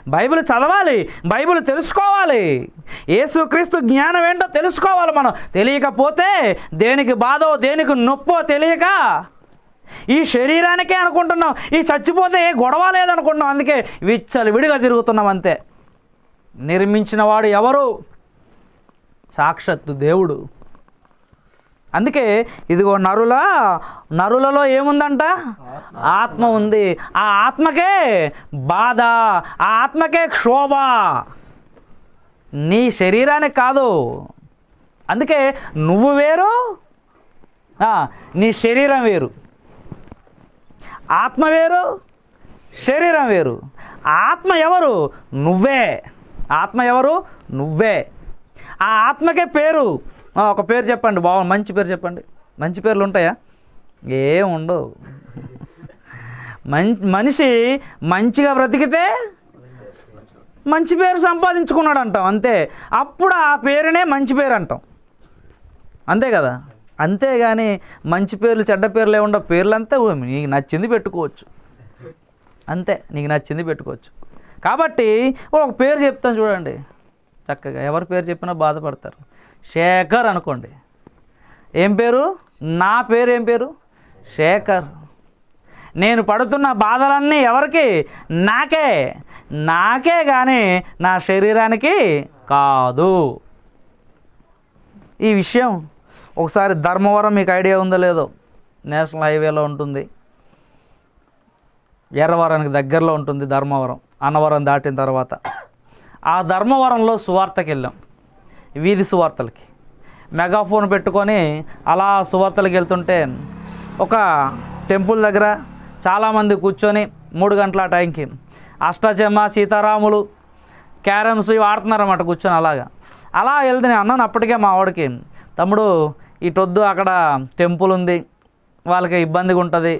బైబిల్ చదవాలి బైబిల్ తెలుసుకోవాలి. ఏసుక్రీస్తు జ్ఞానం ఏంటో తెలుసుకోవాలి మనం. తెలియకపోతే దేనికి బాధో దేనికి నొప్పో తెలియక ఈ శరీరానికే అనుకుంటున్నాం. ఈ చచ్చిపోతే ఏ గొడవ లేదనుకుంటున్నాం. అందుకే విచ్చలు విడిగా తిరుగుతున్నాం అంతే. నిర్మించిన వాడు ఎవరు? సాక్షాత్తు దేవుడు. అందుకే ఇదిగో నరుల నరులలో ఏముందంట? ఆత్మ ఉంది. ఆ ఆత్మకే బాధ ఆ ఆత్మకే క్షోభ. నీ శరీరానికి కాదు. అందుకే నువ్వు వేరు నీ శరీరం వేరు. ఆత్మ వేరు శరీరం వేరు. ఆత్మ ఎవరు? నువ్వే. ఆత్మ ఎవరు? నువ్వే. ఆ ఆత్మకే పేరు. ఒక పేరు చెప్పండి బాగుంది మంచి పేరు చెప్పండి. మంచి పేర్లు ఉంటాయా? ఏం ఉండవు. మం మనిషి మంచిగా బ్రతికితే మంచి పేరు సంపాదించుకున్నాడు అంటాం అంతే. అప్పుడు ఆ పేరునే మంచి పేరు అంటాం. అంతే కదా? అంతేగాని మంచి పేర్లు చెడ్డ పేర్లు ఏముండో పేర్లంతా నీకు నచ్చింది పెట్టుకోవచ్చు. అంతే నీకు నచ్చింది పెట్టుకోవచ్చు. కాబట్టి ఒక పేరు చెప్తాను చూడండి. చక్కగా ఎవరి పేరు చెప్పినా బాధపడతారు. శేఖర్ అనుకోండి. ఏం పేరు? నా పేరు ఏం పేరు? శేఖర్. నేను పడుతున్న బాధలన్నీ ఎవరికి? నాకే. నాకే కానీ నా శరీరానికి కాదు. ఈ విషయం ఒకసారి ధర్మవరం మీకు ఐడియా ఉందో లేదో నేషనల్ హైవేలో ఉంటుంది. ఎర్రవరానికి దగ్గరలో ఉంటుంది ధర్మవరం అన్నవరం దాటిన తర్వాత. ఆ ధర్మవరంలో సువార్తకి వెళ్ళాం వీధి సువార్తలకి. మెగాఫోన్ పెట్టుకొని అలా సువార్తలకు వెళ్తుంటే ఒక టెంపుల్ దగ్గర చాలామంది కూర్చొని మూడు గంటల టైంకి అష్టచమ్మ సీతారాములు క్యారమ్స్ ఇవి ఆడుతున్నారన్నమాట కూర్చొని అలాగా. అలా వెళ్తే నేను అన్నాను అప్పటికే మా వాడికి తమ్ముడు ఇటొద్దు అక్కడ టెంపుల్ ఉంది వాళ్ళకి ఇబ్బందిగా ఉంటుంది.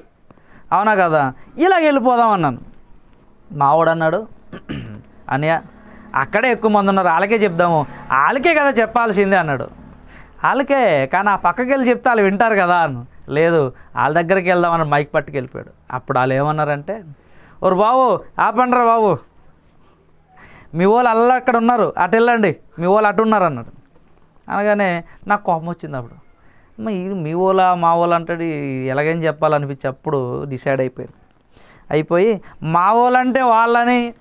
అవునా కదా? ఇలాగ వెళ్ళిపోదాం అన్నాను. మావాడు అన్నాడు అని అక్కడే ఎక్కువ మంది ఉన్నారు వాళ్ళకే చెప్దాము. వాళ్ళకే కదా చెప్పాల్సిందే అన్నాడు. వాళ్ళకే కానీ ఆ పక్కకి వెళ్ళి చెప్తే వాళ్ళు వింటారు కదా అను లేదు వాళ్ళ దగ్గరికి వెళ్దామని మైక్ పట్టుకు వెళ్ళిపోయాడు అప్పుడు వాళ్ళు ఏమన్నారంటే ఓరు బాబు ఆపండ్రా బాబు. మీ వాళ్ళు అల్ల అక్కడ ఉన్నారు అటు వెళ్ళండి. మీ వాళ్ళు అటు ఉన్నారు అన్నాడు. అనగానే నాకు కోపం వచ్చింది అప్పుడు. మీ ఓలా మా వాళ్ళు అంటాడు ఎలాగని చెప్పాలనిపించి అప్పుడు డిసైడ్ అయిపోయింది. అయిపోయి మా వాళ్ళంటే వాళ్ళని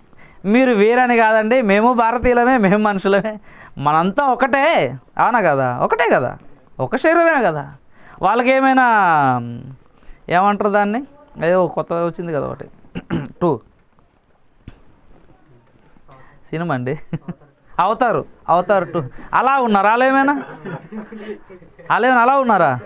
మీరు వేరని కాదండి మేము భారతీయులమే మేము మనుషులమే. మనంతా ఒకటే అవునా కదా? ఒకటే కదా? ఒక శరీరమే కదా? వాళ్ళకి ఏమైనా ఏమంటారు దాన్ని? అయ్యో కొత్త వచ్చింది కదా ఒకటి. టూ. సినిమా అండి. అవతారు అవతారు టూ. అలా ఉన్నారా? అలా ఏమైనా? అలా ఏమైనా? అలా ఉన్నారా?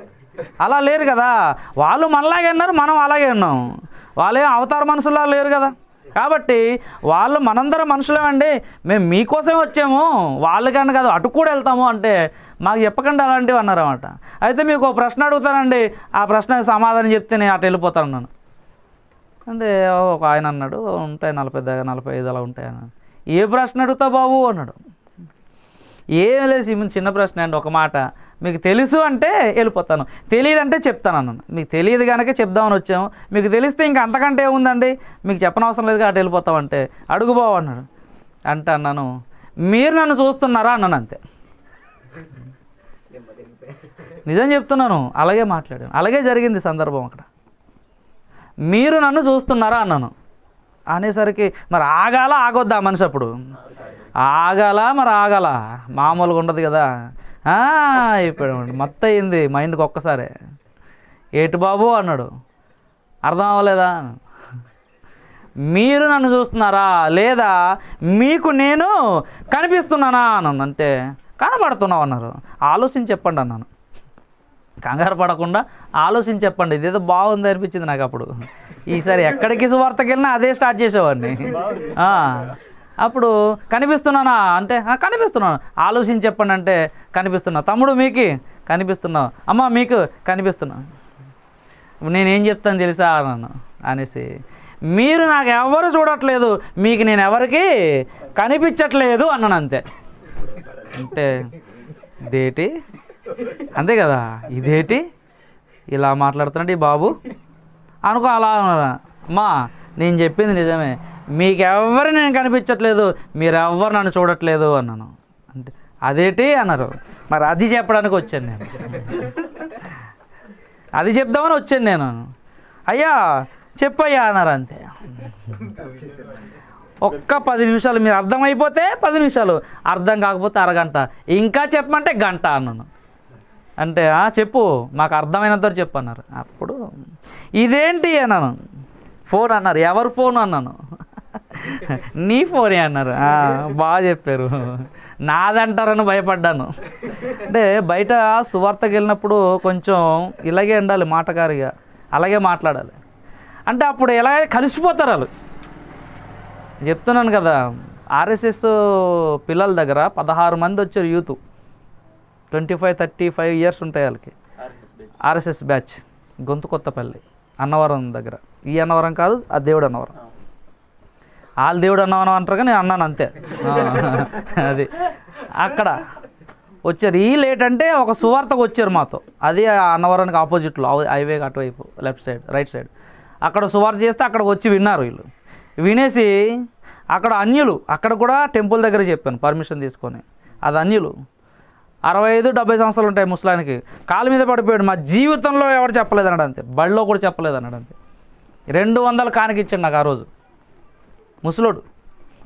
అలా లేరు కదా. వాళ్ళు మనలాగే ఉన్నారు మనం అలాగే ఉన్నాం. వాళ్ళేం అవతార మనుషుల్లా లేరు కదా. కాబట్టి వాళ్ళు మనందరం మనుషులేమండి మేము మీకోసమే వచ్చాము. వాళ్ళకన్నా కాదు అటు కూడా వెళ్తాము అంటే మాకు చెప్పకండి అలాంటివి అన్నారన్నమాట. అయితే మీకు ఒక ప్రశ్న అడుగుతానండి. ఆ ప్రశ్న సమాధానం చెప్తే నేను అటు వెళ్ళిపోతాను నన్ను అంటే ఒక ఆయన అన్నాడు ఉంటాయి నలభై దగ్గర నలభై ఐదు అలా ఉంటాయి అన్నాడు ఏ ప్రశ్న అడుగుతావు బాబు అన్నాడు. ఏం లేదు సిమ్ చిన్న ప్రశ్న అండి ఒక మాట. మీకు తెలుసు అంటే వెళ్ళిపోతాను. తెలియదు అంటే చెప్తాను అన్నాను. మీకు తెలియదు కనుక చెప్దామని వచ్చాము. మీకు తెలిస్తే ఇంకా అంతకంటే ఏముందండి? మీకు చెప్పనవసరం లేదు అటు వెళ్ళిపోతామంటే. అడుగు బావు అన్నాడు. అంటే అన్నాను మీరు నన్ను చూస్తున్నారా? అన్నాను అంతే. నిజం చెప్తున్నాను. అలాగే మాట్లాడాను. అలాగే జరిగింది సందర్భం అక్కడ. మీరు నన్ను చూస్తున్నారా? అన్నాను. అనేసరికి మరి ఆగాల ఆగొద్దా మనిషి అప్పుడు? ఆగాల మరి ఆగాల? మామూలుగా ఉండదు కదా. అయిపోయాడు మొత్తం అయింది మైండ్కి ఒక్కసారే. ఏటి బాబు అన్నాడు. అర్థం అవ్వలేదా? మీరు నన్ను చూస్తున్నారా? లేదా మీకు నేను కనిపిస్తున్నానా? అన్నాను. అంటే కనబడుతున్నావు అన్నారు. ఆలోచించి చెప్పండి అన్నాను. కంగారు పడకుండా ఆలోచించి చెప్పండి. ఇదేదో బాగుంది అనిపించింది నాకు అప్పుడు. ఈసారి ఎక్కడికి సువార్తకి వెళ్ళినా అదే స్టార్ట్ చేసేవాడిని. అప్పుడు కనిపిస్తున్నానా అంటే కనిపిస్తున్నాను. ఆలోచించి చెప్పండి అంటే కనిపిస్తున్నా. తమ్ముడు మీకు కనిపిస్తున్నావు. అమ్మ మీకు కనిపిస్తున్నా. నేనేం చెప్తాను తెలుసా అన్నాను. అనేసి మీరు నాకు ఎవరు చూడట్లేదు మీకు నేను ఎవరికి కనిపించట్లేదు అన్నాను అంతే. అంటే దేటి? అంతే కదా? ఇదేటి? ఇలా మాట్లాడుతున్నాడు ఈ బాబు? అనుకో అలా అమ్మా నేను చెప్పింది నిజమే. మీకెవ్వరు నేను కనిపించట్లేదు మీరెవ్వరు నన్ను చూడట్లేదు అన్నాను. అంటే అదేటి అన్నారు. మరి అది చెప్పడానికి వచ్చాను నేను. అది చెప్దామని వచ్చాను నేను. అయ్యా చెప్పయ్యా అన్నారు అంతే. ఒక్క పది నిమిషాలు మీరు అర్థమైపోతే పది నిమిషాలు. అర్థం కాకపోతే అరగంట. ఇంకా చెప్పమంటే గంట అన్నాను. అంటే చెప్పు మాకు అర్థమైనంత చెప్పు అన్నారు. అప్పుడు ఇదేంటి అన్నాను. ఫోన్ అన్నారు. ఎవరు ఫోన్ అన్నాను. నీ ఫోనే అన్నారు. బాగా చెప్పారు. నాదంటారని భయపడ్డాను. అంటే బయట సువార్తకి వెళ్ళినప్పుడు కొంచెం ఇలాగే ఉండాలి మాటగారిగా. అలాగే మాట్లాడాలి. అంటే అప్పుడు ఎలా కలిసిపోతారు వాళ్ళు? చెప్తున్నాను కదా ఆర్ఎస్ఎస్ పిల్లల దగ్గర పదహారు మంది వచ్చారు youth. Twenty five thirty five years ఉంటాయి వాళ్ళకి. RSS batch. గొంతు కొత్తపల్లి అన్నవరం దగ్గర. ఈ అన్నవరం కాదు ఆ దేవుడు అన్నవరం. వాళ్ళ దేవుడు అన్నవరం అంటారు కానీ నేను అన్నాను అంతే. అది. అక్కడ వచ్చారు. ఈ లేట్ అంటే ఒక సువార్తకు వచ్చారు మాతో. అది అన్నవరానికి ఆపోజిట్లో హైవే అటువైపు లెఫ్ట్ సైడ్ రైట్ సైడ్. అక్కడ సువార్త చేస్తే అక్కడికి వచ్చి విన్నారు వీళ్ళు. వినేసి అక్కడ అన్యులు అక్కడ కూడా టెంపుల్ దగ్గర చెప్పాను పర్మిషన్ తీసుకొని. అది అన్యులు. అరవై ఐదు డెబ్బై సంవత్సరాలు ఉంటాయి ముసలానికి. కాలు మీద పడిపోయాడు. మా జీవితంలో ఎవరు చెప్పలేదు అన్నాడు అంతే. బడిలో కూడా చెప్పలేదు అన్నాడు అంతే. రెండు వందలు కానికిచ్చాడు నాకు ఆ రోజు. ముసలోడు.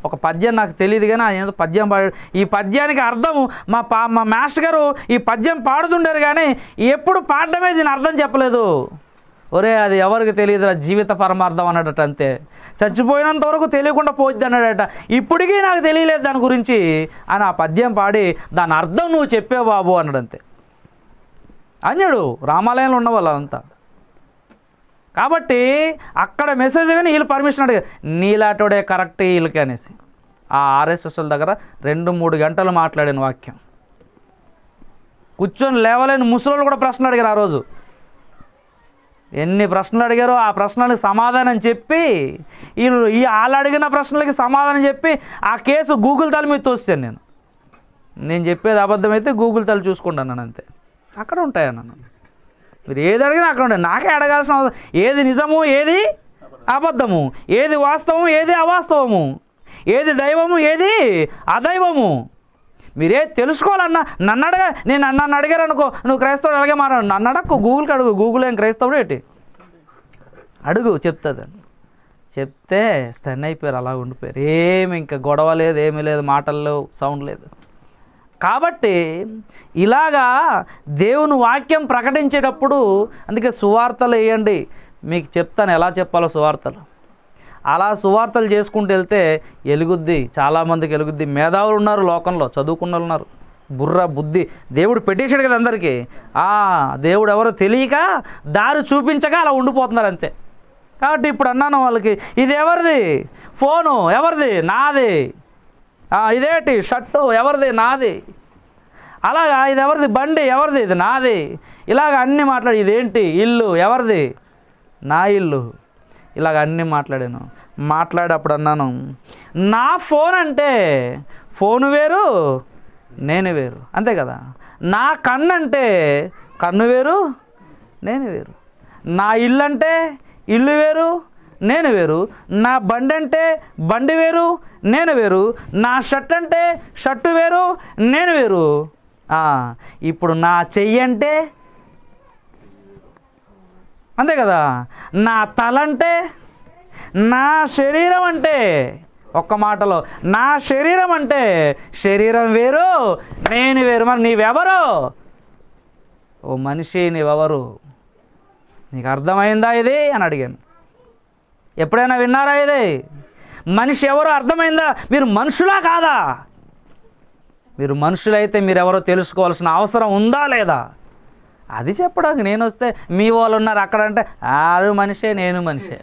ఒక పద్యం నాకు తెలియదు కానీ ఆయన ఏదో పద్యం పాడాడు ఈ పద్యానికి అర్థము మా పా మా మాస్టర్ గారు ఈ పద్యం పాడుతుండారు కానీ ఎప్పుడు పాడడమే దీని అర్థం చెప్పలేదు. ఒరే అది ఎవరికి తెలియదు జీవిత పరమార్థం అన్నాడట అంతే. చచ్చిపోయినంత వరకు తెలియకుండా పోద్ది అన్నాడట. ఇప్పటికీ నాకు తెలియలేదు దాని గురించి. అని ఆ పద్యం పాడి దాని అర్థం నువ్వు చెప్పే బాబు అన్నాడు అంతే అన్యుడు రామాలయంలో ఉన్న వాళ్ళంతా. కాబట్టి అక్కడ మెసేజ్ విని వీళ్ళు పర్మిషన్ అడిగారు. నీలాటోడే కరెక్ట్ వీళ్ళకి అనేసి. ఆ ఆర్ఎస్ఎస్ల దగ్గర రెండు మూడు గంటలు మాట్లాడిన వాక్యం. కూర్చొని లేవలేని ముసలోళ్ళు కూడా ప్రశ్న అడిగారు ఆ రోజు. ఎన్ని ప్రశ్నలు అడిగారో ఆ ప్రశ్నలకు సమాధానం చెప్పి వీళ్ళు ఈ వాళ్ళు అడిగిన ప్రశ్నలకి సమాధానం చెప్పి ఆ కేసు గూగుల్ తల మీద తోస్తాను నేను. నేను చెప్పేది అబద్ధమైతే గూగుల్ తల చూసుకుంటాను అంతే. అక్కడ ఉంటాయన్నాను మీరు ఏది అడిగినా అక్కడ ఉంటాయి. నాకే అడగాల్సిన అవసరం. ఏది నిజము ఏది అబద్ధము? ఏది వాస్తవము ఏది అవాస్తవము? ఏది దైవము ఏది అదైవము? మీరే తెలుసుకోవాలన్నా నన్ను అడగ నేను నన్ను అడిగారు అనుకో నువ్వు క్రైస్తవుడు అలాగే మాట్లాడు నన్ను అడగకు గూగుల్కి అడుగు. గూగుల్ ఏం క్రైస్తవుడు ఏంటి? అడుగు చెప్తుంది. చెప్తే స్టన్ అయిపోయారు అలా ఉండిపోయారు. ఏమి ఇంకా గొడవ లేదు ఏమీ లేదు మాటల్లో సౌండ్ లేదు. కాబట్టి ఇలాగా దేవుని వాక్యం ప్రకటించేటప్పుడు అందుకే సువార్తలు వేయండి. మీకు చెప్తాను ఎలా చెప్పాలో సువార్తలు. అలా సువార్తలు చేసుకుంటూ వెళ్తే ఎలుగుద్ది చాలామందికి ఎలుగుద్ది. మేధావులు ఉన్నారు లోకంలో చదువుకున్న ఉన్నారు. బుర్ర బుద్ధి. దేవుడు పెట్టేశాడు కదా అందరికీ. ఆ దేవుడు ఎవరో తెలియక దారి చూపించక అలా ఉండిపోతున్నారు అంతే. కాబట్టి ఇప్పుడు అన్నాను వాళ్ళకి ఇది ఎవరిది ఫోను ఎవరిది? నాది. ఇదేటి ఇదేంటి? షర్టు ఎవరిది? నాది. అలాగా ఇది ఎవరిది బండి ఎవరిది? ఇది నాది. ఇలాగ అన్నీ మాట్లాడి ఇదేంటి? ఇల్లు ఎవరిది? నా ఇల్లు. ఇలాగ అన్నీ మాట్లాడాను. మాట్లాడేటప్పుడు అన్నాను నా ఫోన్ అంటే ఫోన్ వేరు నేను వేరు. అంతే కదా? నా కన్ను అంటే కన్ను వేరు నేను వేరు. నా ఇల్లు అంటే ఇల్లు వేరు నేను వేరు. నా బండి అంటే బండి వేరు నేను వేరు. నా షర్ట్ అంటే షర్టు వేరు నేను వేరు. ఇప్పుడు నా చెయ్యి అంటే అంతే కదా? నా తల అంటే నా శరీరం అంటే ఒక్క మాటలో నా శరీరం అంటే శరీరం వేరు నేను వేరు. మరి నీవెవరు? ఓ మనిషి నీవెవరు? నీకు అర్థమైందా ఇది? అని అడిగాను. ఎప్పుడైనా విన్నారా ఇది? మనిషి ఎవరో అర్థమైందా? మీరు మనుషులా కాదా? మీరు మనుషులైతే మీరు ఎవరో తెలుసుకోవాల్సిన అవసరం ఉందా లేదా? అది చెప్పడానికి నేను వస్తే మీ వాళ్ళు ఉన్నారు అక్కడ అంటే ఆరు మనిషే నేను మనిషే.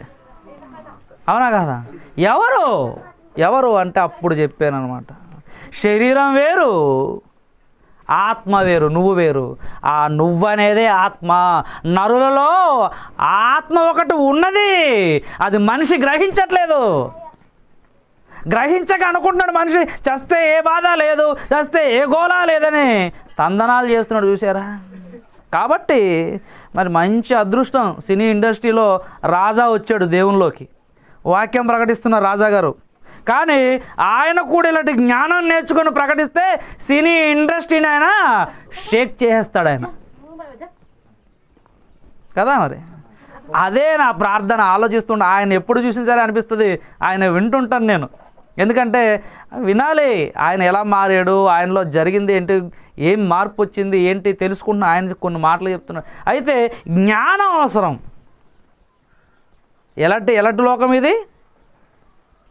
అవునా కదా? ఎవరు? ఎవరు అంటే అప్పుడు చెప్పాను అనమాట శరీరం వేరు ఆత్మ వేరు నువ్వు వేరు. ఆ నువ్వు అనేదే ఆత్మ. నరులలో ఆత్మ ఒకటి ఉన్నది. అది మనిషి గ్రహించట్లేదు. గ్రహించక అనుకుంటున్నాడు మనిషి చస్తే ఏ బాధ లేదు చస్తే ఏ గోళ లేదని తందనాలు చేస్తున్నాడు చూసారా కాబట్టి మరి మంచి అదృష్టం సినీ ఇండస్ట్రీలో రాజా వచ్చాడు దేవునిలోకి. వాక్యం ప్రకటిస్తున్న రాజా గారు కానీ ఆయన కూడా ఇలాంటి జ్ఞానం నేర్చుకొని ప్రకటిస్తే సినీ ఇండస్ట్రీని ఆయన షేక్ చేసేస్తాడు ఆయన. కదా మరి? అదే నా ప్రార్థన ఆలోచిస్తుండే ఆయన ఎప్పుడు చూసినా సరే అనిపిస్తుంది. ఆయన వింటుంటాను నేను. ఎందుకంటే వినాలి ఆయన ఎలా మారాడు ఆయనలో జరిగింది ఏంటి ఏం మార్పు వచ్చింది ఏంటి తెలుసుకుంటున్నా ఆయన కొన్ని మాటలు చెప్తున్నాడు. అయితే జ్ఞానం అవసరం. ఎలాంటి ఎలాంటి లోకం ఇది?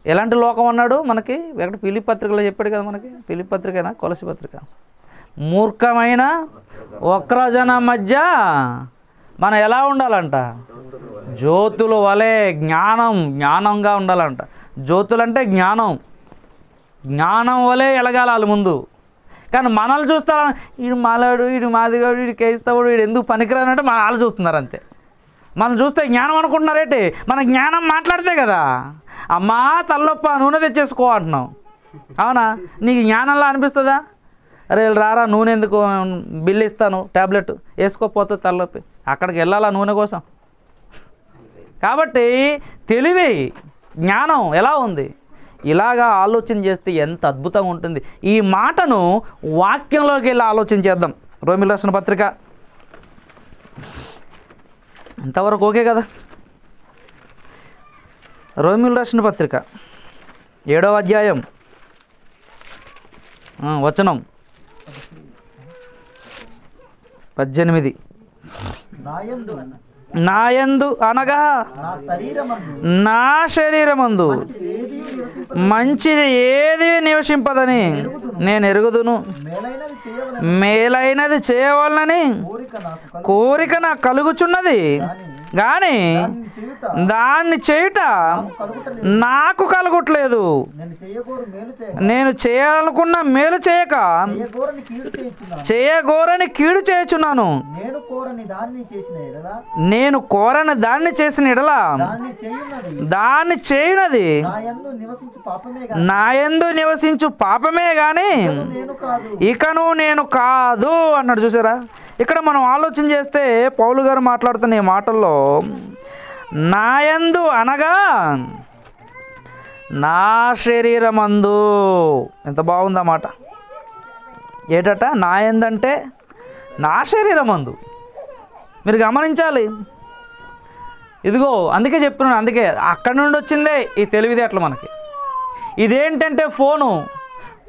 ఎలాంటి లోకం అన్నాడు మనకి? ఎక్కడ పిలి పత్రికలో చెప్పాడు కదా మనకి? పిలి పత్రికైనా? కొలసి పత్రిక. మూర్ఖమైన వక్రజన మధ్య మనం ఎలా ఉండాలంట? జ్యోతుల వలె జ్ఞానం జ్ఞానంగా ఉండాలంట. జ్యోతులంటే జ్ఞానం. జ్ఞానం వలె ఎలగాలి వాళ్ళ ముందు. కానీ మనల్ని చూస్తారా? వీడు మాలాడు వీడు మాదిగాడు వీడు కేస్తాడు వీడు ఎందుకు పనికిరానంటే మన వాళ్ళు చూస్తున్నారు అంతే. మనం చూస్తే జ్ఞానం అనుకుంటున్నారేంటి మన జ్ఞానం మాట్లాడితే కదా. అమ్మా తల్లొప్ప నూనె తెచ్చేసుకో అంటున్నాం అవునా? నీకు జ్ఞానంలా అనిపిస్తుందా? అరే రారా నూనె ఎందుకు? బిల్లు ఇస్తాను ట్యాబ్లెట్ వేసుకోకపోతే తలనొప్పి అక్కడికి వెళ్ళాలా నూనె కోసం? కాబట్టి తెలివి జ్ఞానం ఎలా ఉంది? ఇలాగా ఆలోచన చేస్తే ఎంత అద్భుతంగా ఉంటుంది. ఈ మాటను వాక్యంలోకి వెళ్ళి ఆలోచన చేద్దాం. రోమిల్ రాసిన పత్రిక. ఇంతవరకు ఓకే కదా? రోమిల్ రాసిన పత్రిక. ఏడవ అధ్యాయం. వచనం. పద్దెనిమిది. నాయందు అనగా నా శరీరమందు మంచిది ఏది నివసింపదని నేను ఎరుగుదును. మేలైనది చేయవలనని కోరిక కోరిక నాకు కలుగుచున్నది. కానీ దాన్ని చేయుట. నాకు కలుగుట్లేదు. నేను చేయాలనుకున్న మేలు చేయక చేయగోరని కీడు చేయుచున్నాను. నేను కోరని దాన్ని చేసిన ఎడలా. కోరని దాన్ని చేయునది. నా యందు నివసించు పాపమే కాదు నాయందు నివసించు పాపమే గాని ఇకను నేను కాదు అన్నాడు చూసారా? ఇక్కడ మనం ఆలోచన చేస్తే పౌలు గారు మాట్లాడుతున్న ఈ మాటల్లో నాయందు అనగా నా శరీరమందు ఎంత బాగుందన్నమాట ఏటట? నాయందంటే నా శరీరమందు. మీరు గమనించాలి. ఇదిగో అందుకే చెప్తున్నాను అందుకే అక్కడి నుండి వచ్చిందే ఈ తెలివితేటలు మనకి. ఇదేంటంటే ఫోను?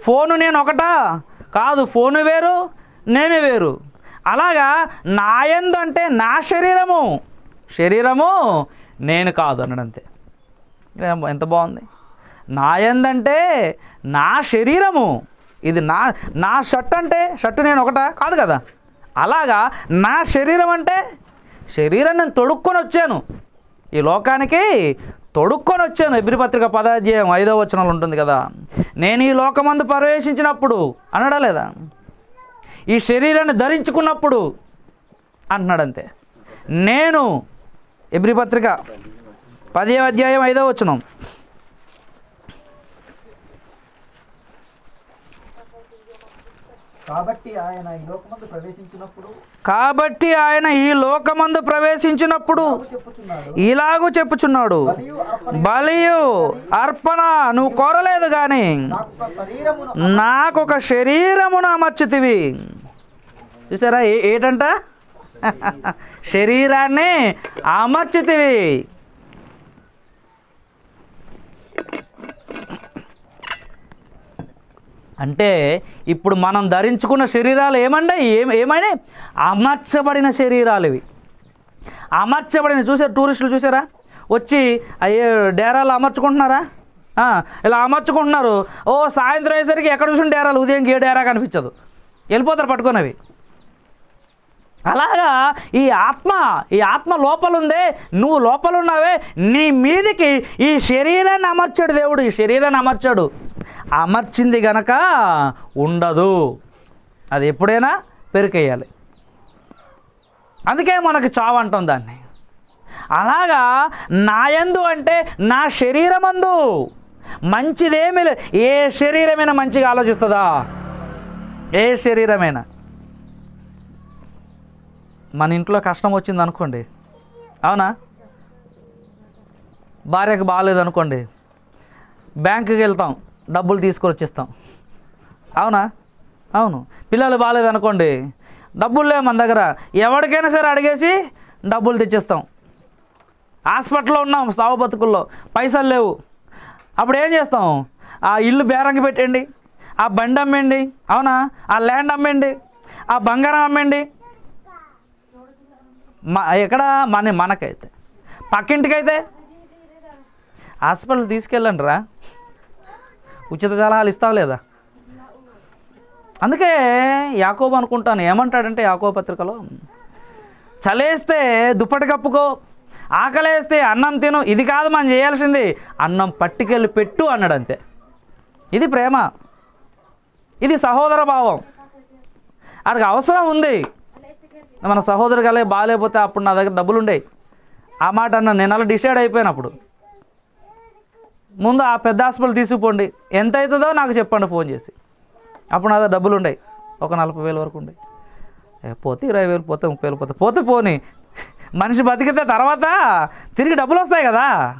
ఫోను నేను ఒకటా? కాదు ఫోను వేరు నేను వేరు. అలాగా నాయందు అంటే నా శరీరము. శరీరము నేను కాదు అన్నాడు అంతే ఎంత బాగుంది. నాయందంటే నా శరీరము. ఇది నా నా షర్ట్ అంటే షర్ట్ నేను ఒకట? కాదు కదా. అలాగా నా శరీరం అంటే శరీరం నేను తొడుక్కొని వచ్చాను. ఈ లోకానికి తొడుక్కొని వచ్చాను. ఎబ్రిపత్రిక పదాధ్యాయం ఐదో వచనంలో ఉంటుంది కదా. నేను ఈ లోకమందు ప్రవేశించినప్పుడు అనడా లేదా? ఈ శరీరాన్ని ధరించుకున్నప్పుడు అంటున్నాడంతే. నేను ఎబ్రి పత్రిక పదే అధ్యాయం ఐదో వచనం. కాబట్టి ఆయన ఈ లోకమందు ప్రవేశించినప్పుడు కాబట్టి ఆయన ఈ లోకమందు ప్రవేశించినప్పుడు బాబు చెప్పుచున్నాడు. ఇలాగూ చెప్పుచున్నాడు. బలియు అర్పణ నువ్వు కోరలేదు కానీ నాకు ఒక శరీరమును నాకొక శరీరమును అమర్చుతివి. చూసారా ఏటంట? శరీరాన్ని అమర్చుతివి. అంటే ఇప్పుడు మనం ధరించుకున్న శరీరాలు ఏమండే? ఏం ఏమైనా? అమర్చబడిన శరీరాలు ఇవి. అమర్చబడిన చూసారు? టూరిస్టులు చూసారా? వచ్చి అయ్యే డేరాలు అమర్చుకుంటున్నారా? ఇలా అమర్చుకుంటున్నారు. ఓ సాయంత్రం అయ్యేసరికి ఎక్కడ చూసిన డేరాలు ఉదయం ఏ డేరా కనిపించదు. వెళ్ళిపోతారు పట్టుకున్నవి అలాగా ఈ ఆత్మ ఈ ఆత్మ లోపలుందే నువ్వు లోపలున్నావే నీ మీదికి ఈ శరీరాన్ని అమర్చాడు దేవుడు ఈ శరీరాన్ని అమర్చాడు. అమర్చింది గనక ఉండదు. అది ఎప్పుడైనా పెరికేయాలి. అందుకే మనకు చావు అంటాం దాన్ని. అలాగా నాయందు అంటే నా శరీరమందు మంచిదేమీ లేదు. ఏ శరీరమైనా మంచిగా ఆలోచిస్తుందా? ఏ శరీరమైనా? మన ఇంట్లో కష్టం వచ్చింది అనుకోండి. అవునా? భార్యకు బాగాలేదు అనుకోండి. బ్యాంకుకి వెళ్తాం. డబ్బులు తీసుకొని వచ్చేస్తాం అవునా? అవును. పిల్లలు బాగాలేదనుకోండి డబ్బులు లేవు మన దగ్గర. ఎవరికైనా సరే అడిగేసి డబ్బులు తెచ్చేస్తాం. హాస్పిటల్లో ఉన్నాం సావు బతుకుల్లో. పైసలు లేవు. అప్పుడు ఏం చేస్తాం? ఆ ఇల్లు బేరంగి పెట్టండి ఆ బండి అమ్మేయండి అవునా? ఆ ల్యాండ్ అమ్మేయండి ఆ బంగారం అమ్మండి. మా ఎక్కడ? మన మనకైతే. పక్కింటికైతే. హాస్పిటల్ తీసుకెళ్ళండి రా ఉచిత సలహాలు ఇస్తావు లేదా? అందుకే యాకోబు అనుకుంటాను ఏమంటాడంటే యాకో పత్రికలో చలేస్తే దుప్పటి కప్పుకో ఆకలేస్తే అన్నం తిను ఇది కాదు మనం చేయాల్సింది అన్నం పట్టుకెళ్ళి పెట్టు అన్నాడు అంతే ఇది ప్రేమ ఇది సహోదర భావం. అడికి అవసరం ఉంది. మన సహోదరు కలే బాగాలేకపోతే అప్పుడు నా దగ్గర డబ్బులు ఉండేవి ఆ మాట అన్న నేను అలా డిసైడ్ అయిపోయినప్పుడు. ముందు ఆ పెద్ద హాస్పిటల్ తీసుకుపోండి. ఎంత అవుతుందో నాకు చెప్పండి ఫోన్ చేసి. అప్పుడు నా డబ్బులు ఉండయి. ఒక నలభై వేల వరకు ఉండేవి పోతే ఇరవై వేలు పోతే ముప్పై వేలు పోతే పోతే పోని. మనిషి బతికితే తర్వాత తిరిగి డబ్బులు వస్తాయి కదా.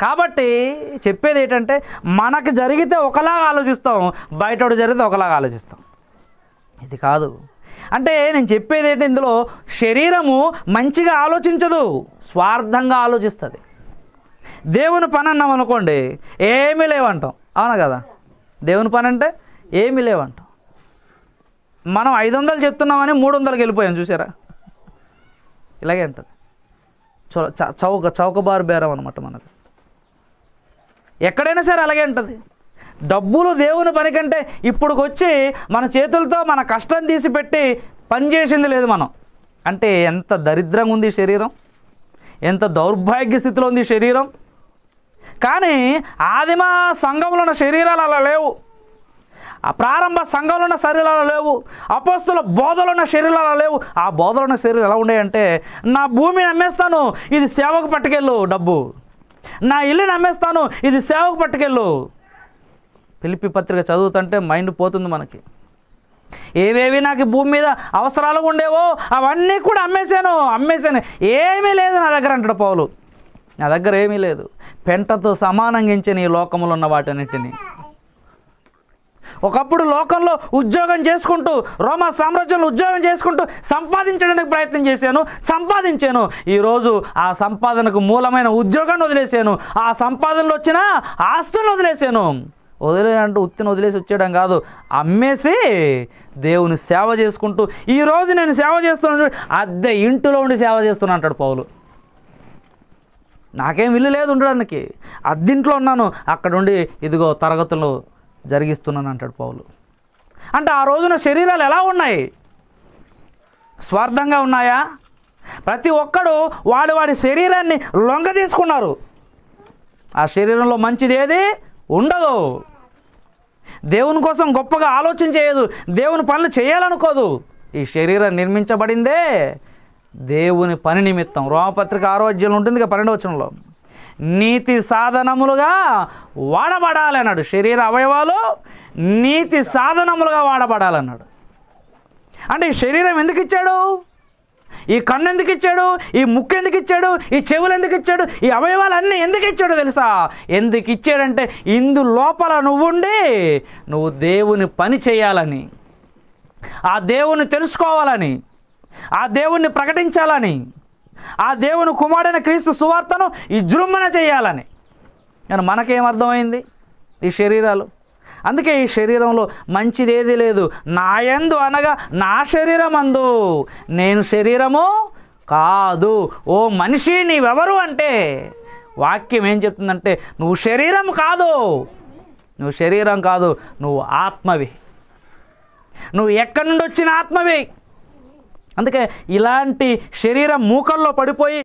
కాబట్టి చెప్పేది ఏంటంటే మనకు జరిగితే ఒకలాగా ఆలోచిస్తాం బయటోడు జరిగితే ఒకలాగా ఆలోచిస్తాం. ఇది కాదు. అంటే నేను చెప్పేది ఏంటి ఇందులో శరీరము మంచిగా ఆలోచించదు స్వార్థంగా ఆలోచిస్తుంది. దేవుని పని అన్నాం అనుకోండి ఏమీ లేవంటాం. అవునా కదా? దేవుని పని అంటే ఏమీ లేవంటాం. మనం ఐదు వందలు చెప్తున్నామని మూడు వందలకి వెళ్ళిపోయాం చూసారా ఇలాగే ఉంటుంది. చ- చౌక చౌకబారు బేరం అనమాట మనకు ఎక్కడైనా సరే అలాగే ఉంటుంది. డబ్బులు దేవుని పని కంటే ఇప్పుడుకొచ్చి మన చేతులతో మన కష్టం తీసి పెట్టి పని చేసింది లేదు మనం. అంటే ఎంత దరిద్రంగా ఉంది శరీరం? ఎంత దౌర్భాగ్య స్థితిలో ఉంది శరీరం? కానీ ఆదిమ సంఘంలో ఉన్న శరీరాలు అలా లేవు. ఆ ప్రారంభ సంఘంలో ఉన్న శరీరాలు లేవు. అపోస్తుల బోధలు ఉన్న శరీరాలు లేవు. ఆ బోధలు ఉన్న శరీరాలు ఎలా ఉండేయంటే నా భూమిని అమ్మేస్తాను ఇది సేవకు పట్టుకెళ్ళు డబ్బు. నా ఇల్లుని అమ్మేస్తాను ఇది సేవకు పట్టుకెళ్ళు. పిలిపి పత్రిక చదువుతుంటే మైండ్ పోతుంది మనకి. ఏవేవి నాకు భూమి మీద అవసరాలు ఉండేవో అవన్నీ కూడా అమ్మేశాను అమ్మేశాను. ఏమీ లేదు నా దగ్గర అంటాడు పౌలు. నా దగ్గర ఏమీ లేదు. పెంటతో సమానంగా ఎంచిన ఈ లోకంలో ఉన్న వాటన్నిటిని. ఒకప్పుడు లోకంలో ఉద్యోగం చేసుకుంటూ రోమా సామ్రాజ్యంలో ఉద్యోగం చేసుకుంటూ సంపాదించడానికి ప్రయత్నం చేశాను సంపాదించాను. ఈరోజు ఆ సంపాదనకు మూలమైన ఉద్యోగాన్ని వదిలేశాను. ఆ సంపాదనలో వచ్చిన ఆస్తులను వదిలేశాను. వదిలేదంటూ ఉత్తిని వదిలేసి వచ్చేయడం కాదు. అమ్మేసి దేవుని సేవ చేసుకుంటూ ఈరోజు నేను సేవ చేస్తున్నాను అద్దె ఇంటిలో ఉండి సేవ చేస్తున్నా అంటాడు పౌలు. నాకేం ఇల్లు లేదు ఉండడానికి అద్దింట్లో ఉన్నాను అక్కడుండి ఇదిగో తరగతులు జరిగిస్తున్నాను అంటాడు పౌలు. అంటే ఆ రోజున శరీరాలు ఎలా ఉన్నాయి? స్వార్థంగా ఉన్నాయా? ప్రతి ఒక్కడు వాడి వాడి శరీరాన్ని లొంగ తీసుకున్నారు. ఆ శరీరంలో మంచిది ఏది? ఉండదు. దేవుని కోసం గొప్పగా ఆలోచన చేయదు. దేవుని పనులు చేయాలనుకోదు. ఈ శరీరం నిర్మించబడిందే. దేవుని పని నిమిత్తం. రోమపత్రిక ఆరోగ్యం ఉంటుంది ఇక పన్నెండు వచనంలో నీతి సాధనములుగా వాడబడాలి అన్నాడు శరీర అవయవాలు నీతి సాధనములుగా వాడబడాలన్నాడు. అంటే ఈ శరీరం ఎందుకు ఇచ్చాడు? ఈ కన్ను ఎందుకు ఇచ్చాడు? ఈ ముక్కు ఎందుకు ఇచ్చాడు? ఈ చెవులు ఎందుకు ఇచ్చాడు? ఈ అవయవాలన్నీ ఎందుకు ఇచ్చాడు తెలుసా? ఎందుకు ఇచ్చాడంటే ఇందు లోపల నువ్వుండి నువ్వు దేవుని పని చేయాలని ఆ దేవుని తెలుసుకోవాలని ఆ దేవుణ్ణి ప్రకటించాలని ఆ దేవుని కుమారుడైన క్రీస్తు సువార్తను విజృంభణ చేయాలని. నేను మనకేం అర్థమైంది? ఈ శరీరాలు. అందుకే ఈ శరీరంలో మంచిదేది లేదు. నాయందు అనగా నా శరీరం అందు నేను శరీరము కాదు. ఓ మనిషి నీవెవరు అంటే? వాక్యం ఏం చెప్తుందంటే నువ్వు శరీరం కాదు. నువ్వు శరీరం కాదు. నువ్వు ఆత్మవి. నువ్వు ఎక్కడి నుండి వచ్చిన ఆత్మవి? అందుకే ఇలాంటి శరీరం మూకల్లో పడిపోయి